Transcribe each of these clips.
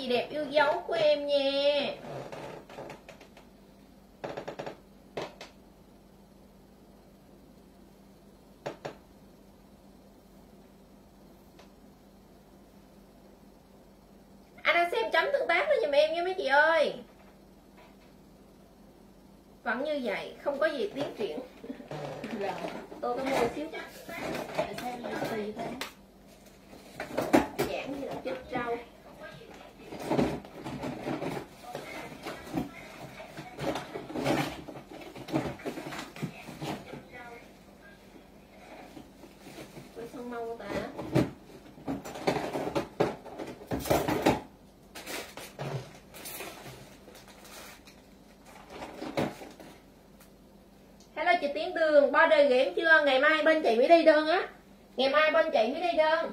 chị đẹp yêu dấu của em nha anh đang xem chấm tương tác đó giùm em nha mấy chị ơi. Vẫn như vậy, không có gì tiến triển Rồi, tôi có mua xíu để xem là tùy thôi. giảng như là chết rau Quay xong mau ta Đường, ba đời ghém chưa? Ngày mai bên chị mới đi đơn á. Ngày mai bên chị mới đi đơn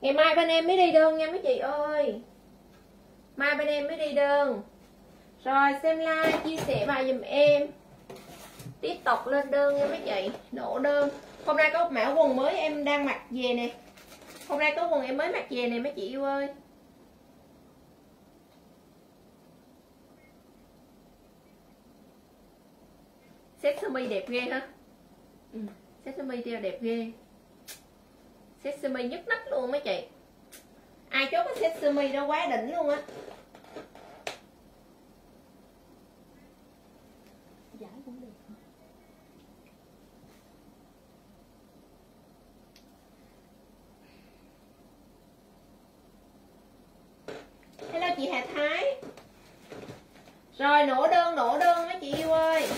Ngày mai bên em mới đi đơn nha mấy chị ơi. Mai bên em mới đi đơn Rồi xem like, chia sẻ bài giùm em tộc lên đơn nha mấy chị. Đổ đơn. Hôm nay có mã quần mới em đang mặc về nè. Hôm nay có quần em mới mặc về nè mấy chị yêu ơi. Set sơ mi đẹp ghê ha ừ. Set sơ mi đeo đẹp ghê. Set sơ mi nhức nách luôn mấy chị. Ai chốt cái set sơ mi đó quá đỉnh luôn á Giải cũng được. Hello chị Hà Thái Rồi nổ đơn nổ đơn mấy chị yêu ơi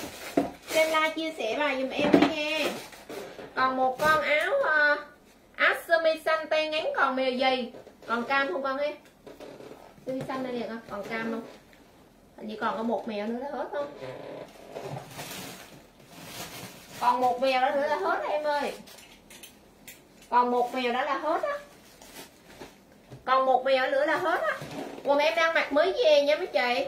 Xem like chia sẻ bài dùm em đi nha Còn một con áo uh, Áo sơ mi xanh tay ngắn còn mèo gì còn cam không con ấy Sơ xanh đây nè con. Còn cam không? Hình như còn có một mèo nữa là hết không? Còn một mèo đó nữa là hết em ơi. Còn một mèo đó là hết á. Còn một mèo nữa là hết á. Quần em đang mặc mới về nha mấy chị.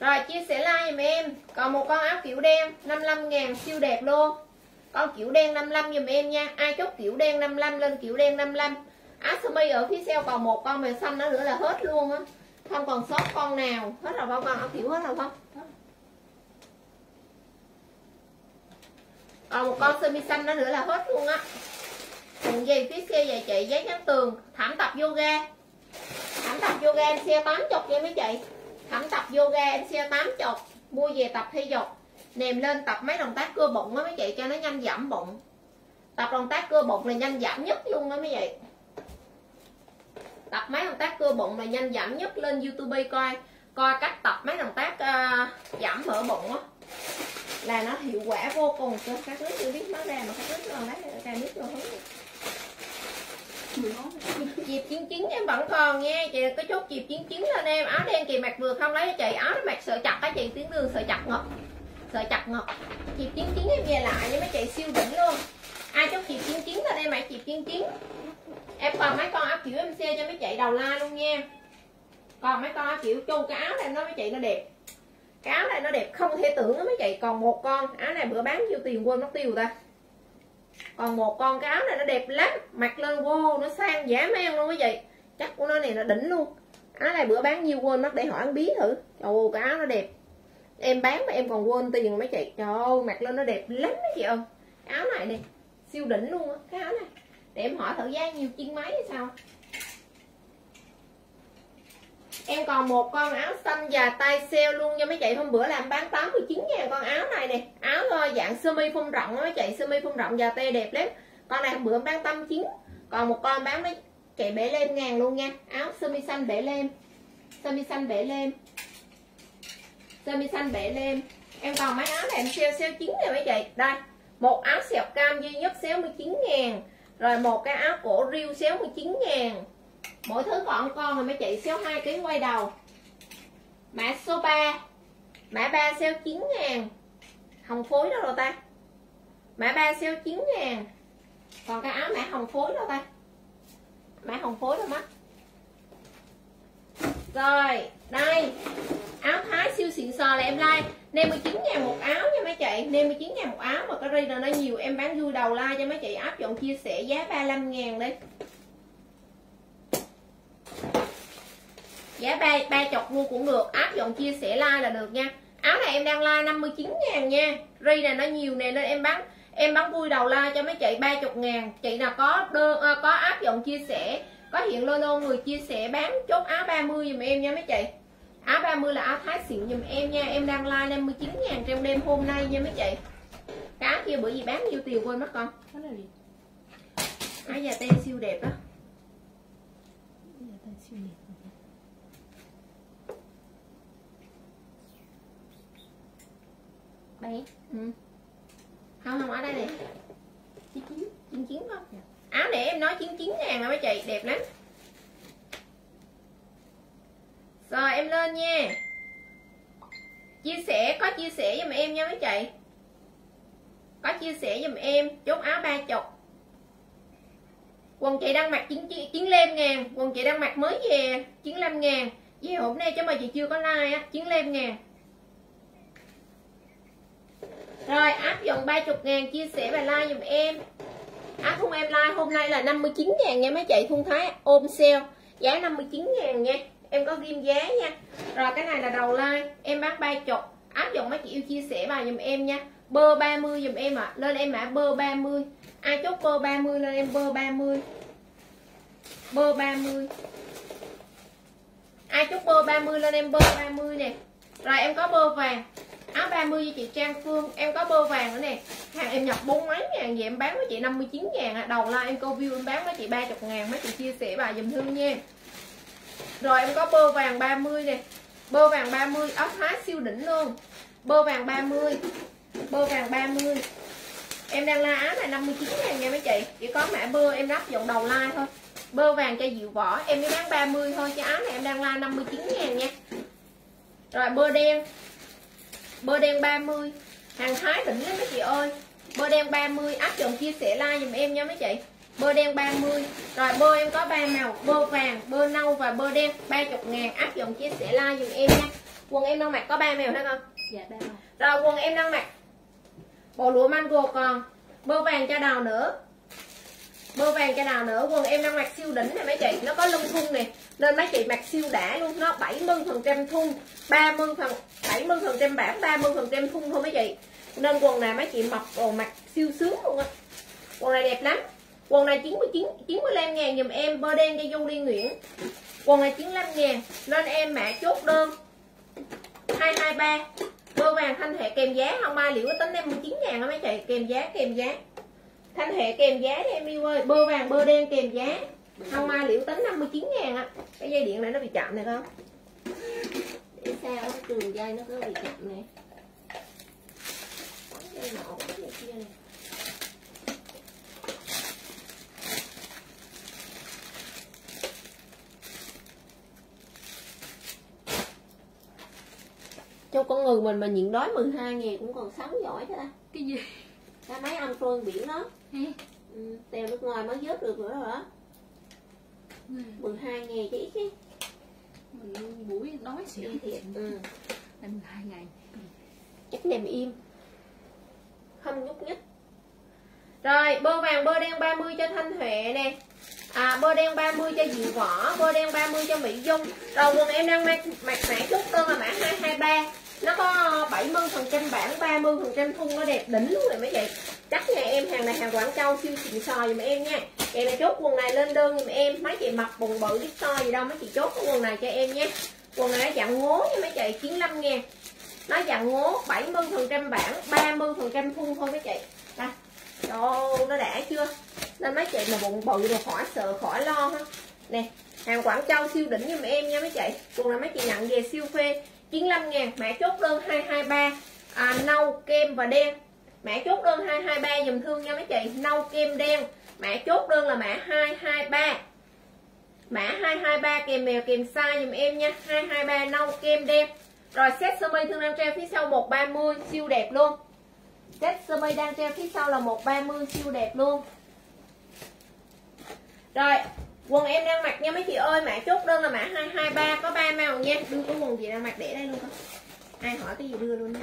Rồi, chia sẻ like giùm em. Còn một con áo kiểu đen 55 ngàn, siêu đẹp luôn. Con kiểu đen 55 giùm em nha. Ai chốt kiểu đen 55 lên kiểu đen 55 À, áo ở phía sau còn một con mèo xanh nữa nữa là hết luôn á. Không còn sót con nào. Hết rồi bao con ông hiểu hết rồi không còn ờ, một con semi xanh nó nữa là hết luôn á. Quần gì, phía xe vậy chị? Giấy trắng tường, thảm tập yoga. Thảm tập yoga em xe 80 nha mấy chị? Thảm tập yoga em xe 80 mua về tập thể dục. Nèm lên tập mấy động tác cơ bụng á mấy chị, cho nó nhanh giảm bụng. Tập động tác cơ bụng là nhanh giảm nhất luôn á mấy chị tập mấy động tác cơ bụng là nhanh giảm nhất lên youtube coi. Coi cách tập mấy động tác uh, giảm mỡ bụng á. Là nó hiệu quả vô cùng. Cho các nước chưa biết nó ra mà các nước còn lấy ra nước rồi chịp chiến chiến em vẫn còn nha. Chị có chốt dịp 99 lên em. Áo đen chị mặc vừa không lấy cho chị. Áo nó mặc sợ chặt á chị. Tiếng đường sợ chặt ngọt. Sợ chặt ngọt. Dịp 99 em về lại với mấy chị. Siêu đỉnh luôn. Ai chốt dịp 99 lên em mày chịp chiến chiến. Em còn mấy con áo kiểu MC cho mấy chị đầu la luôn nha. Còn mấy con áo kiểu chu cái áo này nó mấy chị nó đẹp. Cái áo này nó đẹp không thể tưởng đó mấy chị. Còn một con, áo này bữa bán nhiêu tiền quên mất tiêu ta. Còn một con cái áo này nó đẹp lắm. Mặc lên vô, nó sang giả mang luôn quý vị chắc của nó này nó đỉnh luôn. Áo này bữa bán nhiêu quên mất để hỏi ăn bí thử. Trời ơi, cái áo nó đẹp. Em bán mà em còn quên tiền mấy chị. Trời ơi, mặc lên nó đẹp lắm mấy chị ơi. Áo này nè, siêu đỉnh luôn á. Cái áo này để em hỏi thử giá nhiều chiên máy hay sao? Em còn một con áo xanh và tay sale luôn cho mấy chị Hôm bữa làm bán 89 ngàn con áo này nè. Áo dạng sơ mi phun rộng đó mấy chị. Sơ mi phun rộng và tê đẹp lắm. Con này hôm bữa bán 89 Còn một con bán mấy chị bể lên ngàn luôn nha. Áo sơ mi xanh bể lên Sơ mi xanh bể lên Sơ mi xanh bể lên Em còn mấy áo này em sale sale chín nè mấy chị. Đây, một áo sẹo cam duy nhất sale 19 ngàn. Rồi một cái áo cổ riêu xéo 19 ngàn. Mỗi thứ còn con rồi mấy chị xéo 2 kg quay đầu. Mã số 3 mã 3 xéo 9 ngàn. Hồng phối đó rồi ta. Mã 3 xéo 9 ngàn. Còn cái áo mã hồng phối đâu ta. Mã hồng phối đâu mắt rồi đây áo thái siêu xịn sò là em like. 59 ngàn một áo nha mấy chị. 59 ngàn một áo mà cái ri là nó nhiều em bán vui đầu like cho mấy chị. Áp dụng chia sẻ giá 35 ngàn đi. Giá ba ba chục luôn cũng được. Áp dụng chia sẻ like là được nha. Áo này em đang like 59 ngàn nha. Ri này nó nhiều nè nên em bán em bán vui đầu like cho mấy chị 30 ngàn. Chị nào có đơn à, ờ, có áp dụng chia sẻ có hiện logo người chia sẻ bán chốt áo 30 dùm em nha mấy chị áo 30 là áo thái xịn dùm em nha. Em đang like 59 ngàn trong đêm hôm nay nha mấy chị. Áo kia bữa gì bán nhiêu tiền quên mất con. Cái này gì? áo da ten siêu đẹp đó đây. Ừ. không không ở đây nè. Chín chín. chín chín không? Áo này em nói chín chín ngàn mà mấy chị. Đẹp lắm rồi, em lên nha. Chia sẻ, có chia sẻ giùm em nha mấy chị. Có chia sẻ giùm em, chốt áo ba chục. Quần chị đang mặc chín chín lem ngàn, quần chị đang mặc mới về chín lăm ngàn. Về hôm nay chứ mà chị chưa có like á, chín lem ngàn. Rồi, áp dụng 30 ngàn, chia sẻ và like dùm em. Áp thun em like hôm nay là 59 ngàn nha mấy chị Thun Thái, ôm sale. Giá 59 ngàn nha. Em có ghim giá nha. Rồi, cái này là đầu lai Em bán 30 Áp dụng mấy chị yêu chia sẻ vào dùm em nha. Bơ 30 dùm em ạ. À. Lên em mã bơ 30 Ai chốt bơ 30 lên em bơ 30 Bơ 30 Ai chốt bơ 30 lên em bơ 30 nè. Rồi, em có bơ vàng. Áo 30 cho chị Trang Phương. Em có bơ vàng nữa nè. Hàng em nhập bốn mấy ngàn vậy em bán với chị 59 ngàn à. đầu like em câu view em bán với chị 30 ngàn. Mấy chị chia sẻ bài dùm thương nha rồi em có bơ vàng 30 nè. Bơ vàng 30 ốc thái siêu đỉnh luôn. Bơ vàng 30 bơ vàng 30 em đang la áo này 59 ngàn nha mấy chị? Chỉ có mã bơ em áp dòng đầu like thôi. Bơ vàng cho dịu vỏ em mới bán 30 thôi, chứ áo này em đang la 59 ngàn nha. Rồi, bơ đen. Bơ đen 30 hàng thái đỉnh lắm mấy chị ơi. Bơ đen 30 áp dụng chia sẻ like dùm em nha mấy chị bơ đen 30 rồi bơ em có ba màu bơ vàng bơ nâu và bơ đen. 30 ngàn áp dụng chia sẻ like dùm em nha. Quần em đang mặc có ba màu thấy không Dạ ba màu. rồi quần em đang mặc bộ lụa mango còn. Bơ vàng cho đào nữa bơ vàng cho đào nữa quần em đang mặc siêu đỉnh này mấy chị. Nó có lưng thun nè. Nên mấy chị mặc siêu đã luôn. Nó 70 phần trăm thun 30 phần 70 phần trăm bản 30 phần trăm thun thôi mấy chị. Nên quần này mấy chị mặc còn mặc siêu sướng luôn á. Quần này đẹp lắm quần này 99 95 ngàn dùm em, bơ đen cho Du Liên Nguyễn. Quần này 95 ngàn, lên em mã chốt đơn. 223 bơ vàng thanh hệ kèm giá không ai liệu có tính em 19 ngàn đó mấy chị? Kèm giá kèm giá. Thanh hệ kèm giá đi em yêu ơi, bơ vàng, bơ đen kèm giá. Không ai liệu tính 59 ngàn á. Cái dây điện này nó bị chậm này không? Để sao cái trường dây nó cứ bị chậm này? Dây nọ cái này kia này. Cho con người mình mà nhịn đói 12 ngày cũng còn sống giỏi chứ ta. Cái gì? Sao mấy anh trôi biển đó. Ừ, Tèo nước ngoài mới vớt được nữa hả? 12 ngày chứ ít chứ. Mình buổi đói xỉu thiệt ừ. Em hai ngày. Chắc nằm im. Không nhúc nhích. Rồi bơ vàng bơ đen 30 cho Thanh Huệ nè. À, Bơ đen 30 cho Diệu Võ Bơ đen 30 cho Mỹ Dung. Rồi quần em đang mặc, mặc mã chốt đơn là mã 223 nó có 70% bản 30% thun nó đẹp đỉnh luôn rồi mấy chị. Chắc nhà em hàng này hàng Quảng Châu siêu xịn sò giùm em nha. Em này chốt quần này lên đơn giùm em. Mấy chị mặc bùng bự biết to gì đâu, Mấy chị chốt cái quần này cho em nha. Quần này nó dạng ngố nha mấy chị 95 ngàn. Nó dặn ngố 70% bản 30% thun thôi mấy chị. Đây. Trời nó đã chưa? Nên mấy chị mà bụng bự rồi khỏi sợ, khỏi lo ha. Nè, hàng Quảng Châu siêu đỉnh giùm em nha mấy chị. Quần này mấy chị nhận về siêu phê. 95 ngàn mã chốt đơn 223 à, nâu kem và đen. Mã chốt đơn 223 dùm thương nha mấy chị. Nâu kem đen. Mã chốt đơn là mã 223 mã 223 kèm mèo kèm size dùm em nha. 223 nâu kem đen. Rồi set sơ mi thương đang treo phía sau 130 siêu đẹp luôn. Set sơ mi đang treo phía sau là 130 siêu đẹp luôn. Rồi quần em đang mặc nha mấy chị ơi, mã chốt đơn là mã 223 có 3 màu nha. Đưa cái quần gì đang mặc để đây luôn con. Ai hỏi cái gì đưa luôn nha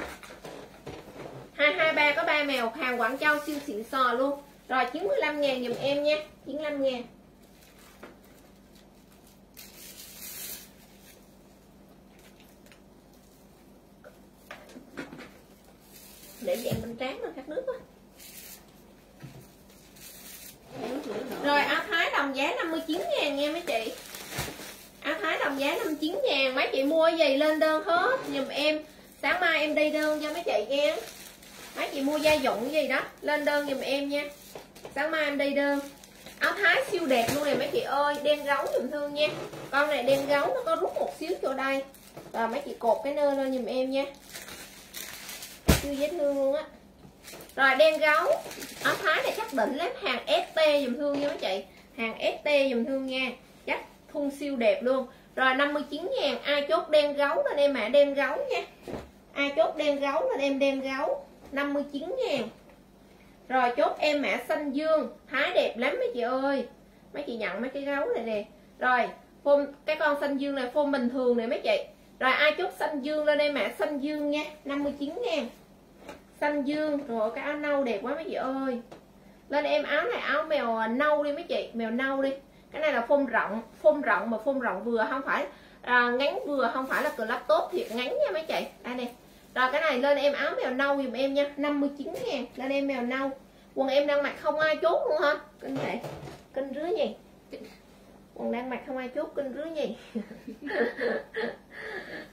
223 có 3 màu hàng Quảng Châu, siêu xịn sò luôn. Rồi 95 ngàn dùm em nha. 95 ngàn. Để dạng bên tráng rồi khát nước á rồi, áo thái đồng giá 59 ngàn nha mấy chị. Áo thái đồng giá 59 ngàn. Mấy chị mua gì lên đơn hết. Dùm em. Sáng mai em đi đơn cho mấy chị nha. Mấy chị mua gia dụng gì đó, lên đơn dùm em nha. Sáng mai em đi đơn. Áo thái siêu đẹp luôn nè mấy chị ơi. Đen gấu dùm thương nha. Con này đen gấu nó có rút một xíu chỗ đây. Và mấy chị cột cái nơ lên dùm em nha. Siêu dễ thương luôn á rồi đen gấu. Áo thái này chắc đỉnh lắm. Hàng ST dùm thương nha mấy chị. Hàng ST dùm thương nha. Chắc thun siêu đẹp luôn. Rồi 59 ngàn. Ai chốt đen gấu lên em mã đen gấu nha. Ai chốt đen gấu lên em đen gấu. 59 ngàn. Rồi chốt em mã xanh dương. Thái đẹp lắm mấy chị ơi. Mấy chị nhận mấy cái gấu này nè. Rồi phôn, cái con xanh dương này phôn bình thường này mấy chị. Rồi ai chốt xanh dương lên em mã xanh dương nha. 59 ngàn. Xanh dương. Rồi cái áo nâu đẹp quá mấy chị ơi. Lên em áo này áo mèo nâu đi mấy chị Mèo nâu đi. Cái này là phông rộng phông rộng mà phông rộng vừa không phải à, Ngắn vừa không phải là cờ tốt thiệt ngắn nha mấy chị. Đây nè. Rồi cái này lên em áo mèo nâu dùm em nha 59 ngàn. Lên em mèo nâu. Quần em đang mặc không ai chốt luôn hả? Kinh vậy. Kinh rứa gì Quần đang mặc không ai chốt kinh rứa gì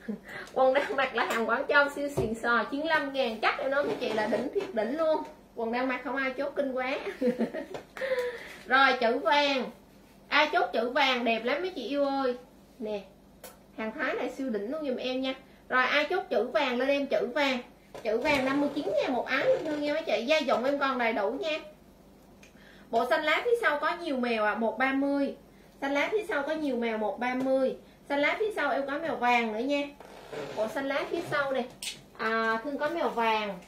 Quần đang mặc là hàng Quảng Châu siêu xịn sò 95 ngàn chắc em nói với chị là đỉnh thiết đỉnh luôn. Quần đang mặc không ai chốt kinh quá. Rồi, chữ vàng. Ai chốt chữ vàng đẹp lắm mấy chị yêu ơi. Nè, Hàng Thái này siêu đỉnh luôn dùm em nha. Rồi, ai chốt chữ vàng lên em chữ vàng. Chữ vàng 59 ngàn một áo thương nha mấy chị. Gia dụng em còn đầy đủ nha. Bộ xanh lá phía sau có nhiều mèo à 130 xanh lá phía sau có nhiều mèo 130 xanh lá phía sau em có mèo vàng nữa nha. Bộ xanh lá phía sau này à, thương có mèo vàng.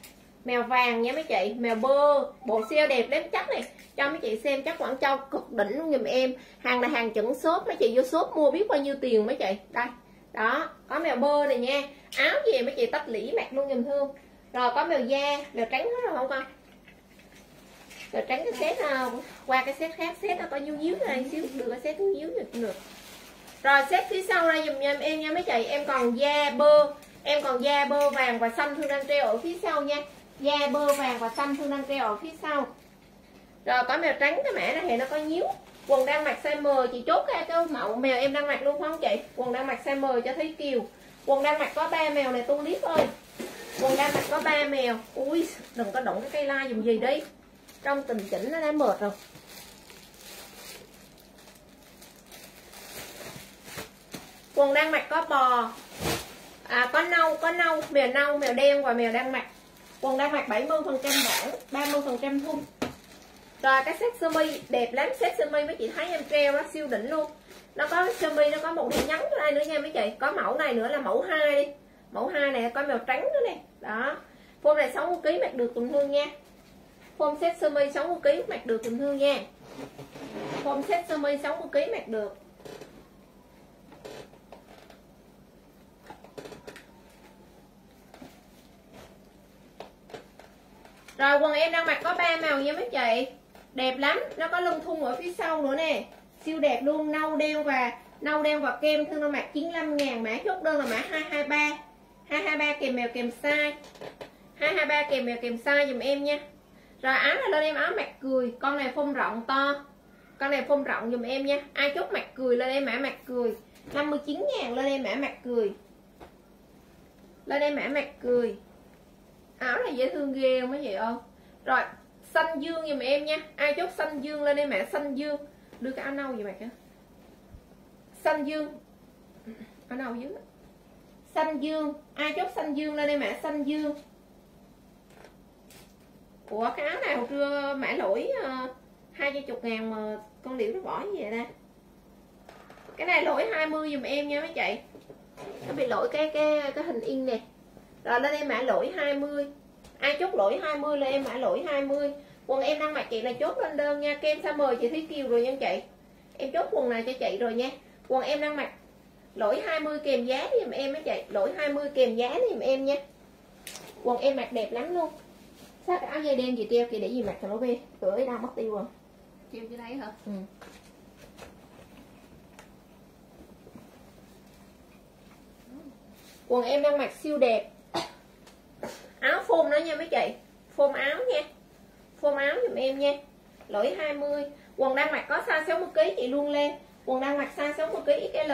Mèo vàng nha mấy chị. Mèo bơ. Bộ siêu đẹp đấy chắc này cho mấy chị xem chắc quảng châu cực đỉnh luôn giùm em. Hàng là hàng chuẩn shop. Mấy chị vô shop mua biết bao nhiêu tiền mấy chị? Đây. Đó có mèo bơ này nha. Áo gì mấy chị tách lỉ mặc luôn giùm thương. Rồi có mèo da. Mèo trắng hết rồi không con? Mèo trắng cái set nào qua cái set khác. Set nó có nhiêu nhíu này xíu. Được cái set nhíu được được rồi xếp phía sau ra dùm em em nha, mấy chị. Em còn da bơ. Em còn da bơ vàng và xanh thương đang treo ở phía sau nha. Da bơ vàng và xanh thương đang treo ở phía sau. Rồi có mèo trắng, cái mẻ này thì nó có nhíu. Quần đang mặc size M, chị chốt ra cái mẫu mèo em đang mặc luôn không chị? Quần đang mặc size M cho thấy kiều. Quần đang mặc có ba mèo này tu clip ơi quần đang mặc có ba mèo. Ui, đừng có đụng cái cây la dùng gì đi. Trong tình chỉnh nó đã mệt rồi. Quần đang mặc có bò. À, có nâu có nâu mèo nâu mèo đen và mèo đang mặc quần đang mặc 70 phần trăm bản 30 phần trăm thun. Rồi cái set sơ mi đẹp lắm. Set sơ mi mấy chị thấy em treo nó siêu đỉnh luôn. Nó có sơ mi nó có một điểm nhắn ở đây nữa nha mấy chị. Có mẫu này nữa là mẫu 2 đi. Mẫu 2 này có màu trắng nữa nè. Đó. Phôm này 60 kg mặc được tùm thương nha. Phôm set sơ mi 60 kg mặc được tùm thương nha. Phôm set sơ mi 60 kg mặc được. Rồi, quần em đang mặc có ba màu nha mấy chị. Đẹp lắm, nó có lưng thun ở phía sau nữa nè. Siêu đẹp luôn, nâu đen và, nâu đen và kem thương nó mặc 95 ngàn mã chốt đơn là mã 223 223 kèm mèo kèm size. 223 kèm mèo kèm size dùm em nha. Rồi, áo này lên em, áo mặt cười. Con này phông rộng to. Con này phông rộng dùm em nha. Ai chốt mặt cười lên em, mã mặt cười. 59 ngàn lên em, mã mặt cười. Lên em, mã mặt cười áo này dễ thương ghê không mấy chị ơi ờ. rồi, xanh dương giùm em nha. Ai chốt xanh dương lên đây mẹ, xanh dương. Đưa cái áo nâu gì mày kìa. Xanh dương. Áo nâu dưới xanh dương. Ai chốt xanh dương lên đây mẹ, xanh dương. Ủa, cái áo này hồi trưa mã lỗi ờ, hai trăm chục ngàn mà con liễu nó bỏ như vậy nè? Cái này lỗi 20 dùm em nha mấy chị. Nó bị lỗi cái cái cái hình in nè rồi lên em mã lỗi 20 ai chốt lỗi 20 là em mã lỗi 20 quần em đang mặc chị là chốt lên đơn nha. Kem size 10 chị Thúy Kiều rồi nha chị. Em chốt quần này cho chị rồi nha. Quần em đang mặc lỗi 20 kèm giá giùm em á chị. Lỗi 20 kèm giá giùm em nha. Quần em mặc đẹp lắm luôn. Sao cái áo dây đen gì treo kìa để gì mặc thằng nó bê cửa đang mất tiêu rồi. Treo dưới đây hả? Ừ. quần em đang mặc siêu đẹp áo phông đó nha mấy chị. Phông áo nha. Phông áo giùm em nha. Lỗi 20 quần đang mặc có size 60 kg chị luôn lên. Quần đang mặc size 60 kg XL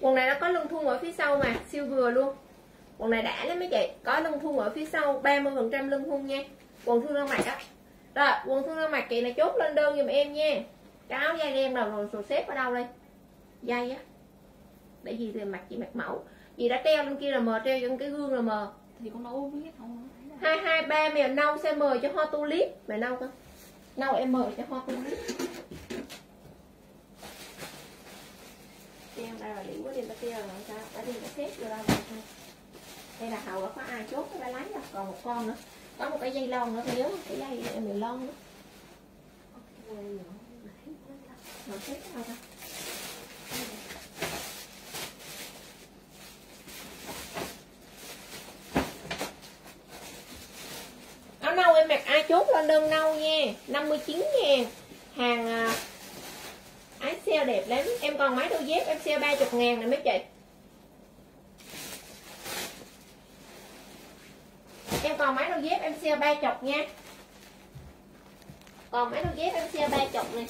quần này nó có lưng thun ở phía sau mà siêu vừa luôn. Quần này đã lắm mấy chị. Có lưng thun ở phía sau 30 phần trăm lưng thun nha. Quần thun đang mặc á. Rồi quần thun đang mặc chị này chốt lên đơn giùm em nha. Cái áo dây đen đầu rồi, rồi xếp ở đâu đây? Dây á. Để gì thì mặc chị mặc mẫu gì đã treo lên kia là mờ treo trên cái gương là mờ. Thì con đâu biết không hai hai ba mèo nâu sẽ mời cho hoa tulip. Mèo nâu cơ nâu em mời cho hoa tulip. Treo đây là liễu quá đi ta treo là sao? Ta đi ta xếp vô đâu rồi đây là hầu đã có ai chốt cái lấy rồi còn một con nữa. Có một cái dây lon nữa nhớ cái dây em mèo lon nữa. Mà xếp đâu ta áo nâu em mặc ai chốt lên đơn nâu nha. 59 ngàn hàng à, ái sale đẹp lắm. Em còn mấy đôi dép em sale 30 ngàn nè mấy chị em còn mấy đôi dép em sale 30 nha. Còn mấy đôi dép em sale 30 này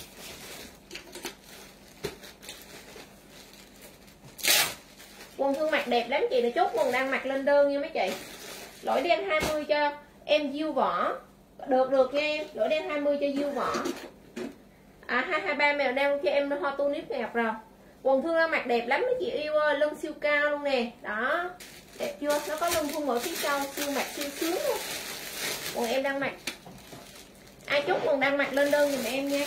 quần thương mặt đẹp lắm chị để chốt quần đang mặc lên đơn nha mấy chị. Lỗi đen 20 cho em diêu vỏ được được nha em. Đổi đen 20 cho diêu vỏ à hai hai, ba mèo đang cho em hoa tu nếp đẹp rồi. Quần thương ra mặt đẹp lắm mấy chị yêu ơi, lưng siêu cao luôn nè. Đó. Đẹp chưa? Nó có lưng thun ở phía sau, siêu mặt, siêu sướng luôn. Quần em đang mặc. Ai chốt quần đang mặc lên đơn giùm em nha.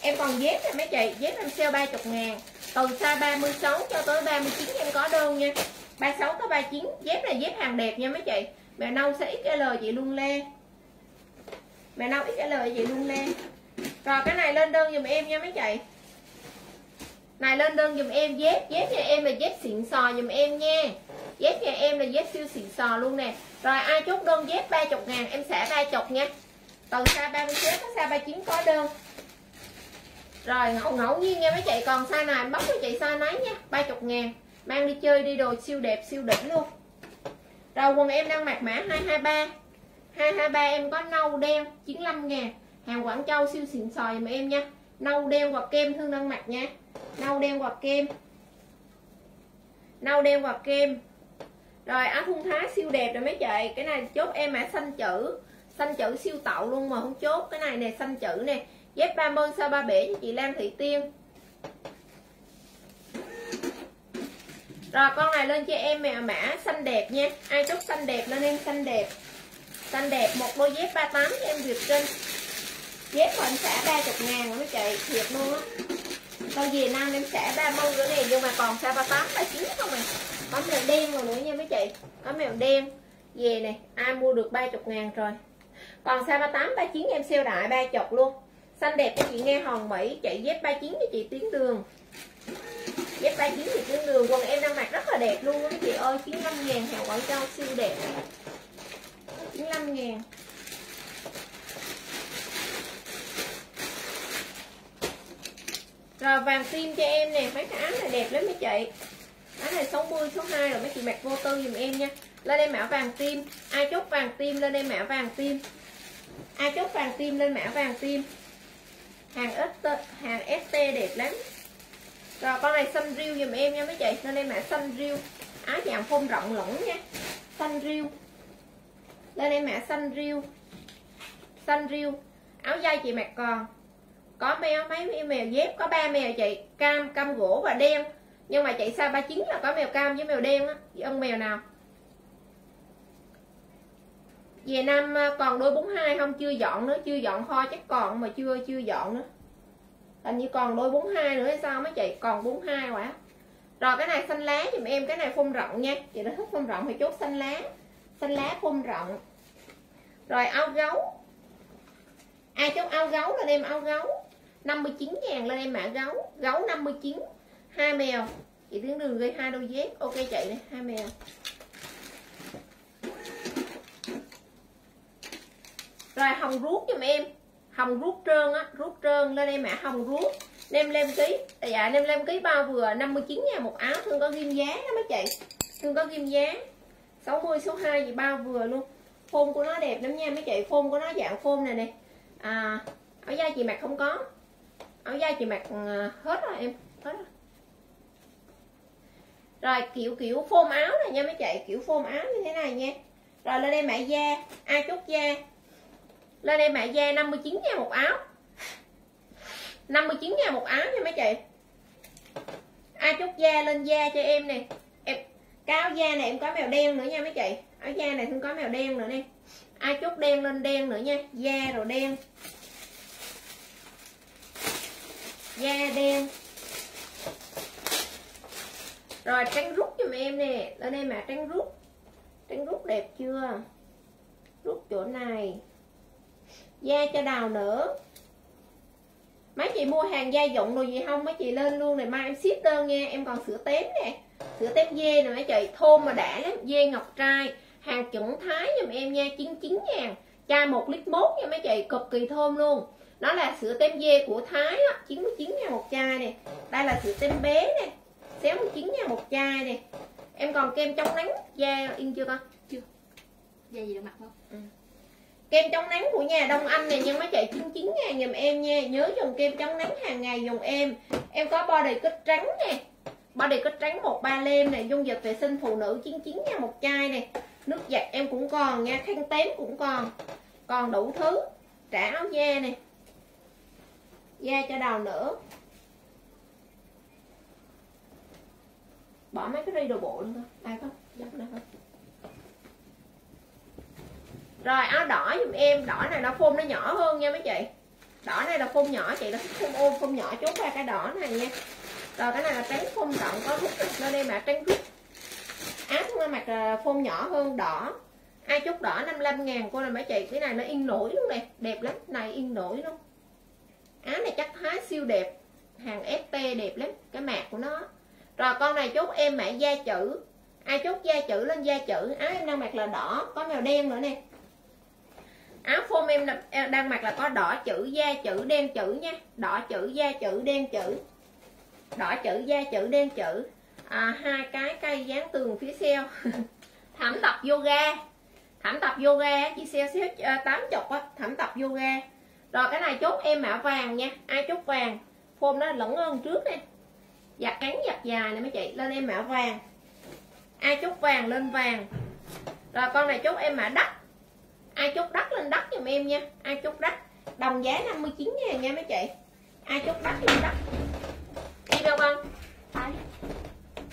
Em còn dép nè mấy chị, dép em sale 30 ngàn. Từ size 36 cho tới 39 em có đơn nha. 36 tới 39 dép là dép hàng đẹp nha mấy chị. Mèo nâu sẽ XL chị luôn lê mẹ nâu XL vậy luôn nè. Rồi, cái này lên đơn giùm em nha mấy chị. Này, lên đơn giùm em, dép dép nhà em là dép xịn sò giùm em nha. Dép nhà em là dép siêu xịn sò luôn nè. Rồi, ai chốt đơn dép 30 ngàn, em sẽ 30 nha. Từ size 39 tới size 39 có đơn. Rồi, ngẫu ngẫu nhiên nha mấy chị, còn size nào em bóc cho chị size nấy nha. 30 ngàn, mang đi chơi đi đồ siêu đẹp, siêu đỉnh luôn. Rồi, quần em đang mặc mã 223 223 em có nâu đen 95 ngàn. Hàng Quảng Châu siêu xịn sòi mà em nha. Nâu đen hoặc kem Thương đang mặc nha. Nâu đen hoặc kem. Nâu đen hoặc kem. Rồi, áo thun thái siêu đẹp rồi mấy chị. Cái này chốt em mã xanh chữ. Xanh chữ siêu tậu luôn mà không chốt. Cái này nè, xanh chữ nè. Dép 30 sao ba bể cho chị Lan Thị Tiên. Rồi, con này lên cho em mẹ mã xanh đẹp nha. Ai chốt xanh đẹp lên em xanh đẹp. Xanh đẹp một đôi dép 38 em Việt Trinh. Dép của anh xả 30 ngàn rồi mấy chị Thiệt luôn á. Câu về nam em xả 30 nữa nè Nhưng mà còn xa 38, 39 không à? Có mèo đen rồi nữa nha mấy chị. Có mèo đen. Về này ai mua được 30 ngàn rồi. Còn size 38, 39 em siêu đại 30 luôn. Xanh đẹp cho chị nghe hòn Mỹ Chị dép 39 cho chị tuyến đường. Dép 39 thì tuyến đường Quần em đang mặc rất là đẹp luôn á chị ơi 95 ngàn hàng Quảng Châu siêu đẹp. 95 ngàn. Rồi vàng tim cho em nè Mấy cái áo này đẹp lắm mấy chị. Áo này 60 số 2 rồi mấy chị mặc vô tư dùm em nha. Lên em mã vàng tim. Ai chốt vàng tim lên em mã vàng tim. Ai chốt vàng tim lên mã vàng tim. Hàng ST, hàng ST đẹp lắm. Rồi con này xanh riêu dùm em nha mấy chị. Lên em mã xanh riêu. Áo dạng phông rộng lẫn nha. Xanh riêu. Lên em mã xanh riêu Xanh riêu Áo dây chị mặc còn có mèo mấy mèo dép, có ba mèo chị, cam cam gỗ và đen. Nhưng mà chị ba 39 là có mèo cam với mèo đen á? Ông mèo nào? Về năm ờ, còn đôi 42 không? Chưa dọn nữa, chưa dọn kho chắc còn mà chưa chưa dọn nữa. Hình như còn đôi 42 nữa hay sao mấy chị? Còn 42 quả rồi cái này xanh lá giùm em, cái này phun rộng nha. Chị đã thích phun rộng thì chốt xanh lá xanh lá phun rộng. Rồi áo gấu. Ai chốt áo gấu lên em áo gấu. 59 ngàn lên em mã gấu. Gấu 59 hai mèo. Chị tiến đường gây hai đôi dép. Ok chị này hai mèo. Rồi hồng ruốc giùm em. Hồng ruốc trơn á, ruốc trơn lên em mã hồng ruốc. Nem lem ký dạ nem lem ký bao vừa 59 ngàn một áo. Thương có ghim giá đó mấy chị. Thương có ghim giá. 60 số 2 gì bao vừa luôn. Phôn của nó đẹp lắm nha mấy chị. Phôn của nó dạng phôn này nè. À, áo da chị mặc không có. Áo da chị mặc ờ, hết rồi em hết rồi. Rồi kiểu kiểu phôm áo này nha mấy chị. Kiểu phôm áo như thế này nha. Rồi lên đây mã da. Ai chốt da? Lên đây mã da 59 ngàn một áo. 59 ngàn một áo nha mấy chị. Ai chốt da lên da cho em nè cái áo da này em có màu đen nữa nha mấy chị. Áo da này không có màu đen nữa nè. Ai chút đen lên đen nữa nha. Da rồi đen. Da đen. Rồi, trắng rút giùm em nè. Lên đây mà, trắng rút. Trắng rút đẹp chưa? Rút chỗ này. Da cho đào nữa. Mấy chị mua hàng gia dụng rồi gì không? Mấy chị lên luôn này, mai em ship đơn nha. Em còn sữa tém nè sữa tém dê nè mấy chị thơm mà đã lắm dê ngọc trai hàng chuẩn thái giùm em nha 99 ngàn chai một lít mốt nha mấy chị cực kỳ thơm luôn. Nó là sữa tém dê của thái á 99 ngàn một chai nè. Đây là sữa tém bé nè 69 ngàn một chai nè. Em còn kem chống nắng da in chưa con? Chưa. Da gì được mặt không? Ừ. kem chống nắng của nhà Đông Anh này nhưng mấy chị 99 ngàn giùm em nha. Nhớ dùng kem chống nắng hàng ngày dùng em. Em có body kích trắng nè body có trắng một ba lem này dung dịch vệ sinh phụ nữ 99 nha, một chai này nước giặt em cũng còn nha, khăn tém cũng còn. Còn đủ thứ, trả áo da này da cho đầu nữa bỏ mấy cái ri đồ bộ luôn thôi ai không dắt đây không? Rồi, áo đỏ giùm em, đỏ này nó phun nó nhỏ hơn nha mấy chị. Đỏ này là phun nhỏ, chị nó phun ôm, phun nhỏ chốt ra cái đỏ này nha rồi, cái này là trắng phun rộng có thuốc nó đây mà, trắng thuốc áo cũng mặt là phun nhỏ hơn đỏ. Ai chút đỏ 55 ngàn, cô là mấy chị. Cái này nó in nổi luôn nè, đẹp lắm. Này in nổi luôn. Áo này chắc thái siêu đẹp. Hàng SP đẹp lắm, cái mạc của nó. Rồi, con này chốt em mã da chữ. Ai chốt da chữ lên da chữ, áo em đang mặc là đỏ, có màu đen nữa nè. Áo phôm em à, đang mặc là có đỏ chữ, da chữ, đen chữ nha. Đỏ chữ, da chữ, đen chữ đỏ chữ da chữ đen chữ. À, hai cái cây dán tường phía sau. Thảm tập yoga. Thảm tập yoga chị sale sale uh, 80 á thảm tập yoga. Rồi cái này chốt em mã vàng nha. Ai chốt vàng? Phôm nó lẫn hơn trước nè. Giặt ngắn giặt dài nè mấy chị. Lên em mã vàng. Ai chốt vàng lên vàng. Rồi con này chốt em mã đất ai chốt đất lên đất giùm em nha. Ai chốt đất đồng giá 59 ngàn nha mấy chị. Ai chốt đất lên đất đi đâu con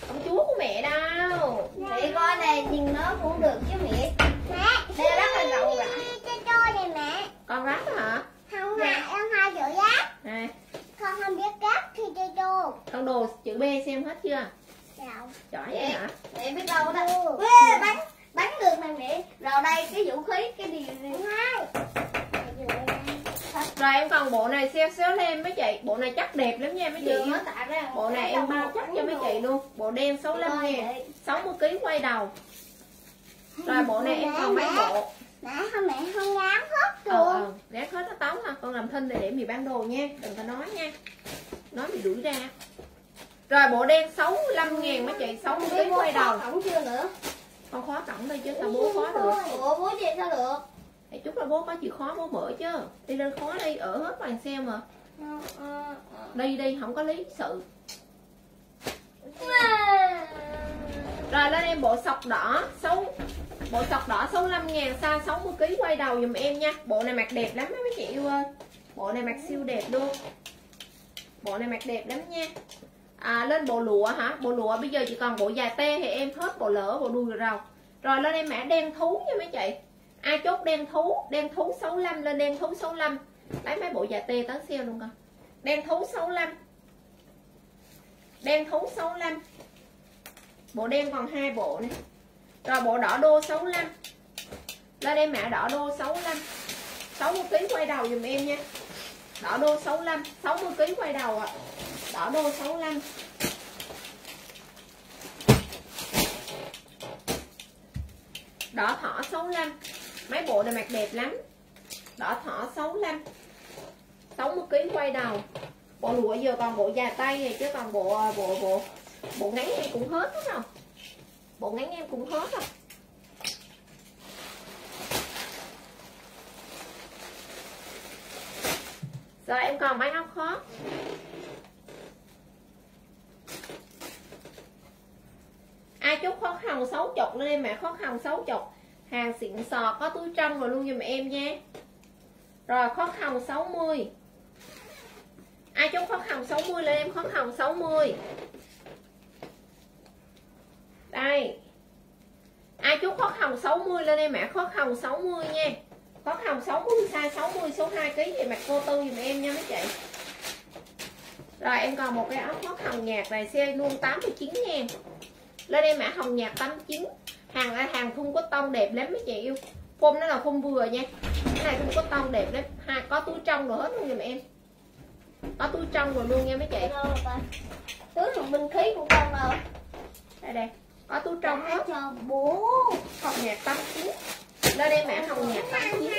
ông chúa của mẹ đâu? Mẹ coi này nhìn nó cũng được chứ mẹ. Mẹ. Đây rất là rộng rãi cho cho này mẹ. Con rắn hả? Không mẹ em hai chữ giáp này Con không biết gáp thì cho cho. Con đồ chữ B xem hết chưa? Sao giỏi vậy hả? Mẹ biết đâu đó. Ừ. Quê, bắn bắn được này mẹ. Rồi đây cái vũ khí cái gì? Hai rồi em còn bộ này xéo xéo lên mấy chị. Bộ này chắc đẹp lắm nha mấy chị. Bộ này em bao chắc cho mấy chị luôn. Bộ đen 65 ngàn 60 kg quay đầu. Rồi bộ này em còn mấy bộ. Mẹ không mẹ không dám hết ờ được ờ rác hết nó tống ha con làm thinh này để mì bán đồ nha. Đừng có nói nha. Nói bị đuổi ra. Rồi bộ đen 65 ngàn mấy chị. 60 kg quay đầu. cổng chưa nữa? Con khóa cổng đây chứ sao bố khóa được ủa bố gì sao được Thầy chút là bố có chịu khó bố mở chứ. Đi lên khó đi ở hết bàn xe mà. Đi đi không có lý sự. Rồi lên em bộ sọc đỏ xấu. Bộ sọc đỏ 65 ngàn xa 60 kg quay đầu dùm em nha. Bộ này mặc đẹp lắm đó mấy chị yêu ơi. Bộ này mặc siêu đẹp luôn. Bộ này mặc đẹp lắm nha. À, lên bộ lụa hả? Bộ lụa bây giờ chỉ còn bộ dài te thì em hết bộ lỡ bộ đùi rồi rồi lên em mã đen thú nha mấy chị ai chốt đen thú đen thú 65 lên đen thú 65 lấy mấy bộ dài tê tán sale luôn con đen thú 65 đen thú 65 bộ đen còn hai bộ này rồi bộ đỏ đô 65 lên em mã đỏ đô 65 60 kg quay đầu dùm em nha. Đỏ đô 65 60 kg quay đầu ạ. À. đỏ đô 65 đỏ thỏ 65 mấy bộ này mặc đẹp lắm. Đỏ thỏ 65 60 kg quay đầu. Bộ lụa giờ còn bộ dài tay này chứ còn bộ bộ bộ bộ ngắn em cũng hết đúng không bộ ngắn em cũng hết rồi. Rồi em còn mấy áo khó ai chốt khó hồng xấu chục lên em mẹ khó hồng xấu chục hàng xịn sò có túi trong rồi luôn dùm em nha rồi khóc hồng 60 ai chốt khóc hồng 60 lên em khóc hồng 60 đây. Ai chốt khó hồng 60 lên em mã khó hồng 60 nha. Khó hồng 60 size 60 số 2 kg về mặt cô tư dùm em nha mấy chị. Rồi, em còn một cái áo khó hồng nhạt này, xe luôn 89 nha. Lên em mã hồng nhạt 89 hàng hàng thun có tông đẹp lắm mấy chị yêu. Phôm nó là phôm vừa nha. Cái này thun có tông đẹp lắm. Hai có túi trong rồi hết luôn giùm em. Có túi trong rồi luôn nha mấy chị. Túi thùng binh khí của con đâu? Đây đây. Có túi trong hết. cho bố. Hồng nhạt 89 lên em mã hồng nhạt 89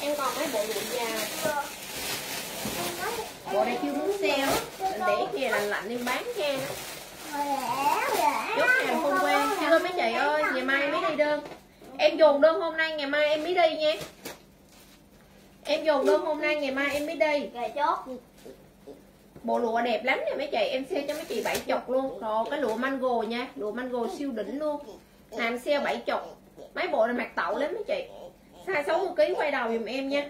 em còn mấy bộ lụa già bộ này chưa muốn sale để kia lạnh lạnh em bán nha chốt hàng không quen chưa mấy chị ơi ngày mai mới đi đơn. Em dồn đơn hôm nay ngày mai em mới đi nha. Em dồn đơn hôm nay ngày mai em mới đi. Chốt. Bộ lụa đẹp lắm nè mấy chị em sale cho mấy chị bảy chục luôn. Rồi cái lụa mango nha lụa mango siêu đỉnh luôn. Làm sale bảy chục. Mấy bộ này mặc tậu lắm mấy chị. Size 60 kg quay đầu giùm em nha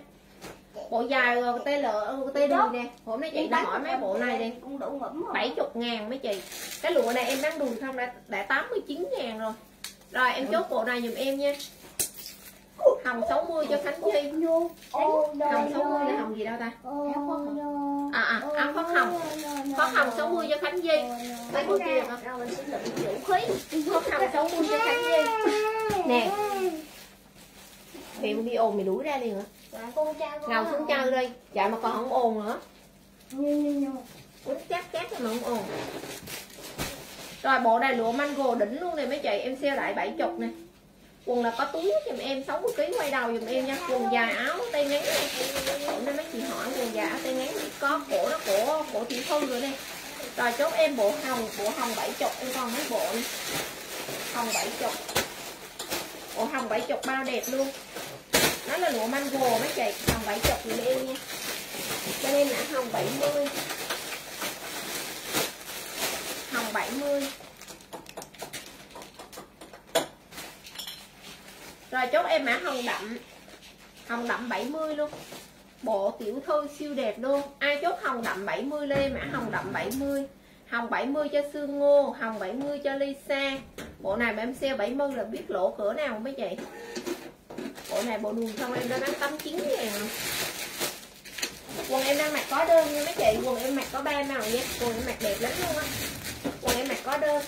bộ dài rồi tê lợ tê đùi nè. Hôm nay chị đã hỏi mấy bộ này đi. cũng đủ ngẫm rồi. 70 ngàn mấy chị. Cái lụa này em đang đùi không đã, đã 89 ngàn rồi. Rồi em chốt bộ này giùm em nha. Hồng 60 cho Khánh Duy hồng 60 là hồng gì đâu ta? À à áo khoác hồng. khoác hồng 60 cho Khánh Duy mấy bộ kia khoác hồng 60 cho Khánh Duy nè. Mày đi ồn mày đuổi ra liền hả? Con Ngồi xuống chơi đi. Dạ mà còn không ồn nữa. Quýnh chát chát mà không ồn Rồi bộ này lụa mango đỉnh luôn này mấy chị Em sale lại 70 nè. Quần là có túi giùm em 60 kg quay đầu giùm em nha. Quần dài áo tay ngắn. Này nay mấy chị hỏi quần dài áo tay ngắn Có cổ nó cổ cổ tiểu thư rồi đây Rồi chốt em bộ hồng Bộ hồng 70 em còn mấy bộ này Hồng 70 Bộ hồng 70 bao đẹp luôn nó là lụa mango mấy chị Hồng 70 giùm em nha Cho nên là hồng 70 Hồng 70 Rồi, chốt em mã hồng đậm. Hồng đậm 70 luôn. Bộ tiểu thư siêu đẹp luôn. Ai chốt hồng đậm 70 lên mã hồng đậm 70 Hồng 70 cho Sương Ngô, Hồng 70 cho Lisa. Bộ này mà em sale 70 là biết lỗ cửa nào không mấy chị? Bộ này bộ đùn xong em đã bán 89 ngàn Quần em đang mặc có đơn nha mấy chị. Quần em mặc có ba màu nha. Quần em mặc đẹp lắm luôn á. Quần em mặc có đơn.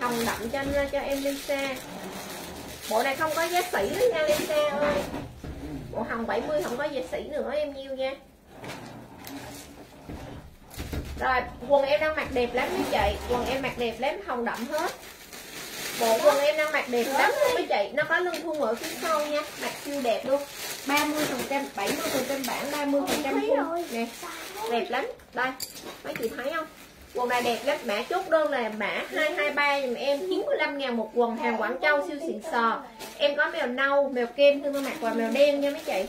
Hồng đậm cho cho em Lisa Bộ này không có giá sỉ nữa nha Lisa ơi. Bộ hồng 70 không có giá sỉ nữa, em nhiêu nha. Rồi, quần em đang mặc đẹp lắm mấy chị. Quần em mặc đẹp lắm, hồng đậm hết. Bộ quần em đang mặc đẹp lắm. Luôn mấy chị Nó có lưng thun ở phía sau nha. Mặc siêu đẹp luôn. 30 phần trăm 70 phần trăm bản 30 phần trăm nè Đẹp lắm. Đây mấy chị thấy không? Quần này đẹp lắm, mã chốt đơn là mã 223 dùm em. 95 ngàn một quần hàng Quảng Châu siêu xịn sò. Em có mèo nâu, mèo kem thương mặt và mèo đen nha mấy chị.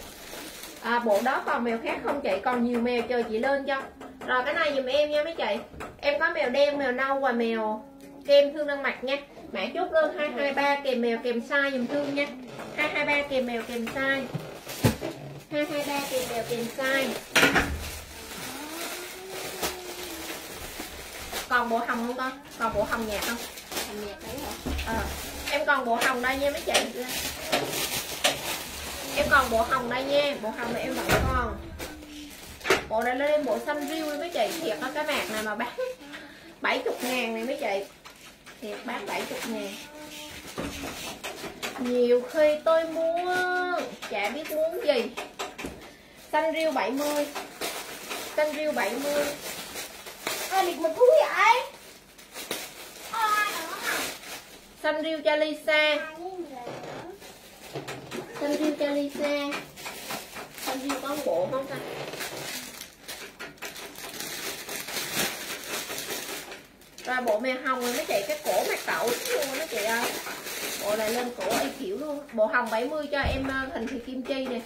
À, Bộ đó còn mèo khác không chị, còn nhiều mèo chờ chị lên cho. Rồi cái này dùm em nha mấy chị. Em có mèo đen, mèo nâu và mèo kem thương năng mặt nha Mã chốt đơn 223 kèm mèo kèm size dùm thương nha. 223 kèm mèo kèm size 223 kèm mèo kèm size còn bộ hồng không con? Còn bộ hồng nhạt không? Hồng nhạt đấy hả? ờ. Em còn bộ hồng đây nha mấy chị. Em còn bộ hồng đây nha bộ hồng này em vẫn còn. Bộ này lên bộ xanh riêu mấy chị. Thiệt có cái mạc này mà bán 70 ngàn này mấy chị thiệt bán 70 ngàn. Nhiều khi tôi muốn chả biết muốn gì. Xanh riêu 70 xanh riêu 70 ai bị mình thú vậy? Xanh riêu cho Lisa xanh riêu cho Lisa xanh riêu có bộ không ta rồi, bộ mèo hồng rồi mấy chị cái cổ mặt tẩu luôn đó chị ơi bộ này lên cổ y kiểu luôn. Bộ hồng 70 cho em à, hình thì kim chi nè.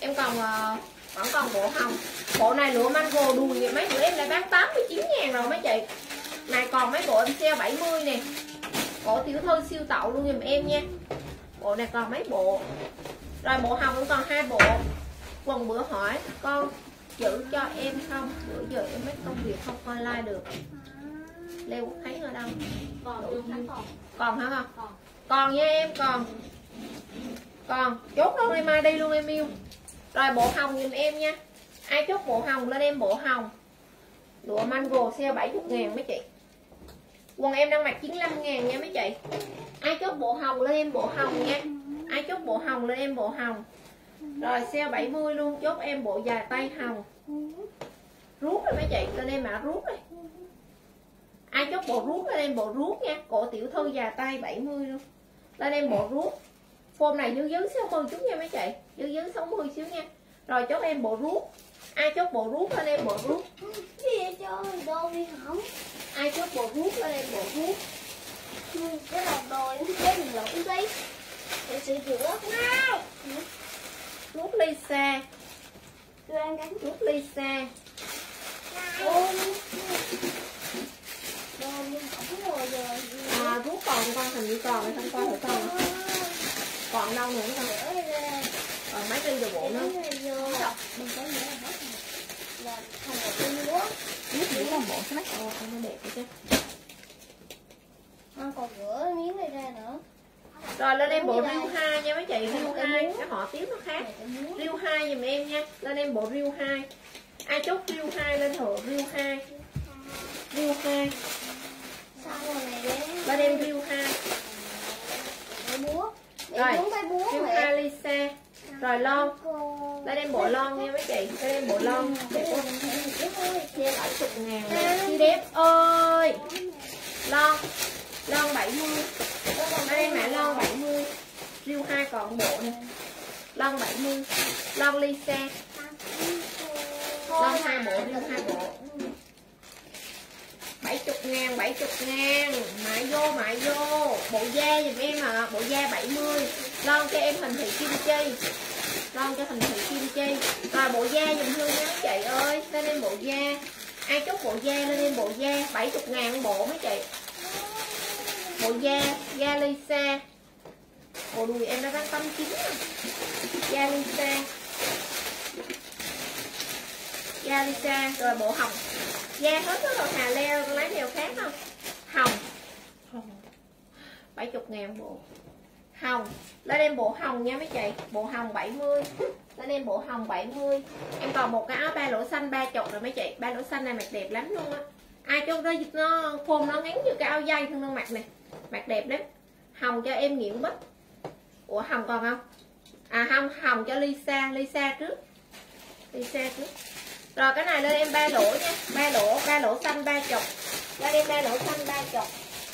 Em còn à, vẫn còn bộ hồng. Bộ này lụa mango đùi vậy, mấy bữa em đã bán 89 ngàn rồi mấy chị này còn mấy bộ em sale 70 nè. Bộ tiểu thư siêu tậu luôn giùm em nha. Bộ này còn mấy bộ. Rồi, bộ hồng cũng còn hai bộ. Quần bữa hỏi, con giữ cho em không? Bữa giờ em mấy công việc không online được leo Quốc thấy ở đâu. Còn còn còn còn hả không còn. Còn nha em còn. Còn. Chốt luôn em mai đi luôn em yêu. Rồi bộ hồng giùm em nha. Ai chốt bộ hồng lên em bộ hồng? Lụa mango sale 70 ngàn mấy chị. Quần em đang mặc 95 ngàn nha mấy chị. Ai chốt bộ hồng lên em bộ hồng nha. Ai chốt bộ hồng lên em bộ hồng? Rồi sale 70 luôn chốt em bộ dài tay hồng. Rút rồi mấy chị lên em mã rút này ai chốt bộ rút lên em bộ rút nha. Cổ tiểu thư già tay 70 luôn. Lên em bộ rút. Form này dư dứ 60 chút nha mấy chị. Dư dứ 60 xíu nha. Rồi chốt em bộ rút. Ai chốt bộ rút lên em bộ hỏng ai chốt bộ rút lên em bộ rút. Cái đầu đồ em thích mình lộn đi để sửa chữa ngay rút Lisa tôi đang gắn rút Lisa ôm đồ mình hỏng rồi rồi à, rút còn con hình như còn hay không coi thử con. Còn đâu nữa không? Còn mấy cây đồ bộ nữa. Là rồi là rút những làm bộ sao Ồ, con nó đẹp chứ. Không còn rửa miếng này ra nữa. Rồi lên em bộ riêu 2 nha mấy chị. riêu 2 cái họ tiếng nó khác. Riêu 2 giùm em nha. Lên em bộ riêu 2 ai chốt riêu 2 lên thử riêu 2 riêu 2 sao rồi này đấy lên em riêu 2 cái búa để Rồi, riêu 2 Lisa. Rồi lon. Cô lên em bộ lon nha mấy chị. Lên em bộ lon. Chút thôi chia lại chục ngàn chị đẹp ơi lon lon 70 lên em mã lon 70 riêu 2 còn bộ nè. Lon 70 lon Lisa. Lon hai bộ riêu hai bộ 70 ngàn 70 ngàn. Mại vô mại vô. Bộ da dùm em ạ à bộ da 70 lon cho em hình thị kim chi. Lon cho hình thị kim chi. Rồi bộ da dùm hương nhé chị ơi. Lên em bộ da. Ai chốt bộ da, lên em bộ da. 70 ngàn bộ mấy chị? Bộ da da Lisa. Bộ đùi em đã bán 89 da Lisa da Lisa rồi bộ hồng. Da hết đó rồi hà leo lấy mèo khác không? Hồng. Bảy chục ngàn bộ. Hồng. Lên em bộ hồng nha mấy chị. Bộ hồng 70 lên em bộ hồng 70 em còn một cái áo ba lỗ xanh ba chục rồi mấy chị. Ba lỗ xanh này mặc đẹp lắm luôn á. Ai cho nó nó phôn nó ngắn như cái áo dây thân nó mặc này mặc đẹp lắm. Hồng cho em nghiện bích. Ủa hồng còn không? À không hồng cho Lisa. Lisa trước. Lisa trước rồi cái này lên em ba lỗ nha. Ba lỗ ba lỗ xanh ba chục. Lên em ba lỗ xanh ba chục.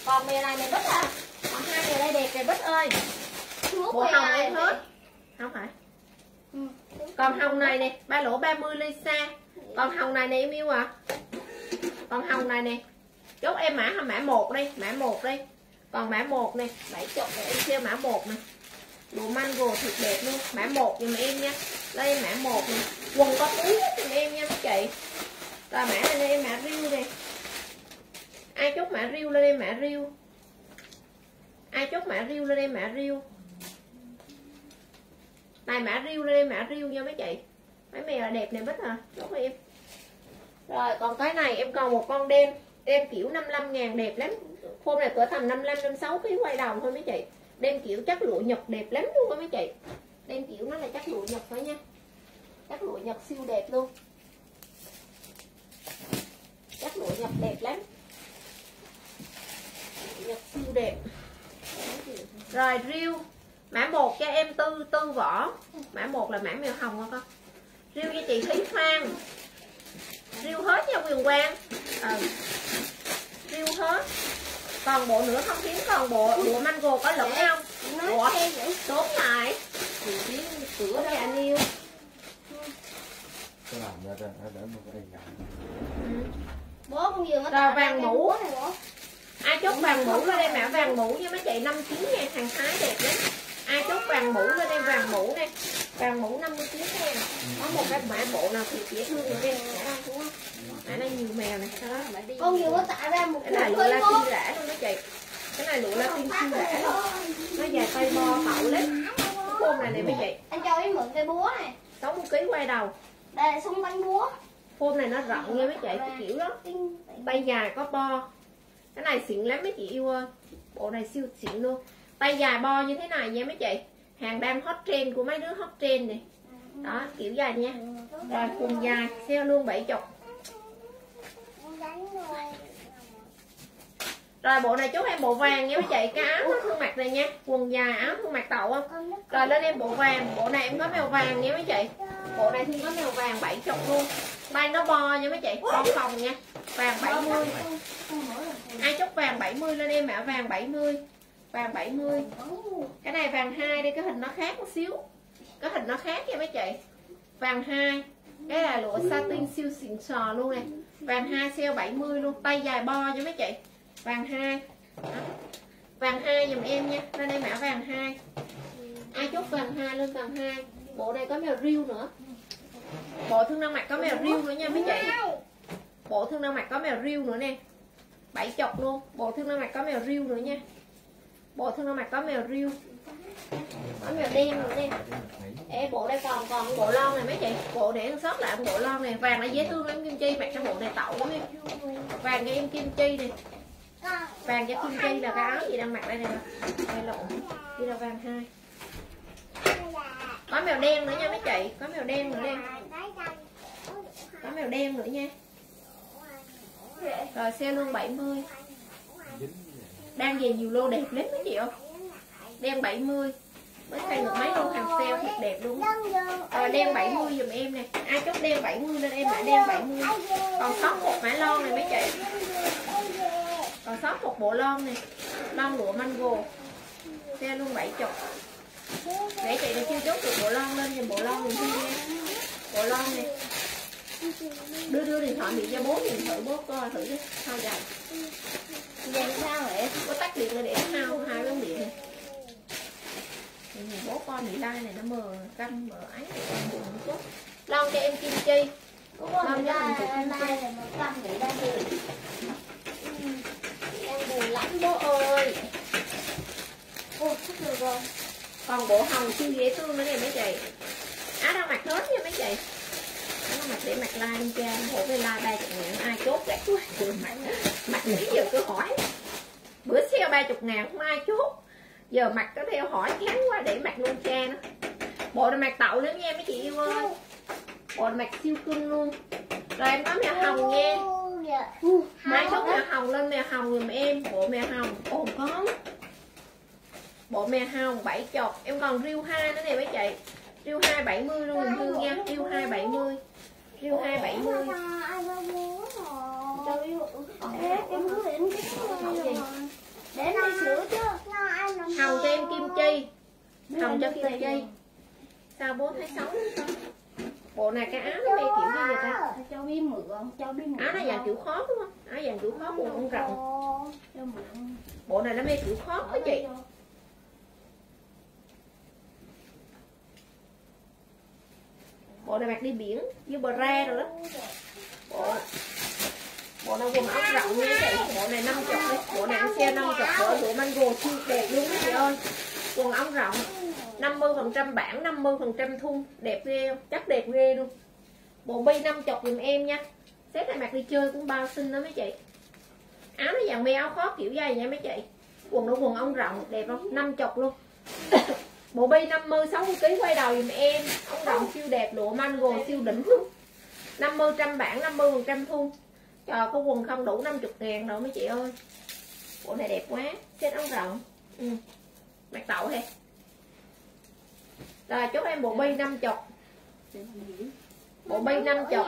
Còn mè này mày bích à? Còn hai mè đây đẹp mày bích ơi. Bộ hồng em hết. Không phải. Ừ. còn hồng này nè ba lỗ 30 Lisa còn hồng này nè em yêu à? Còn hồng này nè. Chốt em mã mã một đi mã một đi. Còn mã một nè bảy chục em kêu mã một nè đồ mango thật đẹp luôn. Mã một dùm em nha. Đây, mã một này. quần có túi hết em nha các chị. Rồi, mã này đây em mã riêu nè. Ai chốt mã riêu lên em mã riêu. Ai chốt mã riêu lên em mã riêu. Này, mã riêu lên em mã riêu nha, mấy chị. Mấy mèo là đẹp nè, bích à chốt em. Rồi, còn cái này, em còn một con đen. Đen kiểu 55 ngàn, đẹp lắm. Hôm này cửa tầm 55 56 kg quay đầu thôi, mấy chị đen kiểu chất lụa nhật đẹp lắm luôn á mấy chị. Đen kiểu nó là chất lụa nhật thôi nha. Chất lụa nhật siêu đẹp luôn. Chất lụa nhật đẹp lắm. Nhật siêu đẹp. Rồi riêu mã một cho em tư tư vỏ mã một là mã mèo hồng hả con? Riêu cho chị Thúy Phan riêu hết nha, Quyền Quang. Ừ. riêu hết còn bộ nữa không kiếm còn bộ bộ mango có lẫn không? Ủa? trốn lại. Thì kiếm cửa đây anh yêu ra ừ. bố con vừa Rồi, ra vàng mũ. ai chốt vàng mũ lên đây mã vàng mũ nha mấy chị năm chín nha thằng thái đẹp đấy ai chốt vàng mũ lên đây vàng mũ này vàng mũ 59 ngàn có một cái mã bộ nào thì dễ thương nữa đây Đấy là nhiều mèo này đó. Con nhiều quá tạo ra một cái này lụa la kim rã luôn đó chị. Cái này lụa la kim kim rã luôn. Nó dài tay bo hậu lắm. Cái khôn này nè mấy chị. Anh cho em mượn cây búa này. 60 kg quay đầu. Đây là xung quanh búa. Phôm này nó rộng nha mấy chị, cái kiểu đó. Tay dài có bo. Cái này xịn lắm mấy chị yêu ơi. Bộ này siêu xịn luôn. Tay dài bo như thế này nha mấy chị. Hàng đang hot trend của mấy đứa hot trend này. À. Đó, kiểu dài nha. Ừ, Rồi quần dài, xeo luôn 70. Rồi, bộ này chốt em bộ vàng nha mấy chị cái áo nó thương mặt này nha. Quần dài, áo thương mặt tậu không rồi, lên em bộ vàng. Bộ này em có mèo vàng nha, mấy chị. Bộ này thì có mèo vàng bảy chục luôn. Tay nó bo nha, mấy chị. Bo phòng nha. Vàng 70 ai chốt vàng 70 lên em mã vàng 70 vàng 70 cái này vàng hai đây cái hình nó khác một xíu. Cái hình nó khác nha, mấy chị. Vàng hai. Cái là lụa satin siêu xịn sò luôn nè. Vàng hai sale 70 luôn. Tay dài bo nha, mấy chị vàng hai. Đó. vàng hai dùm em nha. Lên đây mã vàng hai. Ai chốt vàng hai lên vàng hai? Bộ này có mèo riêu nữa. Bộ thương năng mặt có mèo riêu nữa nha mấy chị bộ thương năng mặt có mèo riêu nữa nè. Bảy chọc luôn. Bộ thương năng mặt có mèo riêu nữa nha. Bộ thương năng mặt có mèo riêu. Có mèo đen nữa nè. Ê, bộ đây còn còn bộ lon này mấy chị? Bộ để em sót lại bộ lon này. Vàng nó dễ thương lắm kim chi. Mặc cho bộ này tẩu lắm em vàng cho em kim chi này vàng cho kim chi là cái áo gì đang mặc đây nè. Đây lộn. Đi là vàng hai. Có mèo đen nữa nha mấy chị. Có mèo đen nữa nè có mèo đen nữa nha. Rồi, xe luôn 70 đang về nhiều lô đẹp lắm mấy chị không đen 70 mới thay được mấy lô hàng sale thật đẹp luôn. Rồi, đen 70 dùm em nè. Ai chốt đen 70 lên em đã đen 70 còn sót một mã lon này mấy chị còn sót một bộ lon này. Lon lụa mango. Xe luôn 70 để chị này chưa chốt được bộ lon lên dùm bộ lon mình nha. Bộ lon này. Đưa đưa điện thoại điện cho bố nhìn thử bố coi thử đi. Sao dài. Vậy sao vậy? có tắt điện là để hao hai cái điện. Này bố con bị lai này nó mờ căng mờ ấy. Một chút lon cho em kim chi. Có con Không, người nó em buồn lắm bố ơi. Ồ, thích rồi rồi. Còn bộ hồng siêu dễ thương nữa này mấy chị. Áo đang mặc hết nha mấy chị. Áo đang mặc để mặc lai đi cha với lai ba chục ngàn ai chốt gắt quá. Mặc mặc nãy giờ cứ hỏi. Bữa sale ba chục ngàn không ai chốt. Giờ mặc có theo hỏi ngắn quá để mặc luôn cha nó. Bộ này mặc tậu nữa nha mấy chị yêu ơi. Bộ này mặc siêu cưng luôn. Rồi em có mèo hồng nha mai chốt mèo hồng lên mèo hồng giùm em bộ mèo hồng. Ồ có. Bộ mèo hồng bảy chục em còn riêu hai nữa nè mấy chị. Riêu hai bảy mươi luôn mình thương nha. Riêu hai bảy mươi. Riêu hai bảy mươi. Cho yêu Ê, em hứa em thích rồi. Để em đi sửa chứ. Hồng cho em kim chi. Hồng cho kim chi. sao bố thấy xấu? con bộ này cái áo nó mê kiểu như vậy ta? Cho bi mượn Cho bi mượn. Áo nó dạng kiểu khó đúng không? Áo dạng kiểu khó quần không rộng bộ này nó mê kiểu khó đó chị. Bộ này mặc đi biển với bờ ra rồi đó. Bộ bộ này quần áo rộng nha chị bộ này năm chục đấy bộ này xe năm chục bộ bộ mango siêu đẹp luôn đó chị ơi. Quần áo rộng 50 phần trăm bản 50 phần trăm thun đẹp ghê không? chắc đẹp ghê luôn. Bộ bi năm chọc dùm em nha. Set này mặc đi chơi cũng bao xinh đó mấy chị. Áo nó dạng mê áo khó kiểu dày nha mấy chị. Quần nó quần ông rộng, đẹp không? Năm chọc luôn. Bộ bi 50 60 kg quay đầu dùm em. Ông rộng siêu đẹp, lụa mango siêu đỉnh. Luôn 50 trăm bản 50 phần trăm thun Trời, có quần không đủ 50 ngàn rồi mấy chị ơi. Bộ này đẹp quá. Set ông rộng. Ừ. Mặc tậu hè rồi chúc em bộ bi 50 bộ bi 50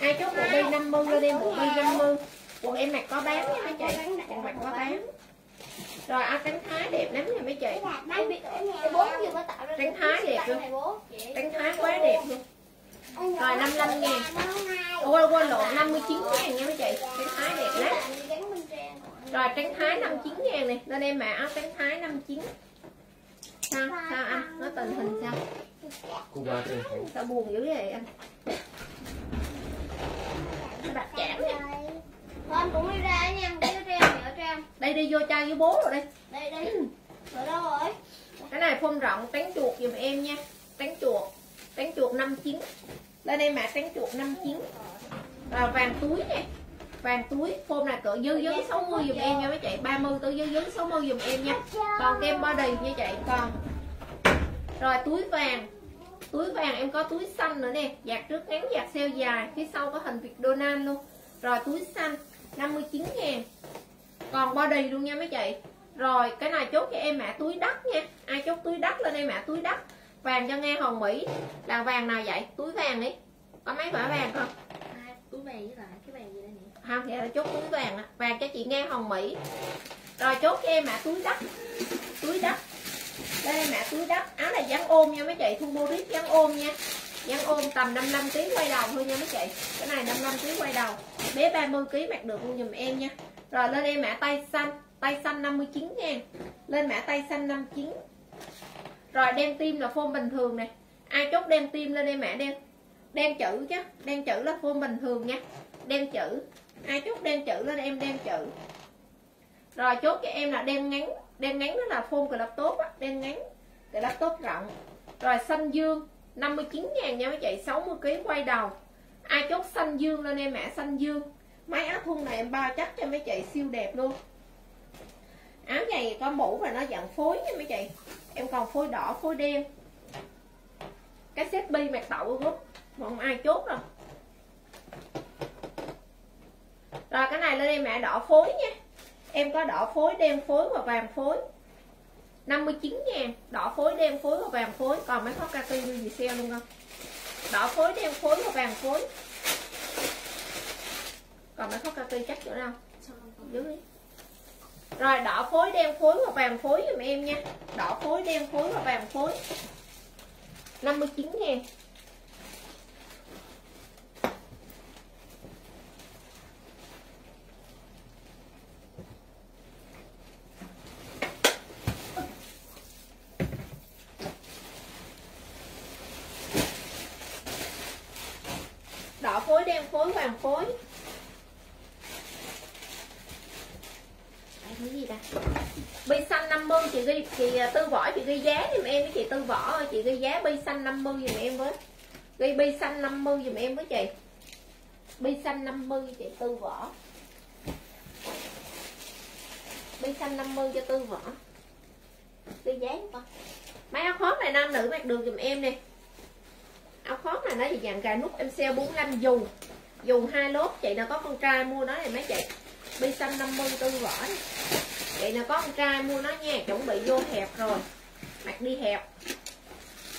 ai chúc bộ bi 50 lên em bộ bi 50 quần em mặc có bán nha mấy chị. Quần mặc có bán. Rồi à, áo trắng thái đẹp lắm nha mấy chị. Trắng thái đẹp luôn. trắng thái quá đẹp luôn. Rồi, 55 ngàn. ngàn quên quên lộn 59 ngàn nha mấy chị. Trắng thái đẹp lắm. Rồi trắng thái 59 ngàn này lên em mặc áo trắng thái 59 ngàn sao sao anh nó tình hình sao? Cuba trên thành sao buồn dữ vậy anh đặt chản nha Thôi anh cũng đi ra nha đi ở trên ở trên. Đây đi vô chai với bố rồi đây. Đây đây. Ở đâu rồi? Cái này phông rộng trắng chuột giùm em nha. Trắng chuột. Trắng chuột 59 lên em mã trắng chuột 59 rồi vàng túi nha vàng túi. Phông này cỡ dư dứ 60 giùm em nha mấy chị. 30 tới dư dứ 60 giùm em nha. Còn kem body nha chị còn. Rồi túi vàng. Túi vàng em có túi xanh nữa nè. Dạt trước ngắn dạt xeo dài. Phía sau có hình Việt Donald luôn. Rồi túi xanh 59 ngàn. Còn body luôn nha mấy chị. Rồi cái này chốt cho em mã túi đất nha. Ai chốt túi đất lên em mã túi đất vàng cho nghe hồng mỹ. Là vàng nào vậy? Túi vàng đi. Có mấy quả vàng không? Hai túi vàng với lại cái vàng gì đây nè không thì là chốt túi vàng á. Vàng cho chị nghe hồng mỹ. Rồi, chốt cho em mã túi đất túi đất đây em mã túi đất áo này dáng ôm nha mấy chị. Thu boris dáng ôm nha. Dáng ôm tầm 55 kg quay đầu thôi nha mấy chị. Cái này 55 kg quay đầu. Bé 30 kg mặc được luôn giùm em nha. Rồi, lên em mã tay xanh. Tay xanh 59 ngàn. Lên mã tay xanh 59 rồi, đem tim là phôn bình thường nè. Ai chốt đem tim lên em mã đem đem chữ chứ. Đem chữ là phôn bình thường nha. Đem chữ ai chốt đen chữ lên em đen chữ. Rồi chốt cho em là đen ngắn đen ngắn đó là phôn của laptop á đen ngắn cái laptop rộng. Rồi xanh dương 59 ngàn nha mấy chị 60 kg quay đầu. Ai chốt xanh dương lên em mã xanh dương. Máy áo thun này em bao chắc cho mấy chị, siêu đẹp luôn. Áo này có mũ và nó dạng phối nha mấy chị. Em còn phối đỏ, phối đen. Cái xếp bi mặt đậu gốc không ai chốt đâu rồi, cái này lên em mã đỏ phối nha. Em có đỏ phối, đen phối và vàng phối. 59 ngàn đỏ phối, đen phối và vàng phối. Còn mấy khóc kaki như gì sale luôn không? Đỏ phối, đen phối và vàng phối. Còn mấy khóc kaki chắc chỗ nào? Dưới đi. Rồi, đỏ phối, đen phối và vàng phối giùm em nha. Đỏ phối, đen phối và vàng phối. 59 ngàn đỏ phối đen phối vàng Đây, cái gì ta? Bi xanh 50 chị ghi chị à, tư võ chị ghi giá giùm em với chị tư ơi. Chị ghi giá bi xanh 50 giùm em với. Ghi bi xanh 50 giùm em với chị. Bi xanh 50 chị tư võ. Bi xanh 50 cho tư võ. Ghi giá con. Mấy áo khoác này nam nữ mặc được giùm em nè áo khoác này nó thì dạng gà nút em sale 45 dù. Dù hai lốt chị nào có con trai mua nó này mấy chị? Bi xanh 50 tư vỏ này. chị nào có con trai mua nó nha, chuẩn bị vô hẹp rồi. Mặc đi hẹp.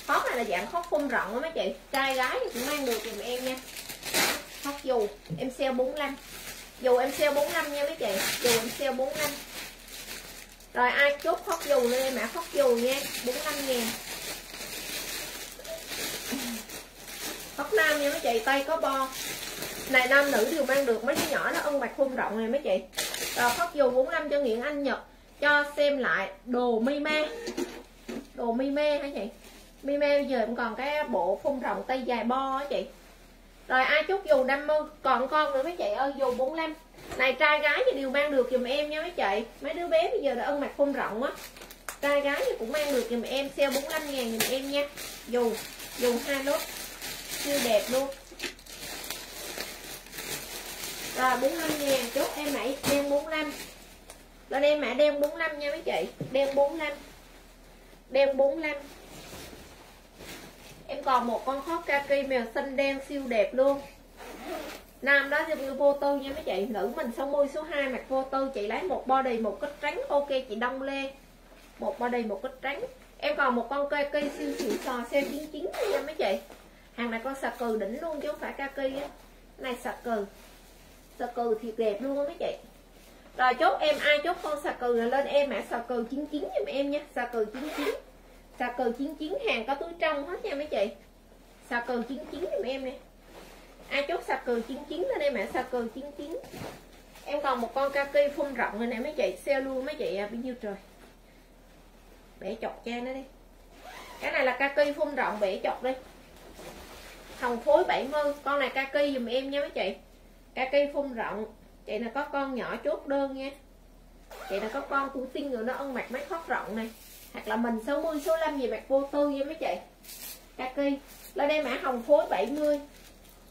Khóc này là dạng khóc phun rộng á mấy chị. Trai gái thì cũng mang được giùm em nha. Khoác dù, em sale 45 dù em sale 45 nha mấy chị. Dù em sale 45 rồi ai chốt khoác dù lên mã khoác dù nha 45 ngàn. Tóc nam nha mấy chị, tay có bo. Này nam nữ đều mang được mấy đứa nhỏ nó ân mạch khung rộng này mấy chị. Rồi khóc dù 45 cho Nguyễn Anh Nhật Cho xem lại đồ mi me. Đồ mi me hả chị? Mi me bây giờ em còn cái bộ phun rộng tay dài bo á chị. Rồi ai chút dù 50 Còn con nữa mấy chị ơi dù 45 Này trai gái thì đều mang được giùm em nha mấy chị. Mấy đứa bé bây giờ đã ân mặt phun rộng á. Trai gái thì cũng mang được giùm em Sale 45 ngàn giùm em nha. Dù Dù hai lốt siêu đẹp luôn. Rồi 45 ngàn chốt em mã đen 45 lên em mã đen 45 nha mấy chị. Đen 45 đen 45 em còn một con khóc kaki mèo xanh đen siêu đẹp luôn. Nam đó thì vô tư nha mấy chị. Nữ mình 60 số 2 mặc vô tư. Chị lấy một body một kích trắng. Ok, chị đông lê. Một body một kích trắng. Em còn một con kaki siêu xịn sò sale 99 nha mấy chị hàng này con xà cừ đỉnh luôn chứ không phải kaki á. Này xà cừ. Xà cừ thì đẹp luôn á mấy chị. Rồi chốt em ai? Chốt con xà cừ là lên em mã xà cừ 99 giùm em nha. Xà cừ 99 xà cừ 99 hàng có túi trong hết nha mấy chị. Xà cừ 99 giùm em nè. Ai chốt xà cừ 99 lên em mã xà cừ 99 em còn một con kaki phun rộng rồi nè mấy chị. Sale luôn mấy chị à, bao nhiêu trời. Bẻ chọc cha nó đi. Cái này là kaki phun rộng bẻ chọc đi hồng phối 70 con này kaki dùm em nha mấy chị. Kaki phun rộng. Chị là có con nhỏ chốt đơn nha. Chị là có con tuổi tinh rồi nó ân mặt mắt khóc rộng này. Hoặc là mình 60 65 gì mặt vô tư nha mấy chị. Kaki lên đây mã hồng phối 70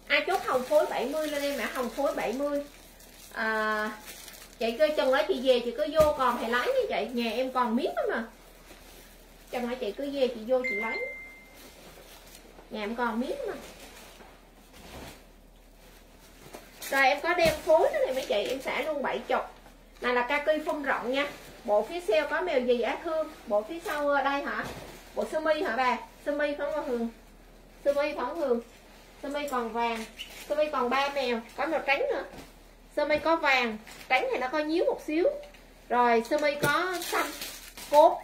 ai chốt hồng phối 70 lên đây mã hồng phối 70 à, chị cứ chừng nói chị về chị cứ vô còn thì lấy như chị. Nhà em còn miếng lắm mà. Chừng nói chị cứ về chị vô chị lấy nhà em còn miếng mà. Rồi, em có đem phối nữa này, mấy chị. Em xả luôn bảy chục. Này là kaki phun rộng nha. Bộ phía sau có mèo gì á, thương? Bộ phía sau ờ, đây hả? Bộ sơ mi hả bà? Sơ mi phóng hoa hường? Sơ mi phóng hường? Sơ mi còn vàng. Sơ mi còn ba mèo. Có mèo trắng nữa. Sơ mi có vàng. Trắng thì nó có nhíu một xíu. Rồi, sơ mi có xanh, cốt.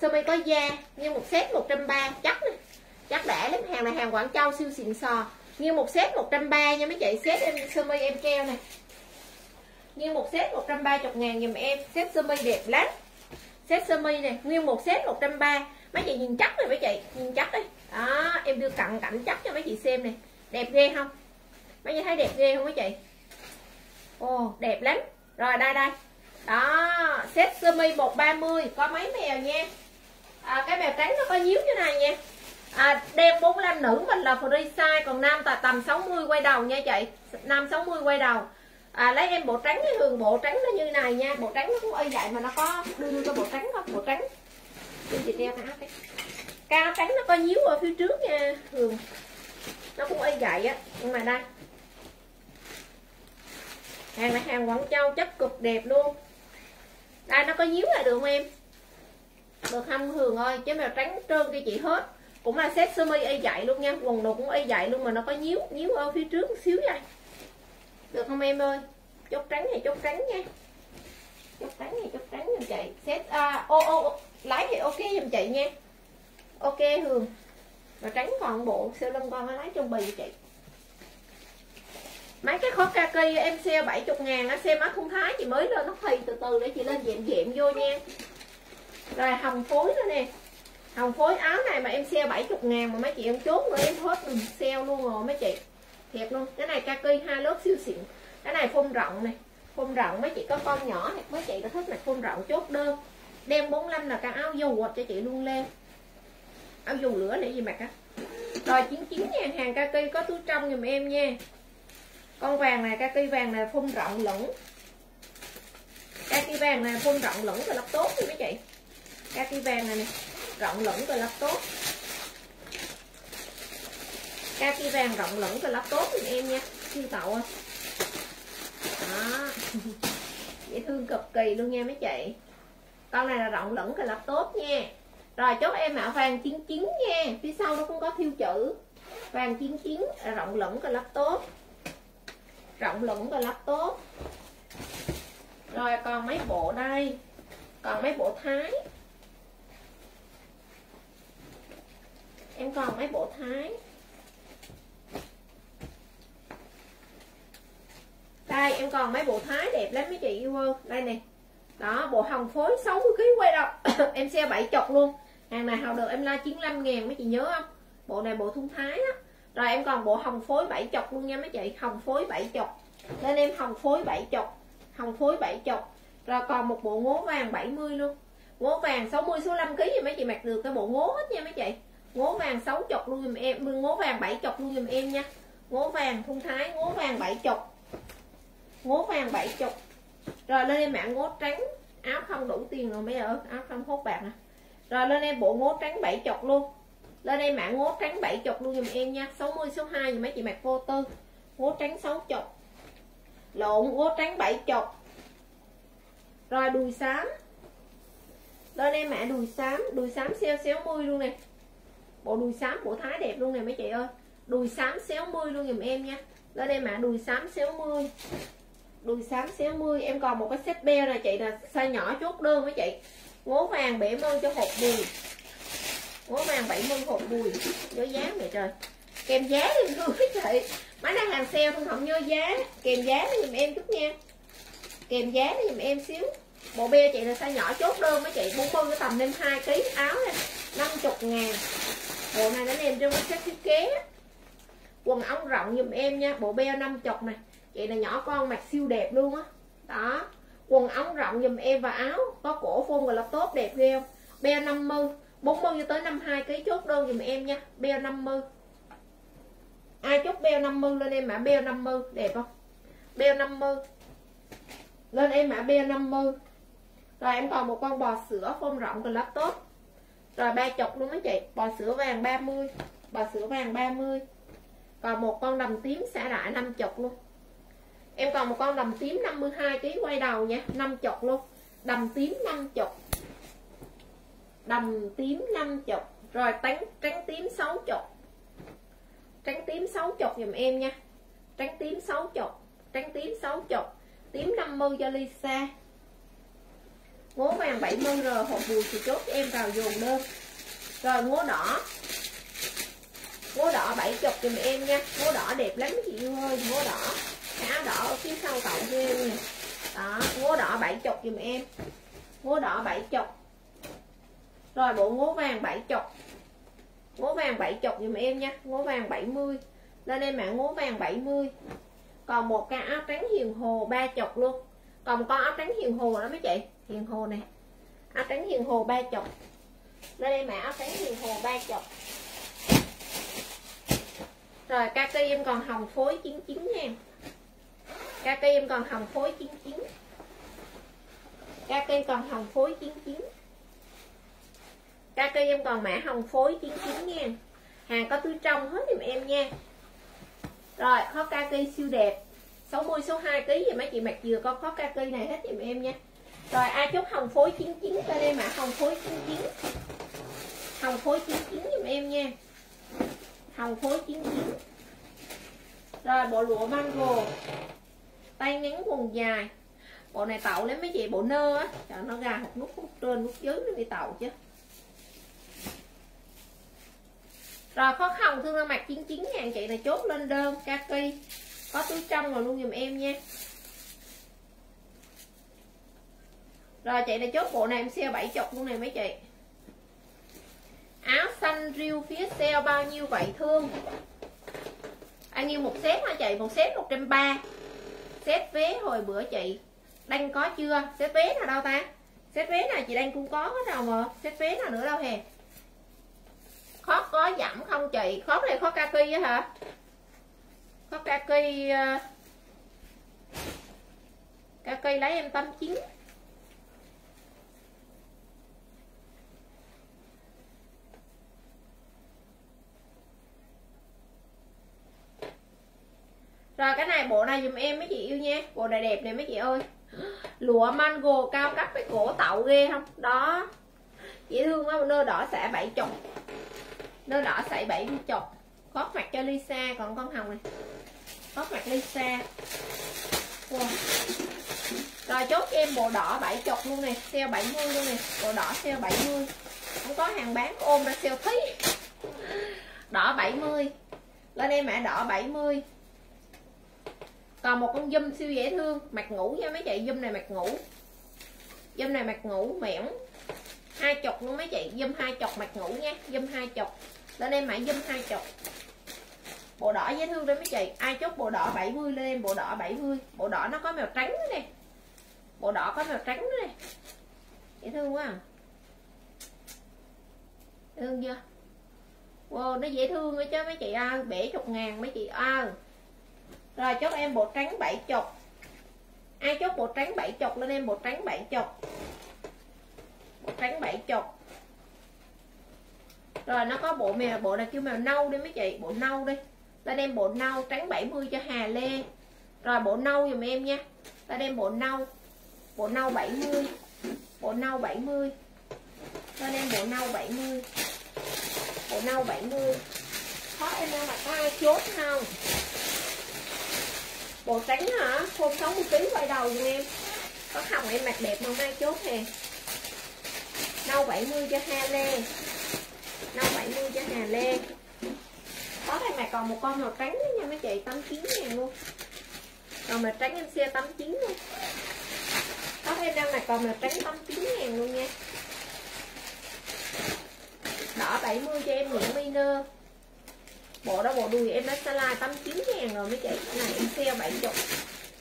Sơ mi có da. Như một set 130 chắc này chắc đã lắm. Hàng này hàng Quảng Châu siêu xịn sò. Như một set 130 nha mấy chị. Set em sơ mi em treo này như một set 130 ngàn dùm em. Set sơ mi đẹp lắm. Set sơ mi này nguyên một set 130 mấy chị nhìn chắc này mấy chị. Nhìn chắc đi đó em đưa cận cảnh chắc cho mấy chị xem này đẹp ghê không? Mấy chị thấy đẹp ghê không mấy chị? Ồ đẹp lắm. Rồi đây đây. Đó set sơ mi 130 có mấy mèo nha. À, cái mèo trắng nó có nhíu như này nha à, đem 45 nữ mình là free size còn nam là tầm 60 quay đầu nha chị. Nam 60 quay đầu. À, lấy em bộ trắng cái thường bộ trắng nó như này nha. Bộ trắng nó cũng y vậy mà nó có đưa đưa cho bộ trắng không? Bộ trắng. Chị đeo cái áo cái. Cao trắng nó có nhíu ở phía trước nha thường nó cũng y vậy á. Nhưng mà đây. Hàng này hàng Quảng Châu chất cực đẹp luôn. Đây nó có nhíu lại được không em? Được không Hường ơi? Chứ mèo trắng trơn kia chị hết cũng là set sơ mi y dạy luôn nha. Quần đồ cũng y dạy luôn mà nó có nhíu nhíu ở phía trước một xíu vậy. Được không em ơi? Chốt trắng này chốt trắng nha. Chốt trắng này chốt trắng giùm chị. Set à, ô ô lái thì ok giùm chị nha. Ok Hường. Và trắng còn bộ siêu lưng con lái trong bì chị. Mấy cái khó kaki em sale 70 ngàn á xem á không thái chị mới lên nó thì từ từ để chị lên dẹm dẹm vô nha. Rồi hồng phối nữa nè hồng phối áo này mà em sale 70 ngàn mà mấy chị em chốt nữa, em hết mình sale luôn rồi, mấy chị. Thiệt luôn. Cái này kaki hai lớp siêu xịn. Cái này phun rộng này. Phun rộng, mấy chị có con nhỏ này. Mấy chị có thích này phun rộng chốt đơn. Đem 45 là cả áo dù cho chị luôn lên. Áo dù lửa để gì mặc á rồi 99 ngàn hàng kaki có túi trong giùm em nha. Con vàng này, kaki vàng này phun rộng lẫn kaki vàng này phun rộng lẫn rồi lắp tốt đi mấy chị. Kaki vàng này nè rộng lửng và lắp tốt kaki vàng rộng lửng và lắp tốt giùm em nha, siêu tậu ơi đó. Dễ thương cực kỳ luôn nha mấy chị. Con này là rộng lửng và lắp tốt nha. Rồi, chốt em mã vàng 99 nha. Phía sau nó cũng có thiêu chữ. Vàng 99 là rộng lửng và lắp tốt rộng lửng và lắp tốt rồi, còn mấy bộ đây? Còn mấy bộ thái. Em còn mấy bộ thái. Đây, em còn mấy bộ thái đẹp lắm mấy chị yêu ơi. Đây nè. Đó, bộ hồng phối 60 kg quay đâu em xe bảy chục luôn. Hàng này hầu được em la 95 ngàn, mấy chị nhớ không? Bộ này bộ thun thái á. Rồi em còn bộ hồng phối bảy chục luôn nha mấy chị. Hồng phối bảy chục. Nên em hồng phối bảy chục. Hồng phối bảy chục. Rồi còn một bộ ngố vàng 70 luôn. Ngố vàng 60 số năm kg thì mấy chị, mặc được cái bộ ngố hết nha mấy chị ngố vàng 60 chục luôn dùm em. Ngố vàng 70 luôn dùm em nha. Ngố vàng thun thái, ngố vàng 70 ngố vàng 70 rồi lên em mạng ngố trắng. Áo không đủ tiền rồi mấy ở áo không hốt bạc nè. Rồi lên em bộ ngố trắng 70 luôn. Lên em mạng ngố trắng 70 luôn dùm em nha. 60 số 2 thì mấy chị mặc vô tư. Ngố trắng 60 lộn, ngố trắng 70 rồi đùi xám. Lên em mã đùi xám. Đùi xám xeo xéo mươi luôn nè bộ đùi xám của thái đẹp luôn nè mấy chị ơi. Đùi xám 60 luôn giùm em nha. Lên đây mã đùi xám 60 đùi xám 60 em còn một cái set beo này chị, là size nhỏ chốt đơn với chị. Ngố vàng 70 cho hộp bùi. Ngố vàng 70 hộp bùi. Nhớ giá mẹ trời. Kèm giá luôn với chị. Máy đang hàng sale không không nhớ giá. Kèm giá đi giùm em chút nha. Kèm giá đi giùm em xíu. Bộ be chị là size nhỏ chốt đơn mấy chị. 40 cái tầm lên 2 kg áo này 50 ngàn bộ này nó em trong cái set thiết kế quần ống rộng giùm em nha, bộ beo 50 này. Chị là nhỏ con mặc siêu đẹp luôn á. Đó. đó quần ống rộng giùm em và áo có cổ phun và là tốt đẹp ghê không? Beo 50 40 cho tới 52 kg chốt đơn giùm em nha, beo 50 ai chốt beo 50 lên em mã beo 50 đẹp không? Beo 50 lên em mã beo 50 rồi em còn một con bò sữa phun rộng và laptop rồi ba chục luôn mấy chị. Bò sữa vàng 30 bò sữa vàng 30 còn một con đầm tím xả đại 50 luôn. Em còn một con đầm tím 52 kg quay đầu nha 50 luôn. Đầm tím 50 đầm tím 50 rồi trắng trắng tím 60 trắng tím 60 dùm em nha. Trắng tím 60 trắng tím 60 tím 50 cho Lisa ngố vàng 70R hộp bùi thì chốt em vào dồn đơn rồi ngố đỏ. Ngố đỏ 70 giùm em nha. Ngố đỏ đẹp lắm, chị yêu ơi, ngố đỏ. Cái áo đỏ ở phía sau cậu ghê nè đó, ngố đỏ 70 giùm em. Ngố đỏ 70 rồi bộ ngố vàng 70 ngố vàng 70 dùm em nha. Ngố vàng 70 lên em mạng ngố vàng 70 còn một cái áo trắng hiền hồ ba chục luôn. Còn một con áo trắng hiền hồ đó mấy chị hiền hồ này áo trắng hiền hồ ba chục lên đây mã áo trắng hiền hồ ba chục rồi kaki em còn hồng phối 99 nha. Kaki em còn hồng phối 99 kaki còn hồng phối 99 Kaki em còn mã hồng phối 99 nha. Hàng có túi trong hết giùm em nha. Rồi khó kaki siêu đẹp. 60 số 2 kg thì mấy chị mặc vừa có khó kaki này hết giùm em nha. Rồi, ai chốt hồng phối 99 ta đây mà hồng phối 99 Hồng phối 99 giùm em nha. Hồng phối 99 Rồi, bộ lụa mango. Tay ngắn quần dài. Bộ này tậu lắm mấy chị, bộ nơ á. Trời, nó ra một nút trên, nút dưới nó bị tậu chứ. Rồi, khó hồng thương mặt 99 ngàn chị này chốt lên đơn kaki có túi trong rồi luôn giùm em nha. Rồi, chị này chốt bộ này em sale 70 luôn này mấy chị. Áo xanh riêu phía sale bao nhiêu vậy thương? Anh yêu một set hả chị? Một set 130 set vé hồi bữa chị đang có chưa? Set vé nào đâu ta? Set vé nào chị đang cũng có hết rồi mà. Set vé nào nữa đâu hè? Khó có giảm không chị? Khó này khó kaki á hả? Khó kaki kaki ờ, lấy em 89 Rồi, cái này bộ này dùm em mấy chị yêu nha. Bộ này đẹp này mấy chị ơi. Lụa mango cao cấp với cổ tậu ghê không? Đó. Dễ thương quá, nơ đỏ xả 70 nơ đỏ xả 70 chục. Khót mặt cho Lisa, còn con hồng này. Gót mặt Lisa. Wow. rồi, chốt em bộ đỏ 70 luôn nè. Sale 70 luôn nè. Bộ đỏ sale 70 không có hàng bán ôm ra sale thí đỏ 70 lên em mã đỏ 70 còn một con dâm siêu dễ thương, mặt ngủ nha mấy chị dâm này mặt ngủ. Dâm này mặt ngủ mẻo hai chục luôn mấy chị dâm hai chục mặt ngủ nha dâm hai chục. Lên em mãi dâm hai chục. Bộ đỏ dễ thương đấy mấy chị, ai chốt bộ đỏ 70 lên em, bộ đỏ 70 bộ đỏ nó có màu trắng nữa nè. Bộ đỏ có màu trắng nữa nè. Dễ thương quá à. thương chưa? Wow, nó dễ thương ấy chứ mấy chị ơi, bể chục ngàn mấy chị ơi rồi, chốt em bộ trắng bảy chục. Ai chốt bộ trắng bảy chục lên em bộ trắng bảy chục. Bộ trắng bảy chục. Rồi, nó có bộ mèo, bộ này kêu mèo nâu đi mấy chị, bộ nâu đi. Ta đem bộ nâu trắng 70 cho Hà Lê. Rồi, bộ nâu dùm em nha. Ta đem bộ nâu bộ nâu 70 bộ nâu 70 ta đem bộ nâu 70 bộ nâu 70 khó em đang mặc có ai chốt không? Bộ trắng hả? Khôn 60 kg quay đầu dùm em. Có hồng em mặc đẹp mà mai chốt nè nâu 70 cho Hà Lê. Nâu 70 cho Hà Lê. Có đây mà còn một con màu trắng nữa nha mấy chị 89 ngàn luôn. Còn màu trắng em xe 89 luôn. Có em đang mặc còn màu trắng 89 ngàn luôn nha. Đỏ 70 cho em Nguyễn Miner bộ đó bộ đùi em đã size 89 ngàn rồi mấy chị này em sale 70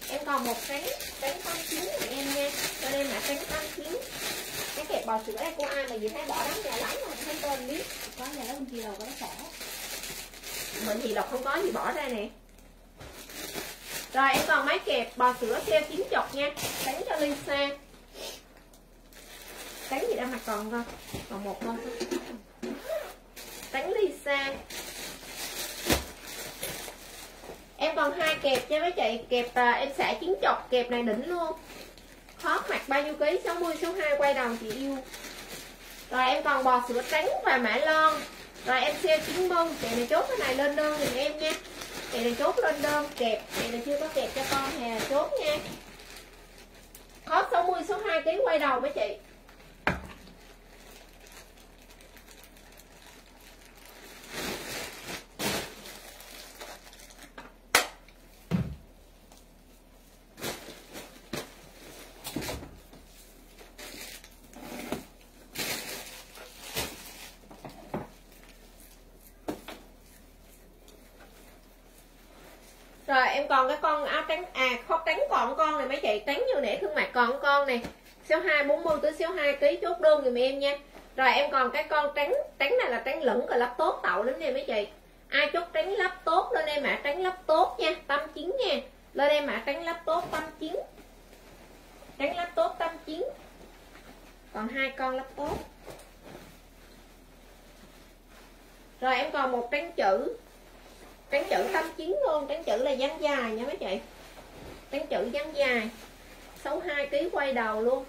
em còn một trắng trắng 89 của em nha. Cho nên là trắng 89 cái kẹp bò sữa đây của ai mà gì thấy bỏ đóng nhà lắm mà không tên biết. Có nhà đó kia đâu có nó xả. Mình thì đọc không có gì bỏ ra nè. Rồi em còn mấy kẹp bò sữa sale 90 nha. Trắng cho Lisa trắng gì đang mặc còn không còn một con thôi. Trắng Lisa em còn hai kẹp nha mấy chị. Kẹp à, em xả chín chọc kẹp này đỉnh luôn. Khó mặc bao nhiêu ký? 60 số 2 quay đầu chị yêu. Rồi em còn bò sữa trắng và mã lon. Rồi em xe chín bông. Chị này chốt cái này lên đơn giùm em nha. Chị này chốt lên đơn kẹp. Chị này chưa có kẹp cho con hè chốt nha. Khó 60 số 2 ký quay đầu mấy chị rồi em còn cái con áo trắng à khóc trắng còn con này mấy chị trắng như nãy thương mại nè. Con số 2 40 tới số 2 ký chốt đơn giùm em nha. Rồi em còn cái con trắng trắng này là trắng lửng rồi lắp tốt tậu lắm nè mấy chị. Ai chốt trắng lắp tốt lên em mã trắng lắp tốt nha, tâm chín nha. Lên em mã trắng lắp tốt tâm chín. Trắng lắp tốt tâm chín. Còn hai con lắp tốt rồi em còn một trắng chữ. Trắng chữ tâm chín luôn, trắng chữ là dáng dài nha mấy chị. Trắng chữ dáng dài. 62 kg quay đầu luôn.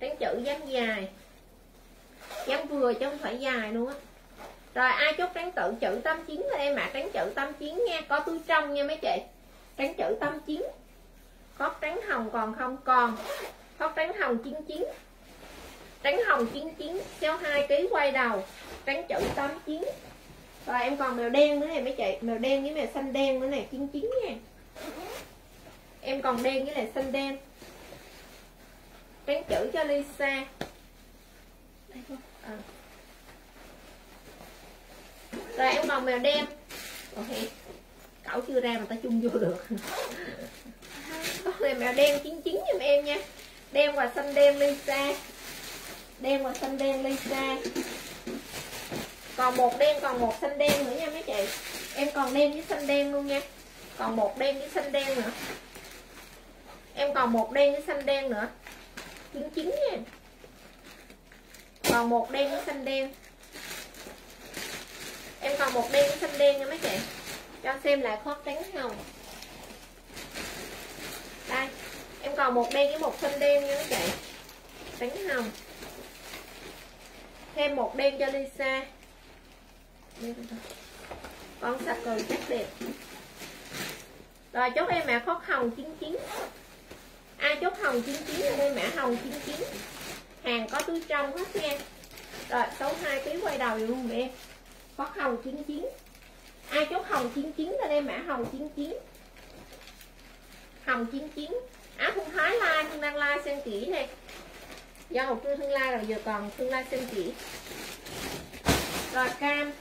Trắng chữ dáng dài. Dáng vừa chứ không phải dài luôn á. Rồi, ai chốt trắng tự chữ tâm chín là em à. trắng chữ tâm chín nha. Có túi trong nha mấy chị. Trắng chữ tâm chín. Có trắng hồng còn không còn. Có trắng hồng chín chín. Trắng hồng chín chín. Xéo 2 kg quay đầu. Trắng chữ tâm chín. Rồi, em còn mèo đen nữa này mấy chị. Mèo đen với mèo xanh đen nữa này chín chín nha em còn đen với lại xanh đen. Trắng chữ cho Lisa. Đây không? À. rồi, em còn mèo đen. Ok cậu chưa ra mà ta chung vô được. Con này mèo đen chín chín giùm em nha. Đen và xanh đen, Lisa. Đen và xanh đen, Lisa. Còn một đen, còn một xanh đen nữa nha mấy chị. Em còn đen với xanh đen luôn nha. Còn một đen với xanh đen nữa em còn một đen với xanh đen nữa. Chín chín nha. Còn một đen với xanh đen. Em còn một đen với xanh đen nha mấy chị. Cho xem lại khót trắng hồng đây, em còn một đen với một xanh đen nha mấy chị. Trắng hồng thêm một đen cho Lisa. Con sạc cười chắc đẹp. Rồi chốt em mẹ khóc hồng 99 ai chốt hồng 99 là đây mã hồng 99 hàng có túi trong hết nha. Rồi, số 2 tí quay đầu luôn em. Có hồng 99 ai chốt hồng 99 là đây mã hồng 99 hồng 99 áo không thái lai không đang lai sen kỹ nè. Do một trưa thương lai rồi, giờ còn thương lai sen kỹ. Rồi, cam.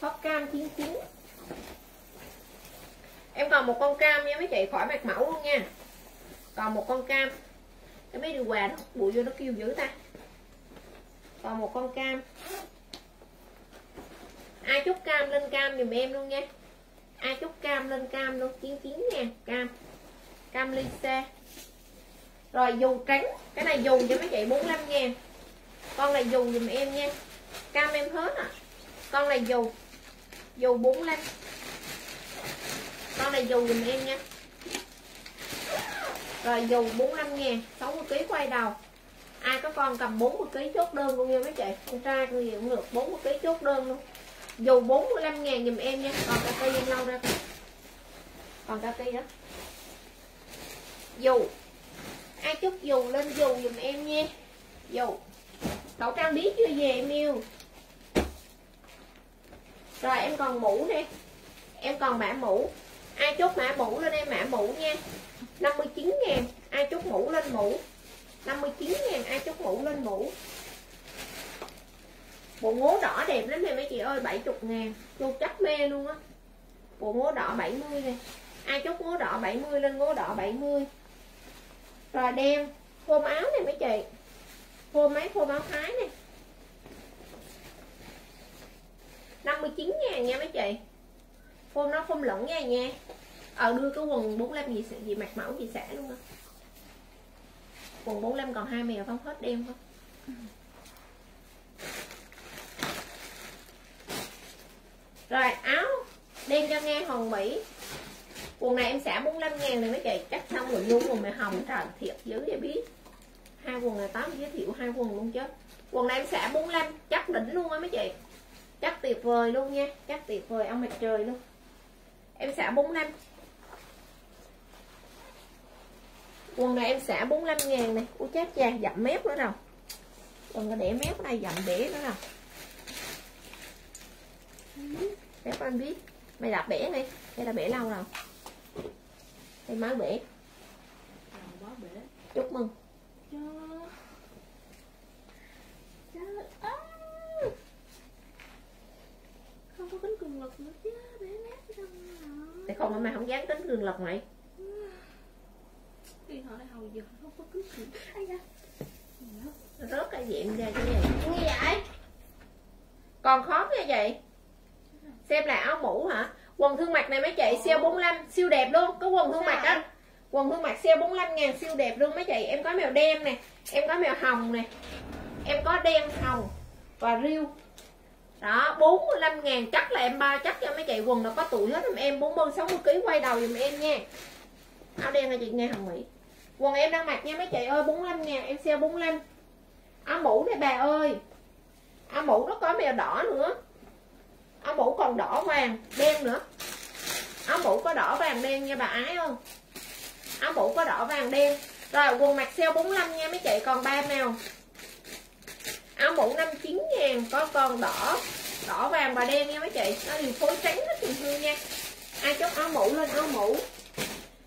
Có cam 99 Em còn một con cam nha, mấy chị, khỏi mặt mẫu luôn nha. Còn một con cam. Cái mấy điều quà nó bụi vô nó kêu dữ ta. Còn một con cam. Ai chúc cam lên cam dùm em luôn nha. Ai chúc cam lên cam luôn 99 nha, Cam. Cam ly xe. Rồi dù trắng. Cái này dù cho mấy chị 45 ngàn. Con này dù dùm em nha. Cam em hết à. Con này dù dù 45 con này dù dùm em nha. Rồi, dù 45 ngàn 60 kg quay đầu. Ai có con cầm 40 kg chốt đơn luôn nha mấy chị. Con trai con gì cũng được 40 kg chốt đơn luôn. Dù 45 ngàn dùm em nha, còn cà ti em lâu ra kìa. Còn cà ti đó. Dù. Ai chút dù lên dù dùm em nha. Dù. Cậu trang biết chưa về em yêu? Rồi, em còn mũ nè. Em còn mã mũ ai chốt mã mũ lên em? Mã mũ nha. 59 ngàn. Ai chốt mũ lên mũ? 59 ngàn. Ai chốt mũ lên mũ? Bộ ngố đỏ đẹp lắm nè mấy chị ơi 70 ngàn. Chu chắc mê luôn á. Bộ ngố đỏ 70 nè. Ai chốt ngố đỏ 70 lên ngố đỏ 70 rồi đen. Phôm áo này mấy chị. Phôm mấy phôm áo thái nè. 59 ngàn nha mấy chị form nó không lẫn nha nha. Ờ đưa cái quần 45 gì gì mặc mẫu gì xả luôn á. Quần 45 còn hai mèo không? Hết đem không? Rồi, áo. Đem cho nghe Hồng Mỹ. Quần này em xả 45 ngàn này mấy chị Chắc xong rồi luôn quần này hồng trời thiệt dữ vậy biết. Hai quần này tám giới thiệu hai quần luôn chứ. Quần này em xả 45 chắc đỉnh luôn á mấy chị Chắc tuyệt vời luôn nha. Chắc tuyệt vời, ông mặt trời luôn. Em xả 45 Quần này em xả 45 ngàn này. Ui chết cha, dặm mép nữa đâu Quần này để mép này, dặm bể nữa đâu Mép anh biết. Mày đạp bể này. Hay là bể lâu rồi Hay mới bể? Chúc mừng. Không có kính cường lực nữa chứ để nát trong để không mà mày không mày. Đi hầu giờ có kính ai da. Nó rớt cái diện ra cái gì? Như vậy? Còn khó nha vậy? Xem là áo mũ hả? Quần thương mặt này mấy chị siêu 45 Siêu đẹp luôn. Cái quần thương mặt á. Quần thương mặt siêu 45 ngàn siêu đẹp luôn mấy chị. Em có mèo đen nè Em có mèo hồng nè Em có đen hồng Và riêu đó 45 ngàn, chắc là em ba, chắc cho mấy chị quần nó có tuổi hết em em 40 60 kg quay đầu giùm em nha. Áo đen là chị? Nghe hồng mỹ. Quần em đang mặc nha mấy chị ơi 45 ngàn, em sale 45 áo mũ này bà ơi. Áo mũ nó có mèo đỏ nữa. Áo mũ còn đỏ vàng, đen nữa. Áo mũ có đỏ vàng, đen nha bà ái không áo mũ có đỏ vàng, đen. Rồi, quần mặc sale 45 nha mấy chị còn ba màu áo mũ 59 ngàn có con đỏ đỏ vàng và đen nha mấy chị. Nó đều phối trắng hết tình thương nha. Ai chốt áo mũ lên áo mũ.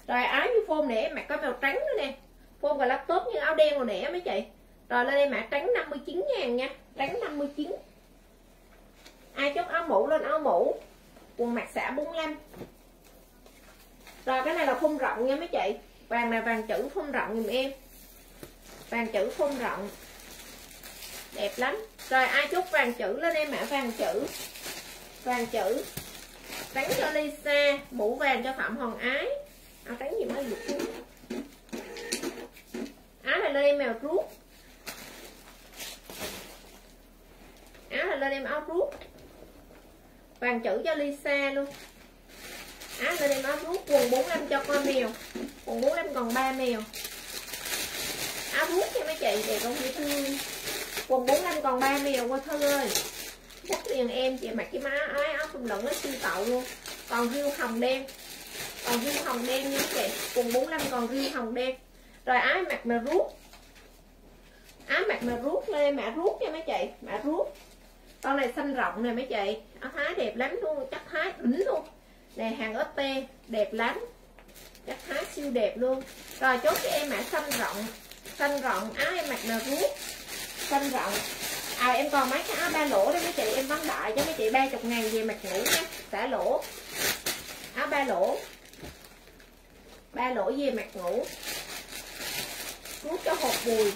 Rồi áo như phôm nè, em mặc có màu trắng nữa nè. Phôm và laptop như áo đen rồi nè mấy chị. Rồi lên đây mã trắng 59 ngàn nha. Trắng 59 ai chốt áo mũ lên áo mũ. Quần mặc xả 45 rồi cái này là phun rộng nha mấy chị. Vàng này vàng chữ phun rộng giùm em. Vàng chữ phun rộng đẹp lắm. Rồi, ai chốt vàng chữ lên em mã vàng chữ. Vàng chữ. Trắng cho Lisa, mũ vàng cho Phạm Hồng Ái. À, áo trắng gì mới được áo này lên em mèo rút áo này lên em áo rút vàng chữ cho Lisa luôn. Áo lên em áo rút quần 45 cho con mèo. Quần 45 còn ba mèo. Áo rút nha mấy chị, đẹp không dễ thương quần 45 còn 3 mèo qua Thư ơi. Chắc liền em chị mặc cái má ái áo phông lẫn nó siêu tậu luôn. Còn riêu hồng đen. Còn riêu hồng đen nha chị. Quần 45 còn riêu hồng đen. Rồi ái mặc mà rút Áo mặc mà rút lên, mã rút nha mấy chị. Mã rút Con này xanh rộng nè mấy chị. Áo thái đẹp lắm luôn, Chắc thái đỉnh luôn. Nè, hàng ST đẹp lắm. Chắc thái siêu đẹp luôn. Rồi chốt cho em mã xanh rộng. Xanh rộng áo em mặc mà rút xanh rộng. À em còn mấy cái áo ba lỗ đó mấy chị. Em bán đại cho mấy chị ba chục ngàn về mặt ngủ nha. Xả lỗ. Áo ba lỗ. Ba lỗ về mặt ngủ rút cho hột bùi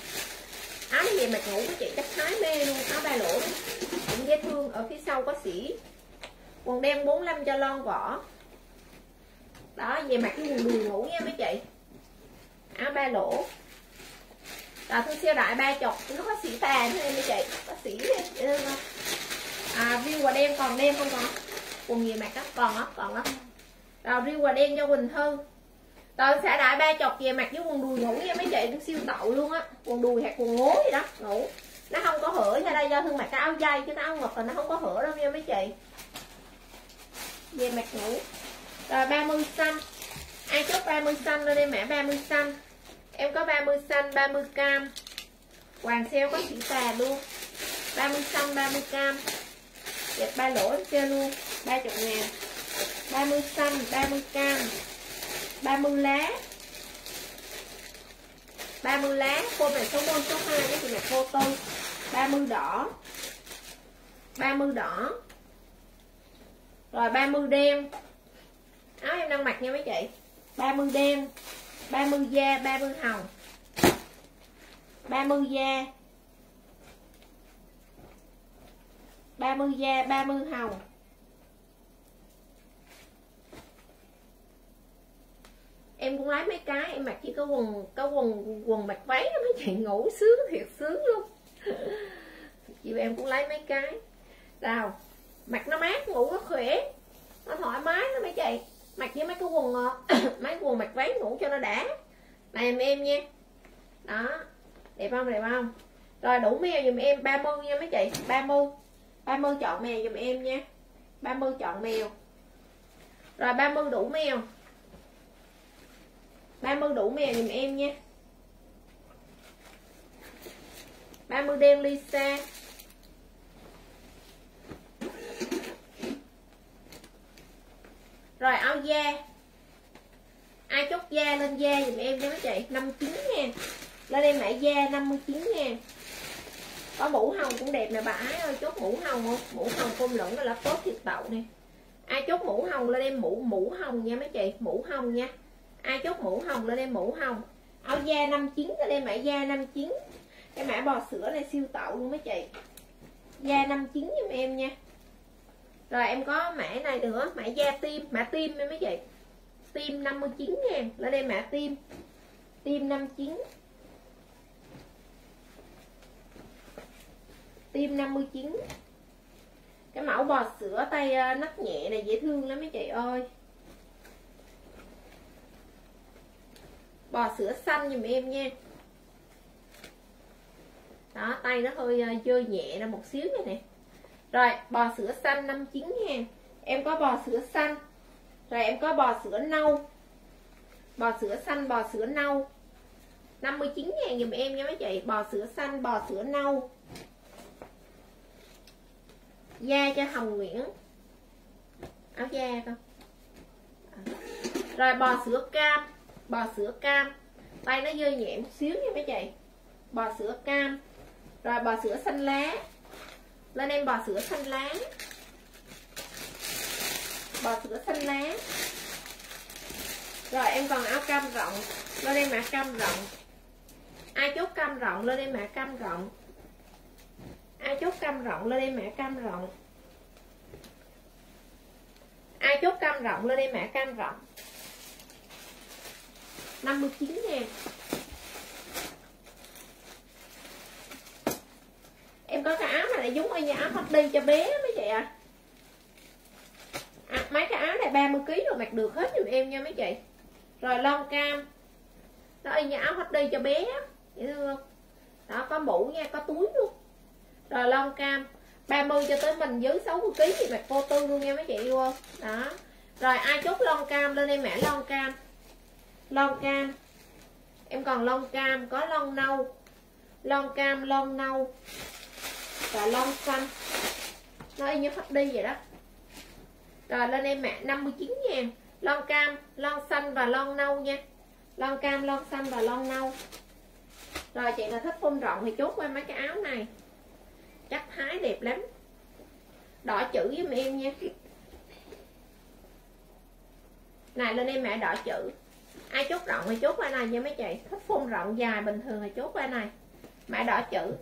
áo về mặt ngủ mấy chị. Chắc thái mê luôn. Áo ba lỗ cũng dễ thương. Ở phía sau có xỉ. Quần đen 45 cho lon vỏ. Đó, về mặt cái quần đùi ngủ nha mấy chị. Áo ba lỗ. À, rồi thương siêu đại ba chục nó có xỉ tà em đi chị có xỉ à riêu quả đen còn đen không còn quần gì mặc á còn á, còn á. rồi riêu quả đen cho quỳnh thư. Rồi sẽ đại ba chọc về mặc với quần đùi ngủ nha mấy chị nó siêu tậu luôn á. Quần đùi hoặc quần ngố gì đó ngủ. Nó không có hở nha đây do thương mặc cái áo dây chứ nó áo ngực là nó không có hở đâu nha mấy chị. Về mặc ngủ. Rồi 30 xanh. Ai chốt 30 xanh lên đây mã 30 xanh em có 30 xanh 30 cam hoàng xeo có chỉ tà luôn 30 xanh 30 cam dẹp ba lỗ em chơi luôn 30 ngàn 30 xanh 30 cam 30 lá 30 lá cô về số 1 số 2 cái chị là cô tư 30 đỏ 30 đỏ rồi 30 đen áo em đang mặc nha mấy chị 30 đen 30 da 30 hồng. 30 da. 30 da 30 hồng. Em cũng lấy mấy cái, em mặc chỉ có quần có quần quần mặc váy đó mấy chị ngủ, sướng thiệt, sướng luôn. Chị em cũng lấy mấy cái. Nào, mặc nó mát, ngủ nó khỏe, nó thoải mái đó mấy chị mặc với mấy cái quần ờ, mấy quần mặc váy ngủ cho nó đã. Này, em em nha. Đó. Đẹp không? Đẹp không? Rồi, đủ mèo dùm em. 30 nha mấy chị. 30 30 chọn mèo dùm em nha. 30 chọn mèo. Rồi 30 đủ mèo. 30 đủ mèo dùm em nha. 30 đen Lisa. Rồi áo da Ai chốt da lên da dùm em nha mấy chị 59 nha. Lên em mãi da 59 nha. Có mũ hồng cũng đẹp nè, bà ái ơi, Chốt mũ hồng không? Mũ hồng phun lẫn là tốt thịt tậu nè. Ai chốt mũ hồng lên em mũ mũ hồng nha mấy chị, Mũ hồng nha. Ai chốt mũ hồng lên em mũ hồng. Áo da 59 lên em mã da 59 Cái mã bò sữa này siêu tậu luôn mấy chị. Da 59 giùm em nha rồi em có mã này nữa, mã da tim, mã tim em mấy chị tim 59 ngàn lên đây mã tim. Tim 59 tim 59 cái mẫu bò sữa tay ờ, nắp nhẹ này dễ thương lắm mấy chị ơi. Bò sữa xanh giùm em nha. Đó, tay nó hơi chơi dơ nhẹ ra một xíu này nè rồi bò sữa xanh 59 ngàn Em có bò sữa xanh. Rồi em có bò sữa nâu. Bò sữa xanh, bò sữa nâu. 59 ngàn dùm em nha mấy chị. Bò sữa xanh, bò sữa nâu. Da cho Hồng Nguyễn. Áo da không Rồi bò sữa cam. Bò sữa cam. Tay nó dơ nhẹ một xíu nha mấy chị. Bò sữa cam. Rồi bò sữa xanh lá lên em bò sữa xanh lá bò sữa xanh lá rồi, em còn áo cam rộng. Lên em mã cam rộng. Ai chốt cam rộng, lên em mã cam rộng. Ai chốt cam rộng, lên em mã cam rộng. Ai chốt cam rộng, lên em mã cam rộng. 59 ngàn em có cái áo này là giống y như áo thoát đi cho bé mấy chị ạ à. à, mấy cái áo này 30 kg rồi mặc được hết giùm em nha mấy chị. Rồi lon cam. Nó y như áo thoát đi cho bé. Dễ thương không? Đó có mũ nha có túi luôn. Rồi lon cam. 30 cho tới mình dưới 60 kg thì mặc vô tư luôn nha mấy chị yêu không? Đó. Rồi ai chốt lon cam lên em mẹ lon cam. Lon cam. Em còn lon cam có lon nâu. Lon cam lon nâu và lon xanh. Nó y như phát đi vậy đó. Rồi lên em mẹ 59 ngàn lon cam, lon xanh và lon nâu nha. Lon cam, lon xanh và lon nâu. Rồi chị nào thích phun rộng thì chốt qua mấy cái áo này. Chắc thái đẹp lắm. Đỏ chữ với em nha. Này, lên em mẹ, đỏ chữ. Ai chốt rộng thì chốt qua này nha mấy chị. Thích phun rộng dài bình thường thì chốt qua này. Mẹ đỏ chữ.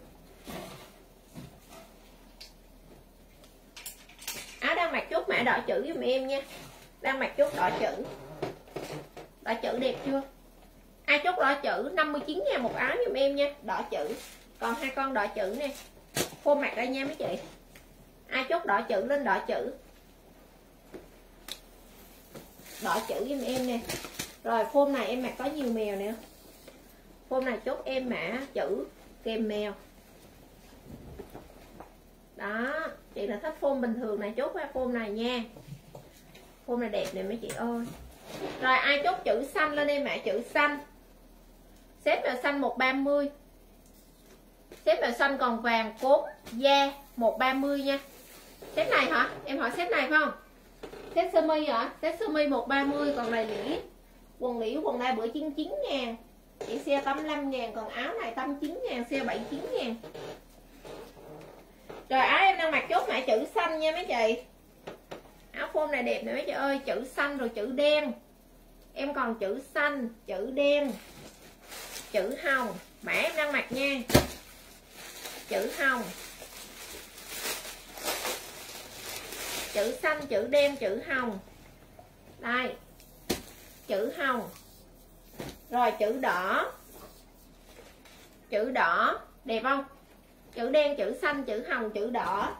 Áo đang mặc chốt mã đỏ chữ giùm em nha. Đang mặc chốt đỏ chữ. Đỏ chữ đẹp chưa? Ai chốt đỏ chữ? 59 ngàn một áo giùm em nha. Đỏ chữ. Còn hai con đỏ chữ nè. Phô mặt đây nha mấy chị. Ai chốt đỏ chữ lên đỏ chữ. Đỏ chữ giùm em nè. Rồi phôm này em mặc có nhiều mèo nè. Phôm này chốt em mã chữ kèm mèo đó chị là thích phôm bình thường này, chốt qua phôm này nha. Phôm này đẹp này mấy chị ơi. Rồi, ai chốt chữ xanh lên em mã chữ xanh. Xếp vào xanh 130 xếp vào xanh còn vàng cốm da 130 nha. Xếp này hả? Em hỏi xếp này không? Xếp sơ mi hả? Xếp sơ mi 130 còn này lĩ. Quần lĩ, quần này bữa 99 ngàn. Chị xe 85 ngàn, còn áo này 89 ngàn, xe 79 ngàn rồi áo em đang mặc chốt mã chữ xanh nha mấy chị. Áo phông này đẹp nè mấy chị ơi, chữ xanh rồi chữ đen. Em còn chữ xanh, chữ đen, chữ hồng. Mã em đang mặc nha. Chữ hồng. Chữ xanh, chữ đen, chữ hồng. Đây. Chữ hồng. Rồi, chữ đỏ. Chữ đỏ. Đẹp không? Chữ đen, chữ xanh, chữ hồng, chữ đỏ.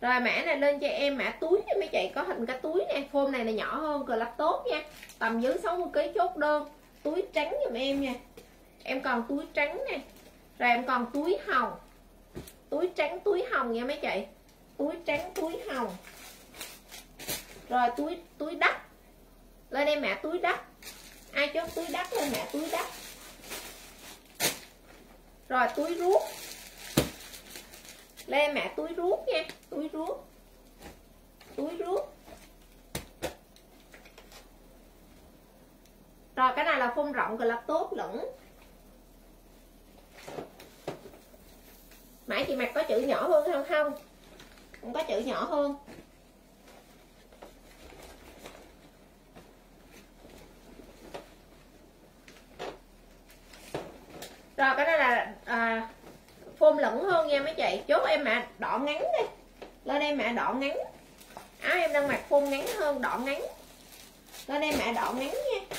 Rồi mã này lên cho em mã túi nha mấy chị. Có hình cái túi nè. Phôm này là nhỏ hơn cờ lắp tốt nha. Tầm dưới 60 kg chốt đơn. Túi trắng giùm em nha. Em còn túi trắng nè. Rồi em còn túi hồng. Túi trắng, túi hồng nha mấy chị. Túi trắng, túi hồng. Rồi túi túi đất lên em mã túi đất ai chốt túi đất lên mã túi đất rồi túi ruốc lê, mẹ túi ruốc nha. Túi ruốc. Túi ruốc. Rồi, cái này là phun rộng là tốt lẫn. Mãi chị mặc có chữ nhỏ hơn không không? Không có chữ nhỏ hơn rồi cái này là à, phôm lẫn hơn nha mấy chị chốt em mạ đỏ ngắn đi. Lên em mạ đỏ ngắn. Áo em đang mặc phun ngắn hơn, đỏ ngắn. Lên em mạ đỏ ngắn nha.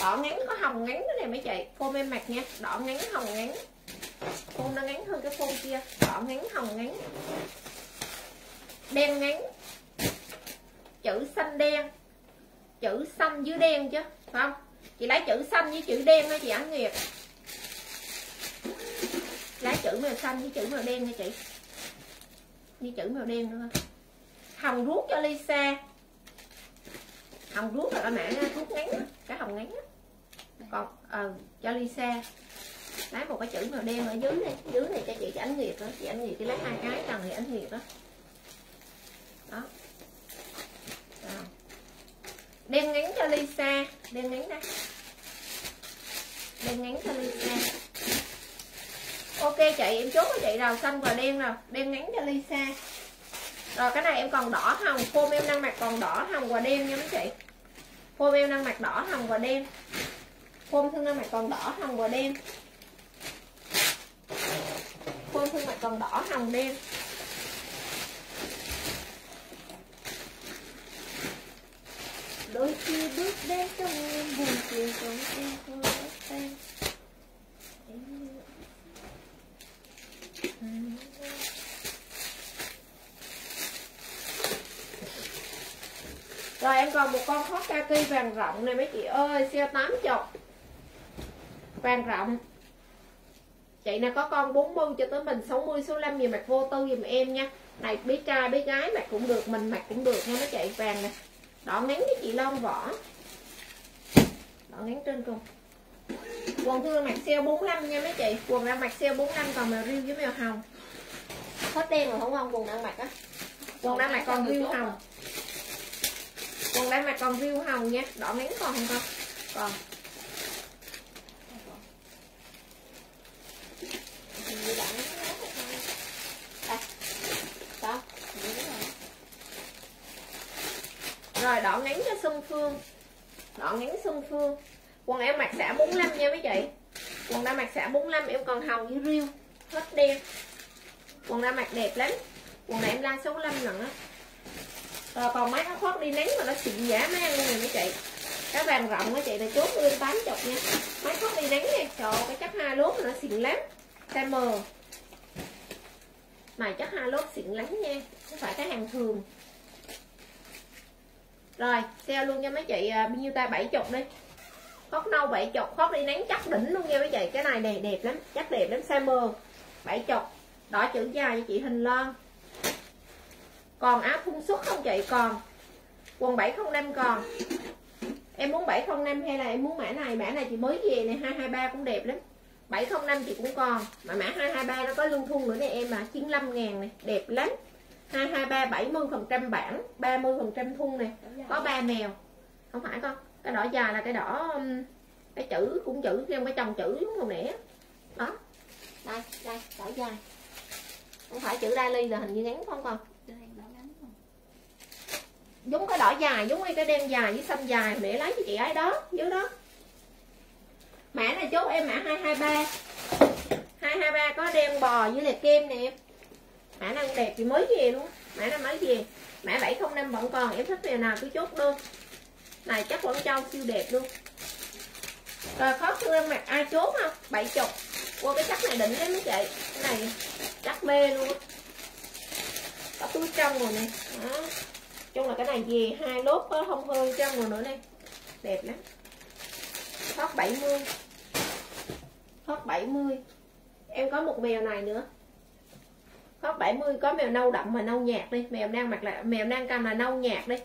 Đỏ ngắn có hồng ngắn cái này mấy chị phun em mặc nha. Đỏ ngắn, hồng ngắn. Phun nó ngắn hơn cái phun kia. Đỏ ngắn, hồng ngắn. Đen ngắn. Chữ xanh đen. Chữ xanh dưới đen chứ, phải không? Chị lấy chữ xanh với chữ đen đó chị Ánh nghiệp lá chữ màu xanh với chữ màu đen nha chị. Với chữ màu đen nữa. Hồng ruốc cho Lisa. Hồng ruốc là cái mảng ruốc ngắn cái hồng ngắn còn ờ cho Lisa. Lấy một cái chữ màu đen ở dưới này dưới này cho chị cái ánh nghiệp đó chị ánh nghiệp cái lấy hai cái cần thì ánh nghiệp đó. Đó. Đen ngắn cho Lisa đen ngắn đây. Đen ngắn cho Lisa ok chị, em chốt với chị rồi xanh và đen rồi. Đen ngắn cho Lisa. Rồi, cái này em còn đỏ hồng. Phôm em đang mặc còn đỏ hồng và đen nha mấy chị. Phôm em đang mặc đỏ hồng và đen. Phôm thương đang mặc còn đỏ hồng và đen. Phôm thương mặc còn đỏ hồng, đen. Đôi khi bước đến trong buồn chiều còn em thôi em Rồi, em còn một con hot kaki vàng rộng này mấy chị ơi Size 80 Vàng rộng. Chị nào có con 40 cho tới mình 60 số 5 gì mặc vô tư giùm em nha. Này, bé trai, bé gái mặc cũng được, Mình mặc cũng được nha mấy chị. Vàng này Đỏ ngắn với chị lon vỏ. Đỏ ngắn trên cùng. Quần thưa mặc size 45 nha mấy chị. Quần đang mặc size 45 còn màu riêu với màu hồng. Hết đen rồi không không quần đang mặc á. Quần đang mặc còn riêu hồng. Quần đang mặc còn riêu hồng nha. Đỏ ngắn còn không con? Còn. Rồi đỏ ngắn cho Xuân Phương. Đỏ ngắn Xuân Phương Quần em mặc xả 45 nha mấy chị. Quần đang mặc xả 45 em còn hồng với riêu Hết đen. Quần đang mặc đẹp lắm. Quần này em la 65 lần á. Rồi còn mấy áo khoác đi nắng mà nó xịn giả mang luôn này mấy chị. Cái vàng rộng á chị là chốt lên 80 nha. Mấy khoác đi nắng này Trời ơi, cái chắc hai lốt mà nó xịn lắm. Tay M mà chắc hai lốt xịn lắm nha Không phải cái hàng thường. Rồi sale luôn nha mấy chị à, bao nhiêu ta? Bảy chục đi khóc nâu bảy chục khóc đi nắng chắc đỉnh luôn nha mấy chị cái này đẹp đẹp lắm chắc đẹp lắm size M bảy chục đỏ chữ dài cho chị hình lon còn áo thun xuất không chị? Còn. Quần 705 còn. Em muốn 705 hay là em muốn mã này? Mã này chị mới về này 223 cũng đẹp lắm. 705 chị cũng còn mà mã 223 nó có lương thun nữa nè em mà 95 ngàn này đẹp lắm. 223 70 phần trăm bản 30 phần trăm thun này có ba mèo. Không phải con cái đỏ dài là cái đỏ um, cái chữ cũng chữ thêm cái chồng chữ giống không nẻ đó. Đây đây đỏ dài không phải chữ Dali là hình như ngắn không con? Giống cái đỏ dài giống cái đen dài với xanh dài. Mẹ lấy cho chị ấy đó dưới đó. Mã này chốt em mã 223 223 có đen bò với lại kem nè. Em mã này đẹp thì mới về luôn. Mã này mới về. Mã 705 vẫn còn em thích mèo nào cứ chốt luôn này, chắc vẫn châu siêu đẹp luôn. Rồi, khó thương mặt ai chốt không? Bảy chục. Qua cái chắc này đỉnh đấy mấy chị. Cái này chắc mê luôn có túi trong rồi nè. Đó. Chung là cái này về hai lốt có không hơn trong rồi nữa nè. Đẹp lắm. Khóc 70 khóc 70 em có một mèo này nữa. Khóc 70 có mèo nâu đậm và nâu nhạt đi. Mèo đang mặc là mèo đang cầm là nâu nhạt đi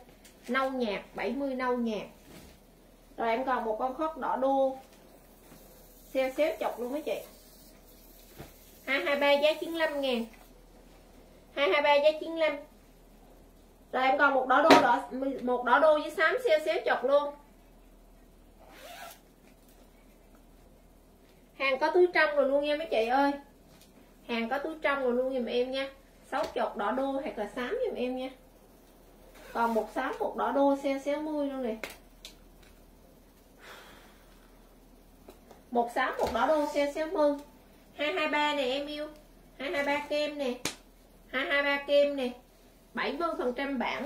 nâu nhạt 70 nâu nhạt. Rồi em còn một con khóc đỏ đô xeo xéo chọc luôn mấy chị. 223 giá 95 ngàn. 223 giá 95 rồi em còn một đỏ đô đỏ, một đỏ đô với xám xeo xéo chọc luôn. Hàng có túi trong rồi luôn nha mấy chị ơi. Hàng có túi trong rồi luôn giùm em nha. Sáu chọc đỏ đô hoặc là xám giùm em nha còn một xám một đỏ đô xe xéo mươi luôn nè. Một xám một đỏ đô xe xéo mươi. Hai hai ba nè em yêu. Hai hai ba kem nè. Hai hai ba kem nè. 70 phần trăm bản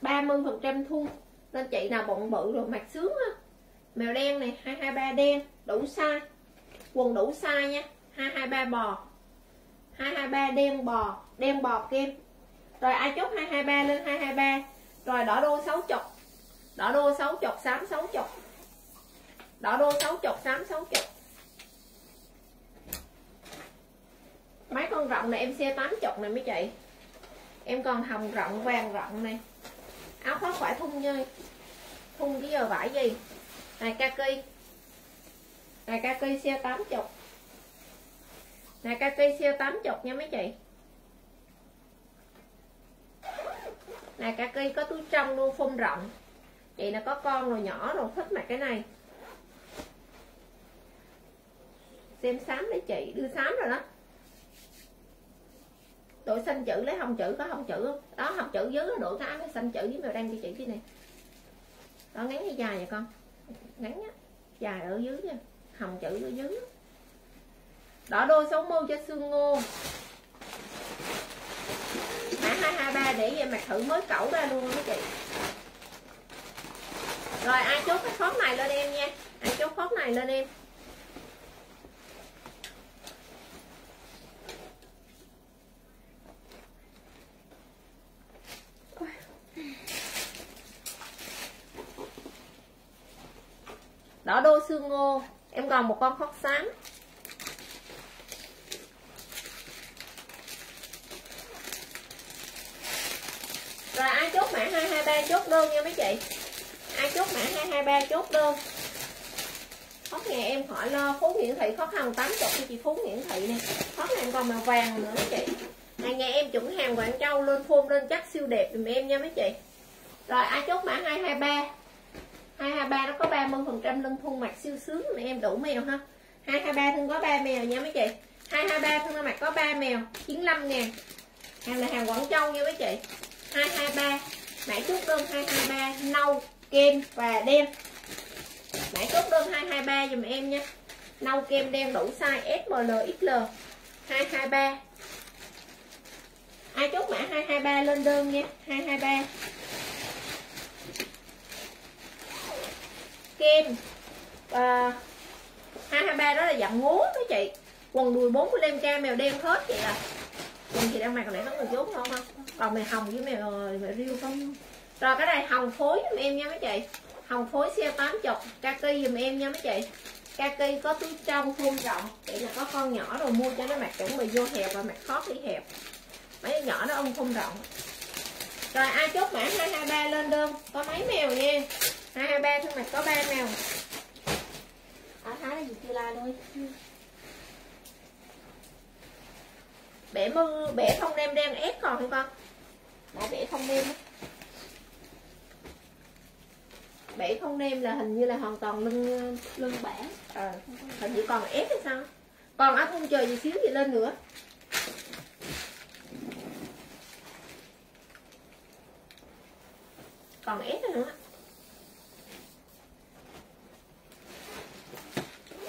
30 phần trăm thun nên chị nào bụng bự rồi mặc sướng á. Mèo đen này 223 đen, đủ size. Quần đủ size nha. 223 bò. 223 đen bò đen bò kem. Rồi ai chốt 223 lên 223 rồi, đỏ đô 60 đỏ đô 60 xám 60 đỏ đô 60 xám 60 mấy con rộng này em xe 80 này mấy chị. Em còn hồng rộng, vàng rộng này. Áo khoác vải thun nhơi. Thun cái giờ vải gì? Này kaki này kaki xe 80 này kaki xe 80 nha mấy chị này kaki có túi trong luôn, phun rộng. Chị là có con rồi, nhỏ rồi, thích mặc cái này. Xem xám đấy chị, đưa xám rồi đó. Đội xanh chữ, lấy hồng chữ, có hồng chữ không? Đó, hồng chữ dưới đội cái áo xanh chữ với màu đen cho chị cái này đó, ngắn hay dài vậy con? Ngắn á, dài ở dưới nha. Hồng chữ ở dưới đỏ đô 60 cho xương ngô mã để về mặt thử mới cẩu ra luôn mấy chị. Rồi, ai chốt cái khóm này lên em nha. Ai chốt khóm này lên em. Đỏ đô xương ngô. Em còn một con khóc sáng rồi ai chốt mã 223 chốt đơn nha mấy chị ai chốt mã 223 chốt đơn khóc nhà em khỏi lo, phú nguyễn thị khó khăn 80 cho chị phú nguyễn thị nè. Khóc này còn màu vàng nữa chị. Hàng nhà em chuẩn hàng Quảng Châu lên phun lên chắc siêu đẹp dùm em nha mấy chị. Rồi, ai chốt mã 223 223 nó có 30 phần trăm lưng thun mặt siêu sướng mà em đủ mèo ha. 223 thương có 3 mèo nha mấy chị. 223 thương mặt có 3 mèo 95 ngàn. Hàng là hàng Quảng Châu nha mấy chị. 223 mã chốt đơn 223 nâu, kem và đen. Mã chốt đơn 223 dùm em nha. Nâu, kem, đen đủ size SML XL 223 ai chốt mã 223 lên đơn nha. 223 kem và 223 đó là dạng ngố đó chị. Quần đùi 45k mèo đen hết chị à. Quần chị đang mặc còn nãy có người chốt không không? Còn mèo hồng với mèo mèo riêu không? Rồi cái này hồng phối giùm em nha mấy chị. Hồng phối xe 80 kaki giùm em nha mấy chị. Kaki có túi trong khung rộng để là có con nhỏ rồi mua cho nó mặc chuẩn bị vô hẹp và mặc khó đi hẹp. Mấy nhỏ nó ôm khung rộng. Rồi ai chốt mã 223 lên đơn có mấy mèo nha. 223 thương mặt có 3 mèo. Ở thái là gì chưa la luôn bể mưa bể không đem đen ép còn không con đã bể không á. bể không đem là hình như là hoàn toàn lưng lưng bể ờ. Hình như còn ép hay sao? Còn áo thun chờ gì xíu gì lên nữa. Còn ép nữa.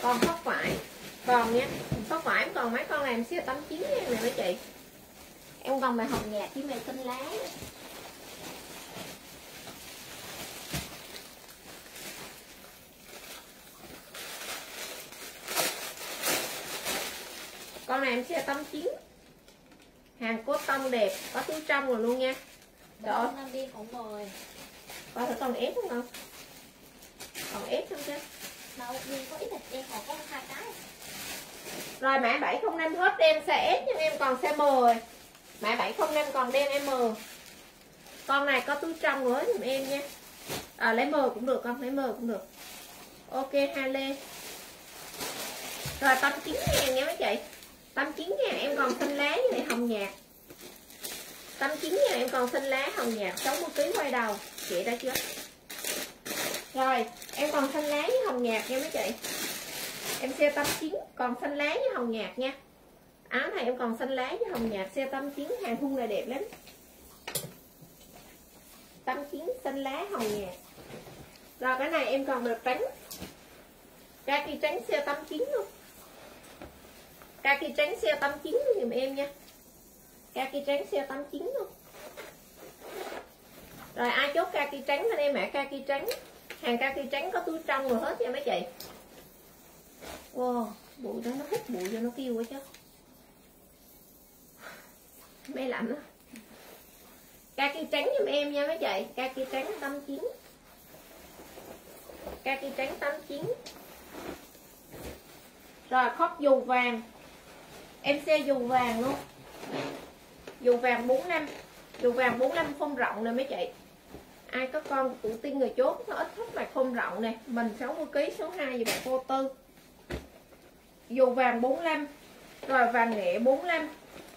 Còn khóc vải. Còn nha khóc vải còn mấy con làm xíu tấm chín nha này mấy chị em còn mày hồng nhạt với mày xinh lá. Con này em sẽ tấm chín hàng cốt tông đẹp có túi trong rồi luôn nha. Ơi, Năm đi cũng mời coi thử còn ép không không? Còn ép không chứ? Đâu, nhưng có ít thịt đen còn có hai cái. Rồi mã 705 hết đem size S nhưng em còn size M rồi Mã 705 còn đen M. Con này có túi trong nữa giùm em nha. À, Lấy M cũng được con, lấy M cũng được. Ok hai lê. Rồi 89 ngàn nha mấy chị? 89 ngàn em còn xanh lá với lại hồng nhạt. 89 ngàn em còn xanh lá hồng nhạt 60 kg quay đầu. Chị đã chưa Rồi em còn xanh lá với hồng nhạt nha mấy chị. Em xe tâm chín còn xanh lá với hồng nhạt nha áo này em còn xanh lá với hồng nhạt. Xe tâm chiến hàng hung này đẹp lắm. Tâm chiến xanh lá hồng nhạt. Rồi cái này em còn được trắng kaki trắng xe tâm chiến luôn. Kaki trắng xe tâm chiến luôn giùm em nha. Kaki trắng xe tâm chiến luôn. Rồi ai chốt kaki trắng lên em mã kaki trắng. Hàng kaki trắng có túi trong rồi hết nha mấy chị. Wow, bụi đó nó hút bụi cho nó kêu quá chứ. Mê lạnh á. Kaki trắng giùm em nha mấy chị. Kaki trắng tâm chín. Kaki trắng tâm chín. Rồi, khóc dù vàng. Em xe dù vàng luôn. Dù vàng 45 Dù vàng 45 không rộng nè mấy chị. Ai có con tự tin người chốt Nó ít thích mà không rộng nè. Mình 60kg số 2 gì cô tư. Dù vàng 45 rồi, vàng nghệ 45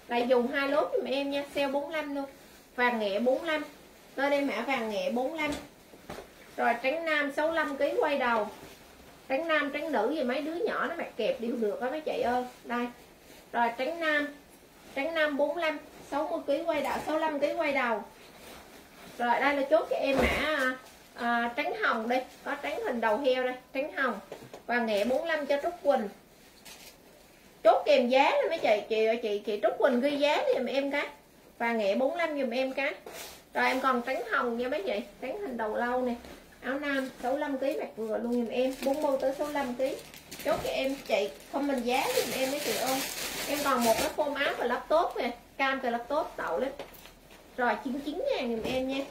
lại dùng hai lốt giùm em nha sale 45 luôn. Vàng nghệ 45 lên đây mã vàng nghệ 45 rồi trắng nam 65 kg quay đầu. Trắng nam trắng nữ gì mấy đứa nhỏ nó mặc kẹp đều được đó mấy chị ơi. Đây. Rồi trắng nam trắng nam 45 60 kg quay đầu 65 kg quay đầu. Rồi đây là chốt cho em mã à, trắng hồng đây có trắng hình đầu heo đây trắng hồng. Và nghệ 45 cho Trúc Quỳnh chốt kèm giá lên mấy chị. Chị chị chị Trúc Quỳnh ghi giá giùm em cái. Và nghệ 45 giùm em cái. Rồi em còn trắng hồng nha mấy chị. Trắng hình đầu lâu nè. Áo nam 65 kg mặc vừa luôn giùm em. 40 tới 65 kg chốt cho em, chị, không mình giá giùm em mấy chị ơi. Em còn một cái form áo và laptop nè. Cam từ laptop đậu lên rồi 99 ngàn giùm em nha.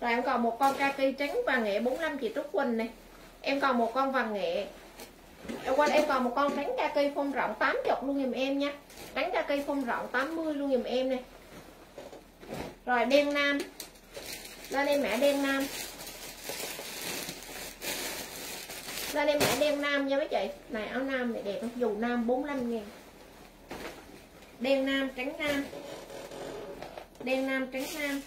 Rồi em còn một con kaki trắng và nghệ 45 chị Trúc Quỳnh này em còn một con vàng nghệ em quên, em còn một con đánh ca cây phong rộng 80 luôn giùm em nha. Đánh ca cây phong rộng 80 luôn giùm em này rồi, đen nam. Lên em mã đen nam. Lên em mã đen nam nha mấy chị. Này, áo nam này đẹp không dù nam 45 ngàn. Đen nam, trắng nam. Đen nam, trắng nam.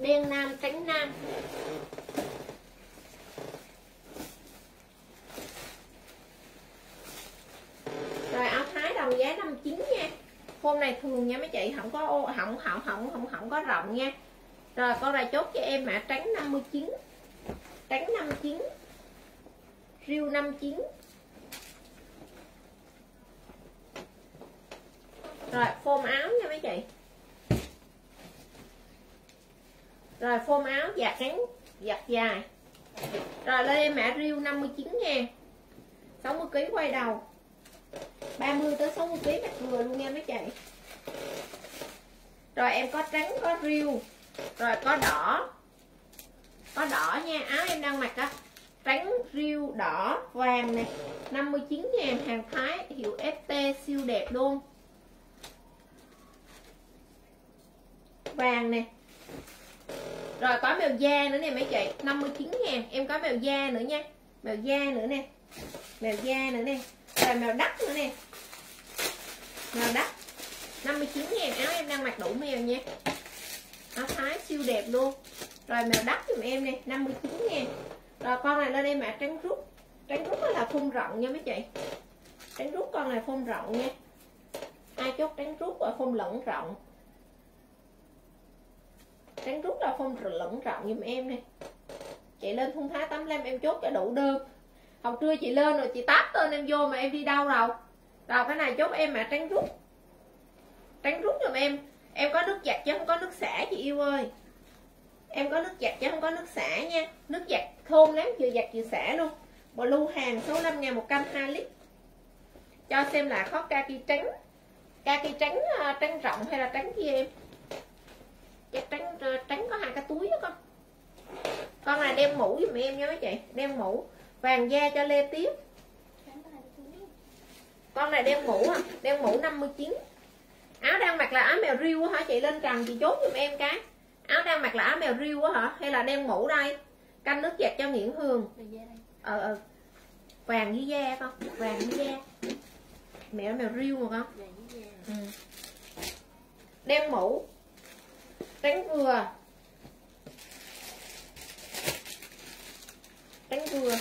Đen nam, trắng nam. Rồi áo thái đồng giá 59 nha. Hôm này thường nha mấy chị, không có ô, không không không không không có rộng nha. Rồi, con này chốt cho em mã trắng 59 trắng 59 riêu 59 rồi, form áo nha mấy chị. Rồi, form áo giặt ngắn giặt dài. Rồi, lên em mã riêu 59 nha. 60 kg quay đầu. 30 tới 60 kg mặt vừa luôn nha mấy chị. Rồi em có trắng, có riêu, rồi có đỏ. Có đỏ nha, áo em đang mặc á. Trắng, riêu, đỏ, vàng này 59 ngàn hàng Thái, hiệu FT siêu đẹp luôn. Vàng nè. Rồi có mèo da nữa nè mấy chị. 59 ngàn em có mèo da nữa nha. Mèo da nữa nè. Mèo da nữa nè rồi mèo đắt nữa nè. Mèo đắt. 59 ngàn, áo em đang mặc đủ mèo nha. Áo thái siêu đẹp luôn. Rồi mèo đắt giùm em nè 59 ngàn. Rồi con này lên em mặc trắng rút. Trắng rút là phun rộng nha mấy chị. Trắng rút con này phun rộng nha. Ai chốt trắng rút và phun lẫn rộng. Trắng rút là phun lẫn rộng giùm em nè. Chị lên phun thái 85 em chốt cho đủ đơn học trưa chị lên rồi, chị tát tên em vô mà em đi đâu rồi? Rồi, cái này chốt em mà trắng rút. Trắng rút giùm em. Em có nước giặt chứ không có nước xả, chị yêu ơi. Em có nước giặt chứ không có nước xả nha. Nước giặt thơm lắm, vừa giặt vừa xả luôn. Blue hàng số 5 ngàn một canh 2 lít. Cho xem là có kaki trắng kaki trắng à, trắng rộng hay là trắng gì em? Chắc trắng trắng có hai cái túi đó con. Con này đem mũ giùm em nha mấy chị, đem mũ vàng da cho lê tiếp con này đeo mũ à đeo mũ 59 áo đang mặc là áo mèo riêu hả? Chị lên trần chị chốt giùm em cái. Áo đang mặc là áo mèo riêu hả? Hay là đeo mũ đây? Canh nước giặt cho Nguyễn Hương ờ ờ. Vàng với da con, vàng với da. Mẹ mèo riêu mà con. Ừ. đeo mũ. Tránh vừa. Tránh vừa.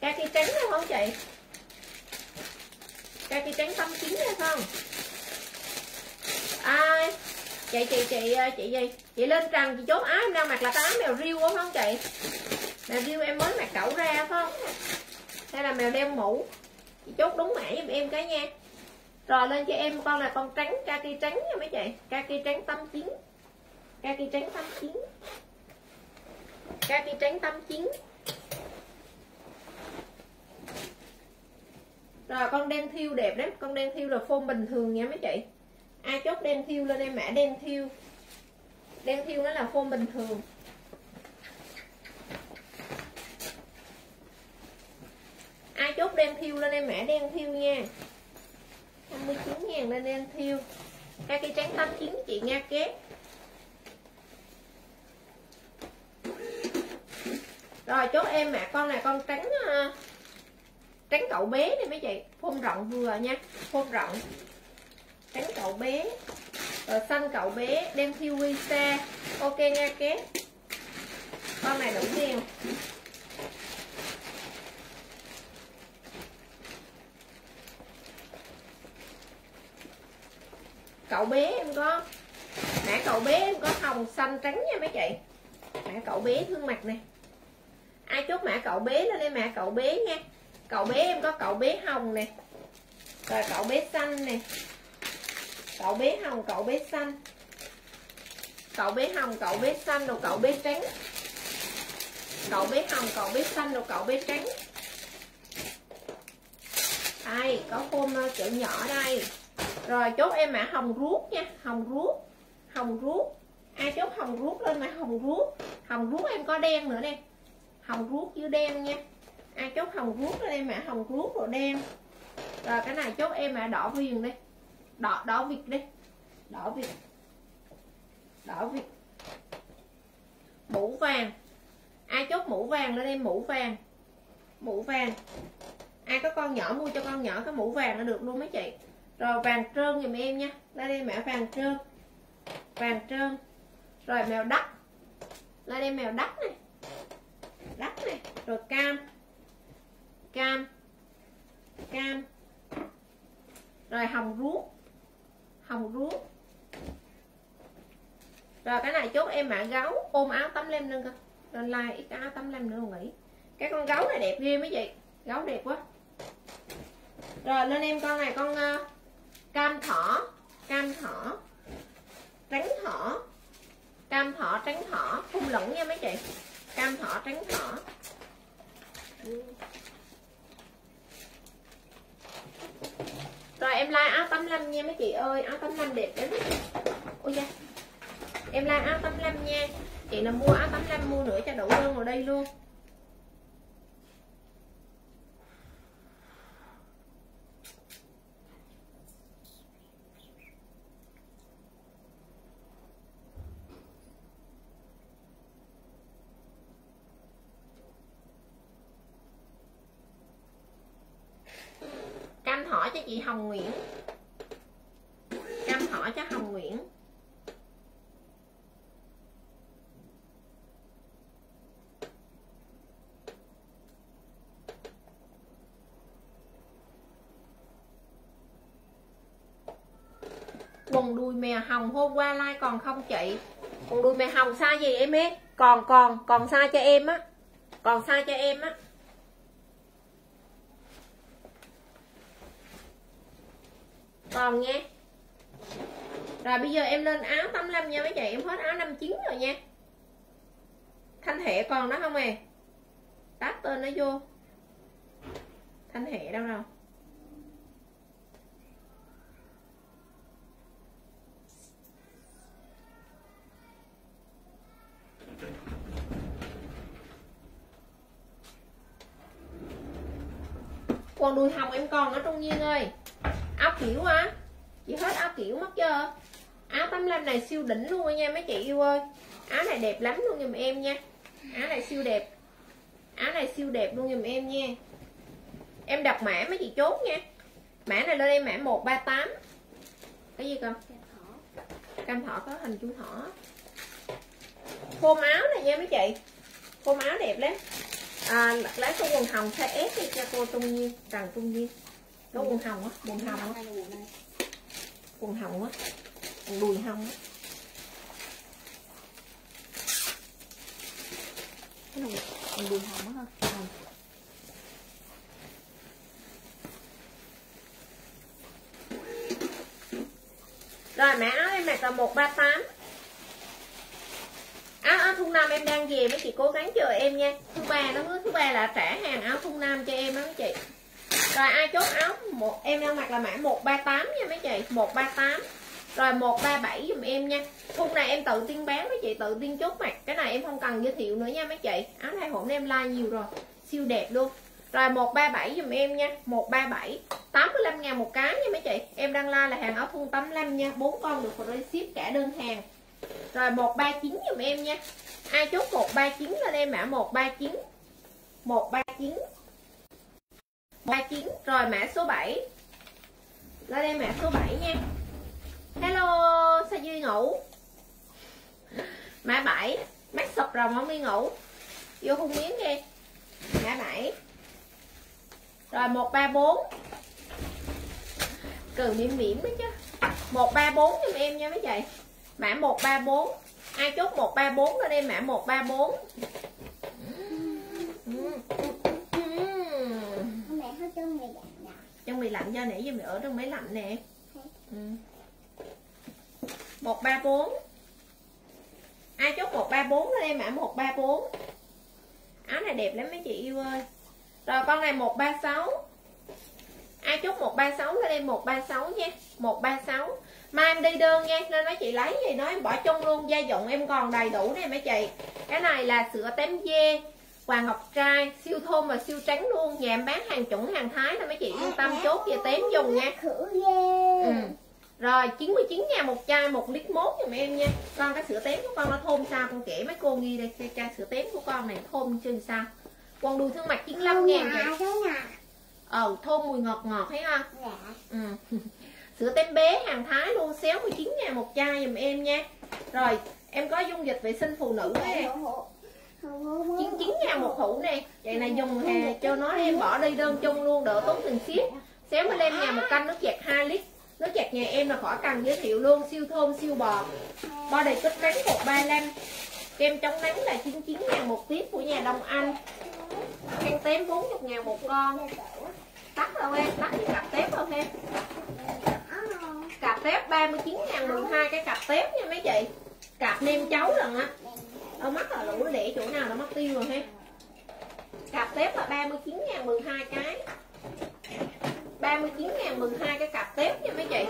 Ca kỳ trắng hay không chị? Ca kỳ trắng tâm chín hay không? Ai? Chị chị chị ờ, chị gì? Chị lên trần chị chốt áo em đang mặc là cái áo mèo riêu không không chị? Mèo riêu em mới mặc cẩu ra không? Hay là mèo đeo mũ? Chị chốt đúng mã giùm em cái nha. Rồi lên cho em con là con trắng kaki trắng nha mấy chị. Kaki trắng tâm chín. Kaki trắng tâm chín. Kaki trắng tâm chín rồi, con đen thiêu đẹp đấy con đen thiêu là phôn bình thường nha mấy chị. Ai chốt đen thiêu lên em mã đen thiêu. Đen thiêu nó là phôn bình thường. Ai chốt đen thiêu lên em mã đen thiêu nha. 59 ngàn lên đen thiêu. Hai cây trắng 89 chị nha kế rồi, chốt em mã con này con trắng à, trắng cậu bé này mấy chị? Phun rộng vừa nha phun rộng. Trắng cậu bé. Rồi xanh cậu bé, đem thiêu quy xa ok nha kế con này đủ nhiều cậu bé em có mã cậu bé em có hồng xanh trắng nha mấy chị. Mã cậu bé thương mặt này ai chốt mã cậu bé lên đây mã cậu bé nha cậu bé em có cậu bé hồng nè. Rồi cậu bé xanh nè. Cậu bé hồng, cậu bé xanh. Cậu bé hồng, cậu bé xanh, rồi cậu bé trắng. Cậu bé hồng, cậu bé xanh, rồi cậu bé trắng. Đây, có phôm ờ, chữ nhỏ đây. Rồi, chốt em mã hồng ruốc nha. Hồng ruốc. Hồng ruốc. Ai chốt hồng ruốc lên mã hồng ruốc? Hồng ruốc em có đen nữa nè. Hồng ruốc với đen nha ai chốt hồng ruốc lên em mã hồng ruốc rồi đen. Rồi cái này chốt em mã đỏ viền đi. Đỏ đỏ vịt đi. Đỏ vịt đỏ vịt mũ vàng. Ai chốt mũ vàng lên em, mũ vàng. Mũ vàng. Ai có con nhỏ mua cho con nhỏ cái mũ vàng nó được luôn mấy chị. Rồi vàng trơn giùm em nha. Lên đây mã vàng trơn. Vàng trơn. Rồi mèo đất lên đây mèo đất này. Đất này. Rồi cam cam. Cam. Rồi hồng ruốc. Hồng ruốc. Rồi cái này chốt em mã gấu. Ôm áo tấm lem lên cơ lên like ít áo tấm lem nữa nghỉ cái con gấu này đẹp ghê mấy chị. Gấu đẹp quá. Rồi lên em con này con uh, cam thỏ. Cam thỏ. Trắng thỏ. Cam thỏ trắng thỏ. Phun lẫn nha mấy chị. Cam thỏ trắng thỏ. Rồi, em like áo 85 nha mấy chị ơi. Áo 85 đẹp lắm. Ôi da. Em like áo 85 nha. Chị nào mua áo 85 mua nữa cho đủ đơn vào đây luôn cam thỏ cho chị Hồng Nguyễn. Cam thỏ cho Hồng Nguyễn. Quần đùi mè hồng hôm qua like còn không chị? Quần đùi mè hồng size gì em ấy? Còn còn còn size cho em á. Còn size cho em á. Còn nha. Rồi bây giờ em lên áo 85 nha mấy chị, em hết áo 59 rồi nha. Thanh hệ còn đó không à? Tát tên nó vô. Thanh hệ đâu đâu quần đùi hồng em còn ở trong nhiên ơi áo kiểu á. Chị hết áo kiểu mất chưa? Áo 85 này siêu đỉnh luôn nha mấy chị yêu ơi. Áo này đẹp lắm luôn giùm em nha. Áo này siêu đẹp. Áo này siêu đẹp luôn giùm em nha. Em đọc mã mấy chị chốt nha. Mã này lên em mã 138 cái gì cơ cam thỏ có hình chú thỏ. Phôm áo này nha mấy chị. Phôm áo đẹp lắm. À, lấy cái quần hồng size S đi cho cô Trung Nhiên Trần Trung Nhiên nó quần hồng á quần hồng á. Quần hồng á. Quần đùi hồng á. Cái này quần đùi hồng á ha, Hồng. rồi, mẹ áo em mặc là 138 áo áo thun nam em đang về mấy chị cố gắng chờ em nha. Thứ ba nó thứ ba là trả hàng áo thun nam cho em đó mấy chị rồi, ai chốt áo? Một, em đang mặc là mã 138 nha mấy chị. 138 rồi 137 dùm em nha. Thun này em tự tiên bán với chị, tự tiên chốt mặc. Cái này em không cần giới thiệu nữa nha mấy chị. Áo này hôm em like nhiều rồi. Siêu đẹp luôn. Rồi 137 dùm em nha. 137 85 ngàn một cái nha mấy chị. Em đang like là hàng áo thun 85 nha. Bốn con được free ship cả đơn hàng. Rồi 139 dùm em nha. Ai chốt 139 lên em mã 139 139 39 Rồi, mã số 7 Lên đây mã số 7 nha. Hello, sao Duy ngủ? Mã 7 Mắt sụp rồng không đi ngủ? Vô không miếng đi. Mã 7 rồi 134 Cần miễn miễn đó chứ. 134 giùm em nha mấy chị. Mã 134 Ai chốt 134 lên em mã 134 mẹ hơi cho mày dặn nè trong mì lạnh cho nãy giờ mày ở trong máy lạnh nè. Ừ. Một, ba, bốn. Ai chốt 134 lên em mã 134 Áo này đẹp lắm mấy chị yêu ơi. Rồi con này 136 Ai chốt 136 lên em 136 nha. 136 Mai em đi đơn nha Nên nói chị lấy gì nói, em bỏ chung luôn, Gia dụng em còn đầy đủ nè mấy chị. Cái này là sữa tém dê. Hoàng Ngọc Trai Siêu thơm và siêu trắng luôn. Nhà em bán hàng chuẩn hàng Thái nè mấy chị. Yên tâm chốt về tém dùng nha. Ừ. Rồi 99 ngàn một chai một lít mốt giùm em nha. Con cái sữa tém của con nó thơm sao Con kể mấy cô nghi đây. Cái chai sữa tém của con này thơm chứ sao? Quần đùi thương mặt 95 ngàn nè Ờ thơm mùi ngọt ngọt thấy không? Dạ. Ừ. Sữa tém bé hàng Thái luôn. Xéo 19 ngàn một chai giùm em nha. Rồi em có dung dịch vệ sinh phụ nữ nè 99 ngàn một hũ nè. Vậy này dùng hè cho nó em bỏ đi đơn chung luôn Đỡ tốn tiền ship Xéo 15 ngàn một canh nước chạc 2 lít. Nước chạc nhà em là khỏi cần giới thiệu luôn Siêu thơm siêu bò. Body kích nắng 135 Kem chống nắng là 99 ngàn một tiếp của nhà Đông Anh. Khăn tém 40 ngàn một con. Tắt đâu em, tắt cái cặp tép không em Cặp tép 39 ngàn 12 cái cặp tép nha mấy chị. Cặp nem chấu lần á Đâu mắt là lũ để chỗ nào nó mất tiêu rồi ha Cặp tép là 39 ngàn 12 cái. 39 ngàn 12 cái cặp tép nha mấy chị.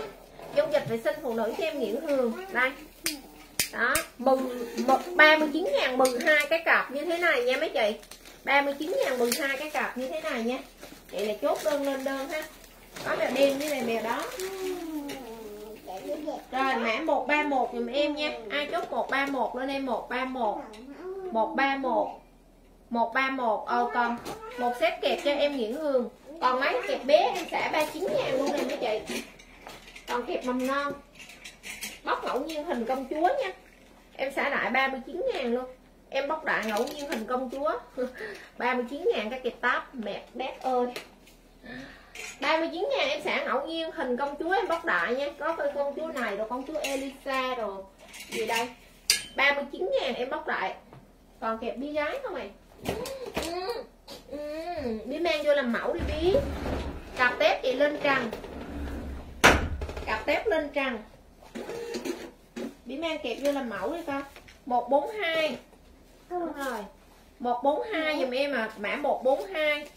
Dung dịch vệ sinh phụ nữ cho em Nguyễn Hương đây. Đó, mừng 39 ngàn 12 cái cặp như thế này nha mấy chị. 39 ngàn 12 cái cặp như thế này nha. Vậy là chốt đơn lên đơn ha. Có mèo đen với này mèo đó rồi, mã 131 dùm em nha. Ai chốt 131 lên em 131 131 131 ờ còn một set kẹp cho em Nguyễn Hương còn mấy kẹp bé em xả 39 ngàn luôn nè mấy chị. Còn kẹp mầm non. Bóc ngẫu nhiên hình công chúa nha. Em xả lại 39 ngàn luôn. Em bóc đại ngẫu nhiên hình công chúa. 39 ngàn cái kẹp tóc mẹ bét ơi. 39 ngàn em sẽ ngẫu nhiên hình công chúa em bóc đại nha. Có cái công chúa này rồi, công chúa Elisa rồi. Gì đây? 39 ngàn em bóc đại. Còn kẹp bi gái không mày? Ừ. ừ. bí mang vô làm mẫu đi bí cặp tép chị lên trần cặp tép lên trần bí mang kẹp vô làm mẫu đi con 142 đúng rồi. 142 dùm em à. Mã 142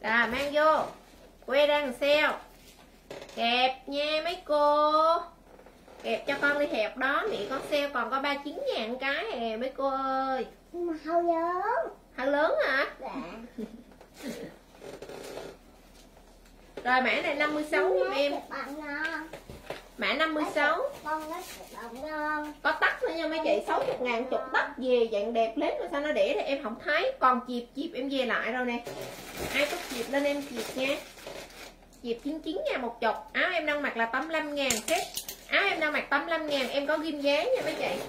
là mang vô que đang sale kẹp nha mấy cô. Kẹp cho con đi hẹp đó mẹ con sale còn có 39 ngàn cái hè mấy cô ơi. Mà hao lớn. Hao lớn hả? Dạ. Rồi mã này 56 giùm em. mã 56 Con nó bạn ngon. Có tắt nữa nha mấy chị 60 ngàn chục tắt về dạng đẹp lết rồi sao nó để thì em không thấy. Còn chịp chịp em về lại rồi nè. Ai có chịp lên em chịp nha Dịp 99 ngàn một chục áo em đang mặc là 85 ngàn xếp áo em đang mặc 85 ngàn em có ghim giá nha mấy chị.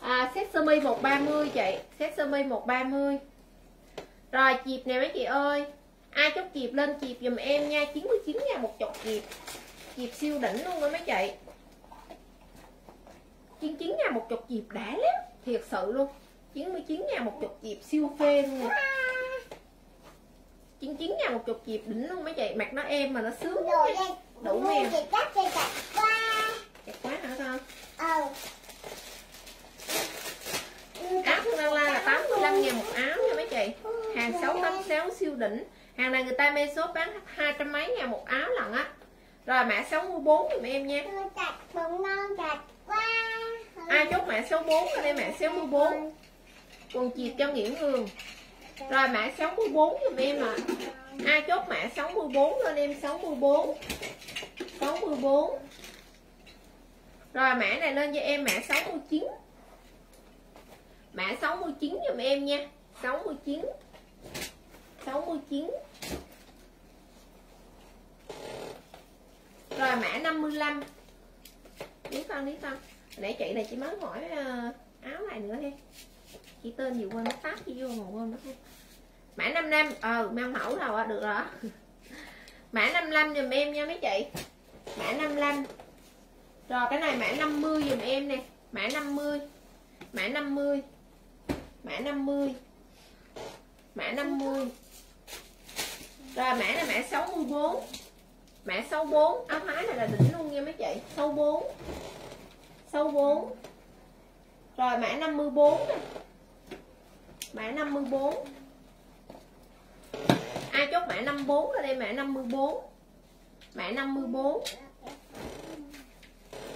À, Xếp sơ mi 130 chị. Xếp sơ mi 130 rồi dịp nè mấy chị ơi. Ai chốt dịp lên dịp dùm em nha. 99 ngàn một chục dịp Dịp siêu đỉnh luôn đó mấy chị. 99 ngàn một chục dịp đã lắm. Thiệt sự luôn. 99 ngàn một chục dịp siêu phê luôn nè. 99 ngàn một chục dịp đỉnh luôn mấy chị. Mặt nó êm mà nó sướng Rồi đây. Đủ mềm chắc thì chặt qua. Đẹp quá hả con? Ờ Áo Phương Lan La là 85 ngàn một áo nha mấy chị. Hàng 686 siêu đỉnh. Hàng này người ta mê shop bán hai trăm mấy ngàn một áo lần á. Rồi mã 64 giùm em nha. Chặt bụng non chặt qua. Ai chốt mã 64 ở đây mã 64 Quần chịp cho Nguyễn Hương rồi mã 64 giùm em ạ. À. Ai chốt mã 64 lên em 64 64 Rồi mã này lên cho em mã 69 Mã 69 giùm em nha. 69 69 Rồi mã 55 Đi con đi con Nãy chị này chị mới hỏi ờ, áo này nữa đi Chị tên gì quên mất tát chị vô mà quên mất Mã 55 Ờ mang mẫu rồi à, được rồi. Mã 55 giùm em nha mấy chị. Mã 55 Rồi cái này mã 50 giùm em nè. Mã 50 Mã 50 Mã 50 Mã 50 Rồi mã này mã 64 Mã 64 Áo thái này là đỉnh luôn nha mấy chị. 64 64 Rồi mã 54 nè. Mã 54 Ai chốt mã 54 ở đây? Mã 54 Mã 54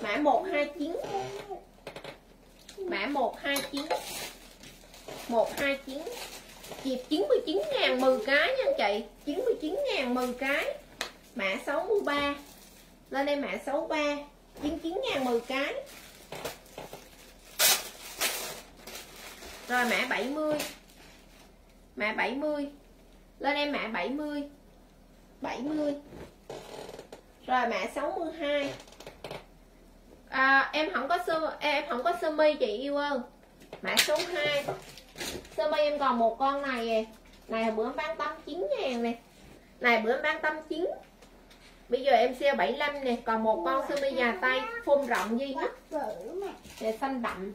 Mã 129 Mã 129 129 Dịp 99 ngàn 10 cái nha chị. 99 ngàn 10 cái. Mã 63 Lên đây mã 63 99 ngàn 10 cái. Rồi mã 70 Mã 70 Lên em mã 70 70 Rồi mã 62 à, Em không có sơ Em không có sơ mi chị yêu ơi. Mã số 2 Sơ mi em còn một con này nè. Này bữa em bán 89 ngàn nè. Này bữa em bán 89 Bây giờ em sale 75 nè. Còn một con sơ mi già tay Phun rộng duy nhất. Bự mà. Nè xanh đậm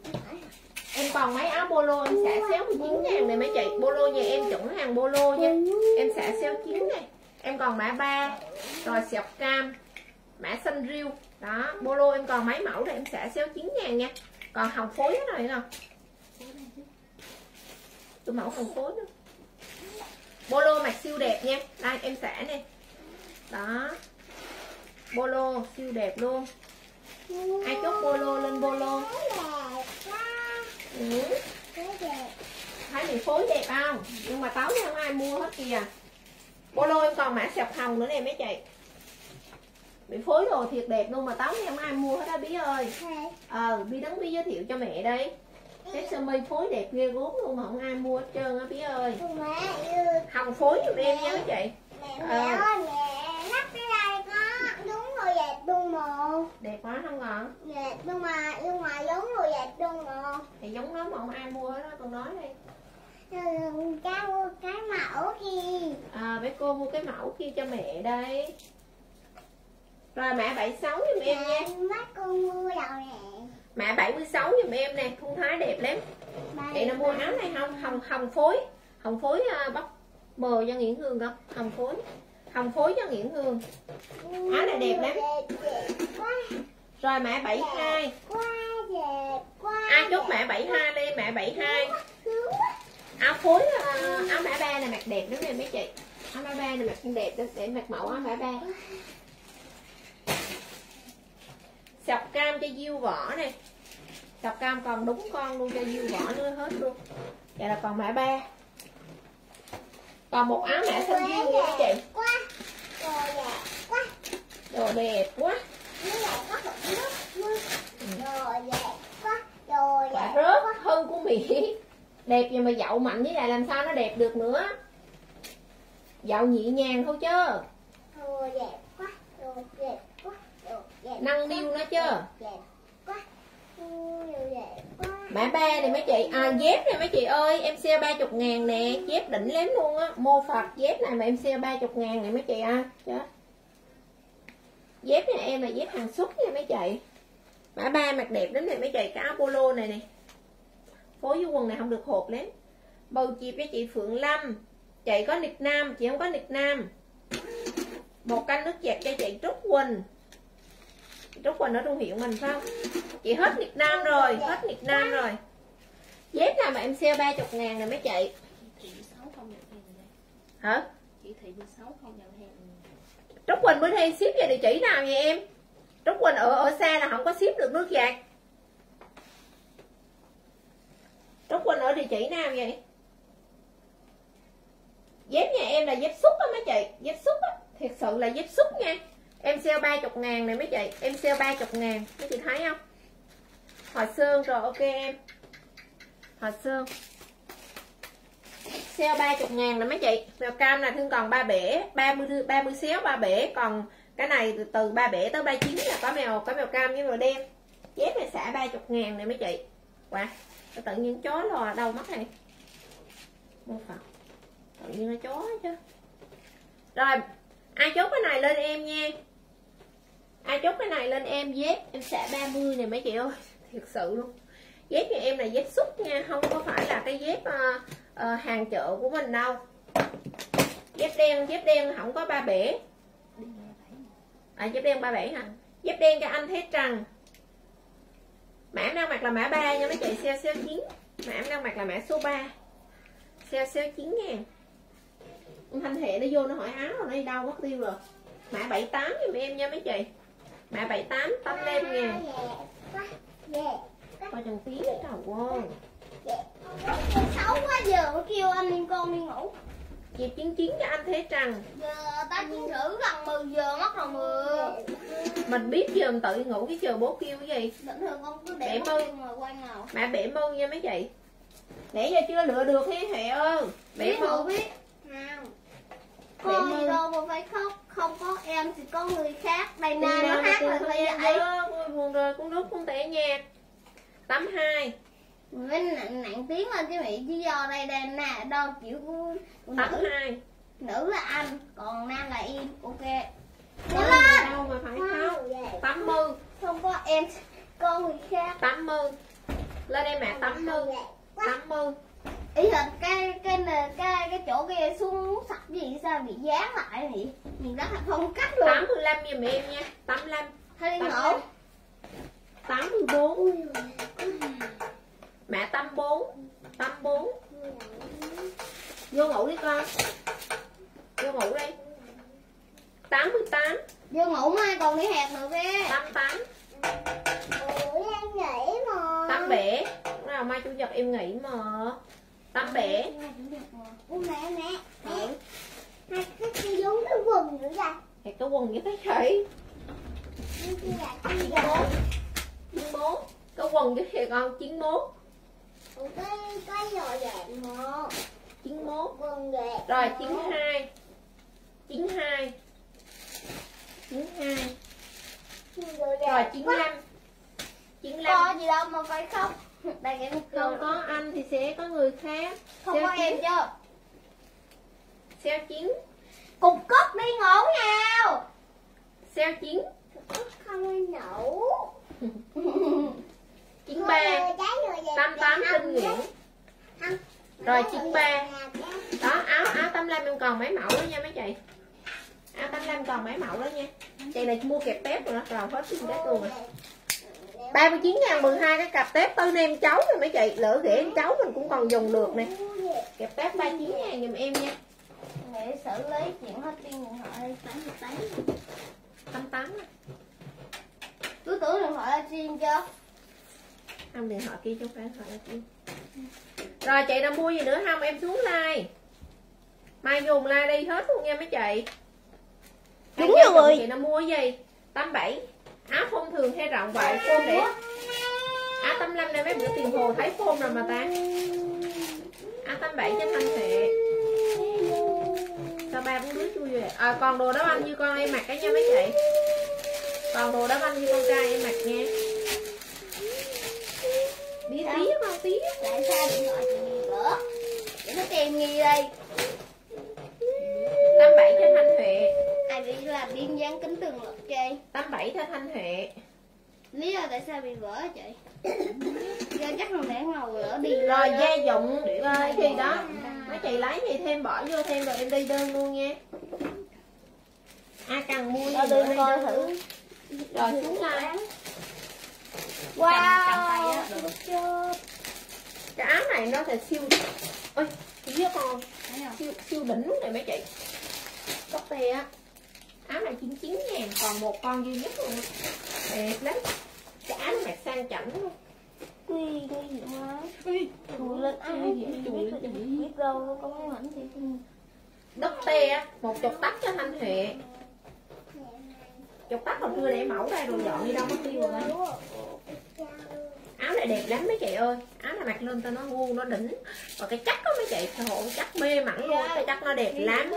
Em còn mấy áo bolo em xả 69 ngàn này mấy chị. Bolo nhà em chuẩn hàng bolo nha. Em xả 69 này. Em còn mã 3 Rồi sọc cam, Mã xanh riêu. Đó bolo em còn mấy mẫu rồi em xả 69 ngàn nha. Còn hồng phối hết rồi không Tôi mẫu hồng phối nữa Bolo mặc siêu đẹp nha. Đây, em xả nè. Đó. Bolo siêu đẹp luôn. Ai chốt bolo lên bolo ừ. thấy mình phối đẹp không nhưng mà táo thì không ai mua hết kìa bolo em còn mã sọc hồng nữa nè mấy chị bị phối đồ thiệt đẹp luôn mà táo thì không ai mua hết á bí ơi ờ bí đấng bí giới thiệu cho mẹ đây cái sơ mi phối đẹp ghê gốm luôn mà không ai mua hết trơn á bí ơi hồng phối giùm em nha mấy chị mẹ Ờ. ơi mẹ lắp cái đây có rồi đẹp luôn mà đẹp quá không ngon đẹp nhưng mà nhưng mà giống rồi đẹp luôn mà thì giống nó mà không ai mua hết á con nói đi. Ừ, cái cái mẫu kia. À bé cô mua cái mẫu kia cho mẹ đây. Rồi mã 76 giùm em nha. Mẹ mắt con mua đầu nè. Mã 76 giùm em nè thun thái đẹp lắm. Chị nào mua áo này không? Hồng hồng phối. Hồng phối bóc mờ cho Nguyễn Hương không? Hồng phối hồng phối cho Nguyễn Hương. Áo này đẹp lắm. rồi mẹ 72 ai chốt mẹ 72 đi, mẹ 72 áo phối à, áo mã ba này mặc đẹp lắm nè mấy chị. Áo mã ba này mặc cũng đẹp đó để mặc mẫu áo mã ba. Sọc cam cho diêu vỏ này. Sọc cam còn đúng con luôn cho diêu vỏ nữa hết luôn. Vậy là còn mã ba còn một áo mã xanh diêu nha mấy chị? Quá. Rồi đẹp quá. Đồ đẹp quá. Rồi quả rớt hơn của mỹ. Đẹp vậy mà dậu mạnh với lại làm sao nó đẹp được nữa? Dậu nhẹ nhàng thôi chứ. Rồi đẹp quá. Rồi đẹp quá. Rồi đẹp nâng niu nó chứ. Đẹp quá. Đẹp quá mã ba này mấy chị. À dép này mấy chị ơi. Em sale 30 ngàn nè. Dép đỉnh lắm luôn á. Mô phật, dép này mà em sale 30 ngàn này mấy chị à. Chết dép này em là dép hàng xuất nha mấy chị. Mã ba mặc đẹp lắm này mấy chị. Cái áo polo này nè. Phối với quần này không được hộp lắm. Bầu chịp cho chị Phượng Lâm. Chị có nick nam, chị không có nick nam. Một canh nước dẹp cho chị Trúc Quỳnh. Trúc Quỳnh ở thương hiệu mình phải không? Chị hết nịch nam rồi hết nịch nam rồi. Dép nào mà em sale 30 ngàn này mấy chị? Thị 16 không nhận hàng đây. hả? Chỉ thị 16 không nhận hàng. Trúc Quỳnh bữa nay ship về địa chỉ nào vậy em? Trúc Quỳnh ở ở xa là không có ship được nước giặt. Trúc Quỳnh ở địa chỉ nào vậy? Dép nhà em là dép xúc á mấy chị. Dép xúc á Thiệt sự là dép xúc nha Em sale 30 ngàn này mấy chị. Em sale 30 ngàn. Mấy chị thấy không? Hòa Sơn rồi ok em. Hòa Sơn Sale 30 ngàn nè mấy chị. Mèo cam là thương còn ba bể 30 30 xéo ba bể. Còn cái này từ, từ ba bể tới 39 là có mèo có mèo cam với mèo đen. Dép này xả 30 ngàn nè mấy chị. Wow Tự nhiên chó lò đâu mất này? Mô phật. Tự nhiên nó chó chứ. Rồi Ai chốt cái này lên em nha. Ai chốt cái này lên em dép Em xả 30 này mấy chị ơi. Thiệt sự luôn. Dép cho em là dép xúc nha Không có phải là cái dép uh, uh, hàng chợ của mình đâu. Dép đen Dép đen không có ba bể. À dép đen ba bể hả? Dép đen cho anh thế trần. Mã em đang mặc là mã 3 nha mấy chị xe xe chín. Mã em đang mặc là mã số 3 xe xe chín ngàn Thanh Hệ nó vô nó hỏi áo rồi nó đi đâu mất tiêu rồi. Mã 78 giùm em nha mấy chị. Mã 78 85 ngàn Coi tí đấy trời ơi xấu quá giờ kêu anh đi con đi ngủ Dịp chiến chiến cho anh Thế Trần. Giờ ta chiến thử gần 10 giờ mất rồi mưa Mình biết giờ mình tự ngủ cái chờ bố kêu cái gì? Bình thường con cứ Để để mơ. mất mà quay nào Mã bể mâu nha mấy chị. Nãy giờ chưa lựa được thế Hệ ơi mâu rồi biết. Nào con gì đâu mà phải khóc. Không có em thì có người khác. Đây Đi nó hát thời gian vậy. Ôi buồn rồi con rút con tẻ nhạc. 82 với nặng nặng tiếng lên chứ mị chứ do đây đây nè đâu kiểu của của nữ. 82 nữ là anh còn nam là em ok. Mà lên! đâu mà phải không. Wow, 80 không có em con người khác. 80 Lên em mẹ 80 80 ý là cái cái cái cái, cái chỗ kia xuống sạch gì sao bị dán lại nhỉ nhìn rất là không cắt luôn. 85 giùm em nha. 85 hay đi 85. ngủ 84 Mẹ. 84 84 Vô ngủ đi con. Vô ngủ đi. 88 Vô ngủ mai còn đi hẹt nữa kia 88 Ủa em nghĩ mà. 87 Lúc nào mai chủ nhật em nghỉ mà 87 Ủa mẹ mẹ mẹ. Hai cái kia giống cái quần nữa vậy thì cái quần chị Cái là cái gì 91 91 cái quần với thiệt con 91 Ủa cái cái giò dạng mà. 91 Quần đẹp rồi 92 92 92 rồi 95 95 Có gì đâu mà phải khóc Đây cái không có anh thì sẽ có người khác. Không có em chưa? Xeo chín Cục cất đi ngủ nào? Xeo chín Không ai nấu chín ba. tám tám kinh nghiệm. Rồi, chín ba. đó áo áo 85 em còn mấy mẫu đó nha mấy chị. Áo 85 còn mấy mẫu đó nha. Chị này mua kẹp tép rồi đó rồi hết tép luôn rồi 39 ngàn 12 cái cặp tép tới em cháu rồi mấy chị. Lỡ ghẻ em cháu mình cũng còn dùng được nè. Kẹp tép 39 ngàn giùm em nha. Để xử lý chuyện hết tiền điện thoại đi. Tám tám. 88 Cứ tưởng điện thoại sim chưa? Không điện thoại kia chứ không phải điện thoại kia rồi chị đã mua gì nữa không? Em xuống like. Mai dùng like đi hết luôn nha mấy chị. Đúng rồi. chị đã mua gì? 87 áo phông thường hay rộng vậy phông để áo 85 này mấy bữa tiền hồ thấy phông rồi mà ta. Áo 87 trên thanh thể. Sao ba bốn đứa chui về à, còn đồ đó anh như con em mặc cái nha mấy chị. Còn đồ đó anh như con trai em mặc nha. Đi tí con tí. Tại sao điện thoại chị bị vỡ Để nó tìm nghi đây? 87 cho Thanh Huệ Ai bị làm biên dán kính tường lực chị 87 cho Thanh Huệ. Lý do tại sao bị vỡ chị? Do chắc là để ngồi ở đi. Rồi gia dụng rồi thì đó. Mấy chị lấy gì thêm bỏ vô thêm rồi em đi đơn luôn nha. Ai cần mua gì đi coi thử. Rồi xuống like Wow Cái áo này nó là siêu Ôi chỉ con siêu, siêu đỉnh này mấy chị. Tóc tè á Áo này 99 ngàn Còn một con duy nhất luôn Đẹp lắm Cái áo này sang chảnh luôn Quy quy mà Chùi lên ai chùi lên biết đâu nó có mấy mảnh thì Đất te một chục tắc cho Thanh Huệ Chục tắc còn chưa để mẫu đây rồi dọn đi đâu mất tiêu rồi đó. Áo này đẹp lắm mấy chị ơi. Áo này mặc lên tao nó ngu nó đỉnh. Và cái chắc đó mấy chị Trời ơi, chắc mê mặn luôn. Cái chắc nó đẹp lắm.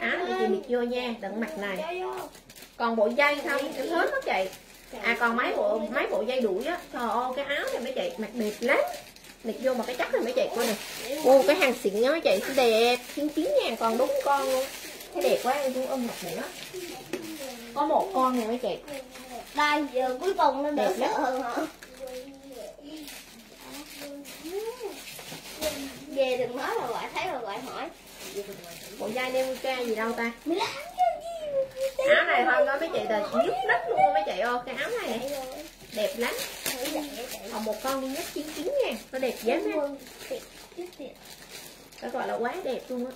Áo này chị bịt vô nha Đừng mặc này. Còn bộ dây không? em hết đó chị. À còn mấy bộ mấy bộ dây đuổi á. Trời ơi cái áo này mấy chị mặc đẹp lắm. Mặc vô mà cái chắc này mấy chị coi nè. Ô cái hàng xịn nha mấy chị Đẹp 99 ngàn còn đúng con luôn. Cái đẹp quá em cũng ôm mặt nữa. Có một con nè mấy chị. Đây giờ cuối cùng nó Đẹp lắm. hơn hả Về đừng nói là gọi thấy là gọi hỏi. Bộ dây đeo ca gì đâu ta? Cái gì Áo này thôi nói mấy chị là nhức nít luôn mấy chị ơi Cái áo này. Đẹp lắm. Còn một con duy nhất 99 ngàn Nó đẹp dễ lắm Nó gọi là quá đẹp luôn á.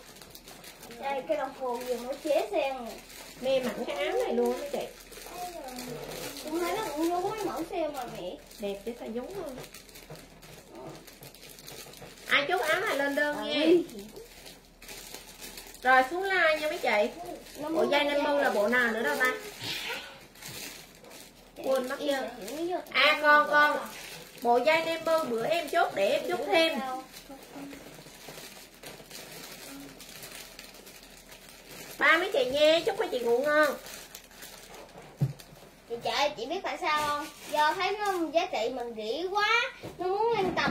Đây cái đồng hồ vừa mới chế nè. Mê mặn cái áo này luôn mấy chị. Cũng thấy nó cũng giống mấy mẫu sen mà mẹ. Đẹp để ta giống hơn Ai chốt áo này lên đơn nha. Rồi xuống like nha mấy chị. Bộ dây là 50 là bộ nào nữa đâu ta? Quên mất chưa? À con con. Bộ dây 50 bữa em chốt để em chốt thêm. Ba mấy chị nha Chúc mấy chị ngủ ngon. Chị chạy chị biết tại sao không? Do thấy nó giá trị mình rỉ quá Nó muốn lên tầm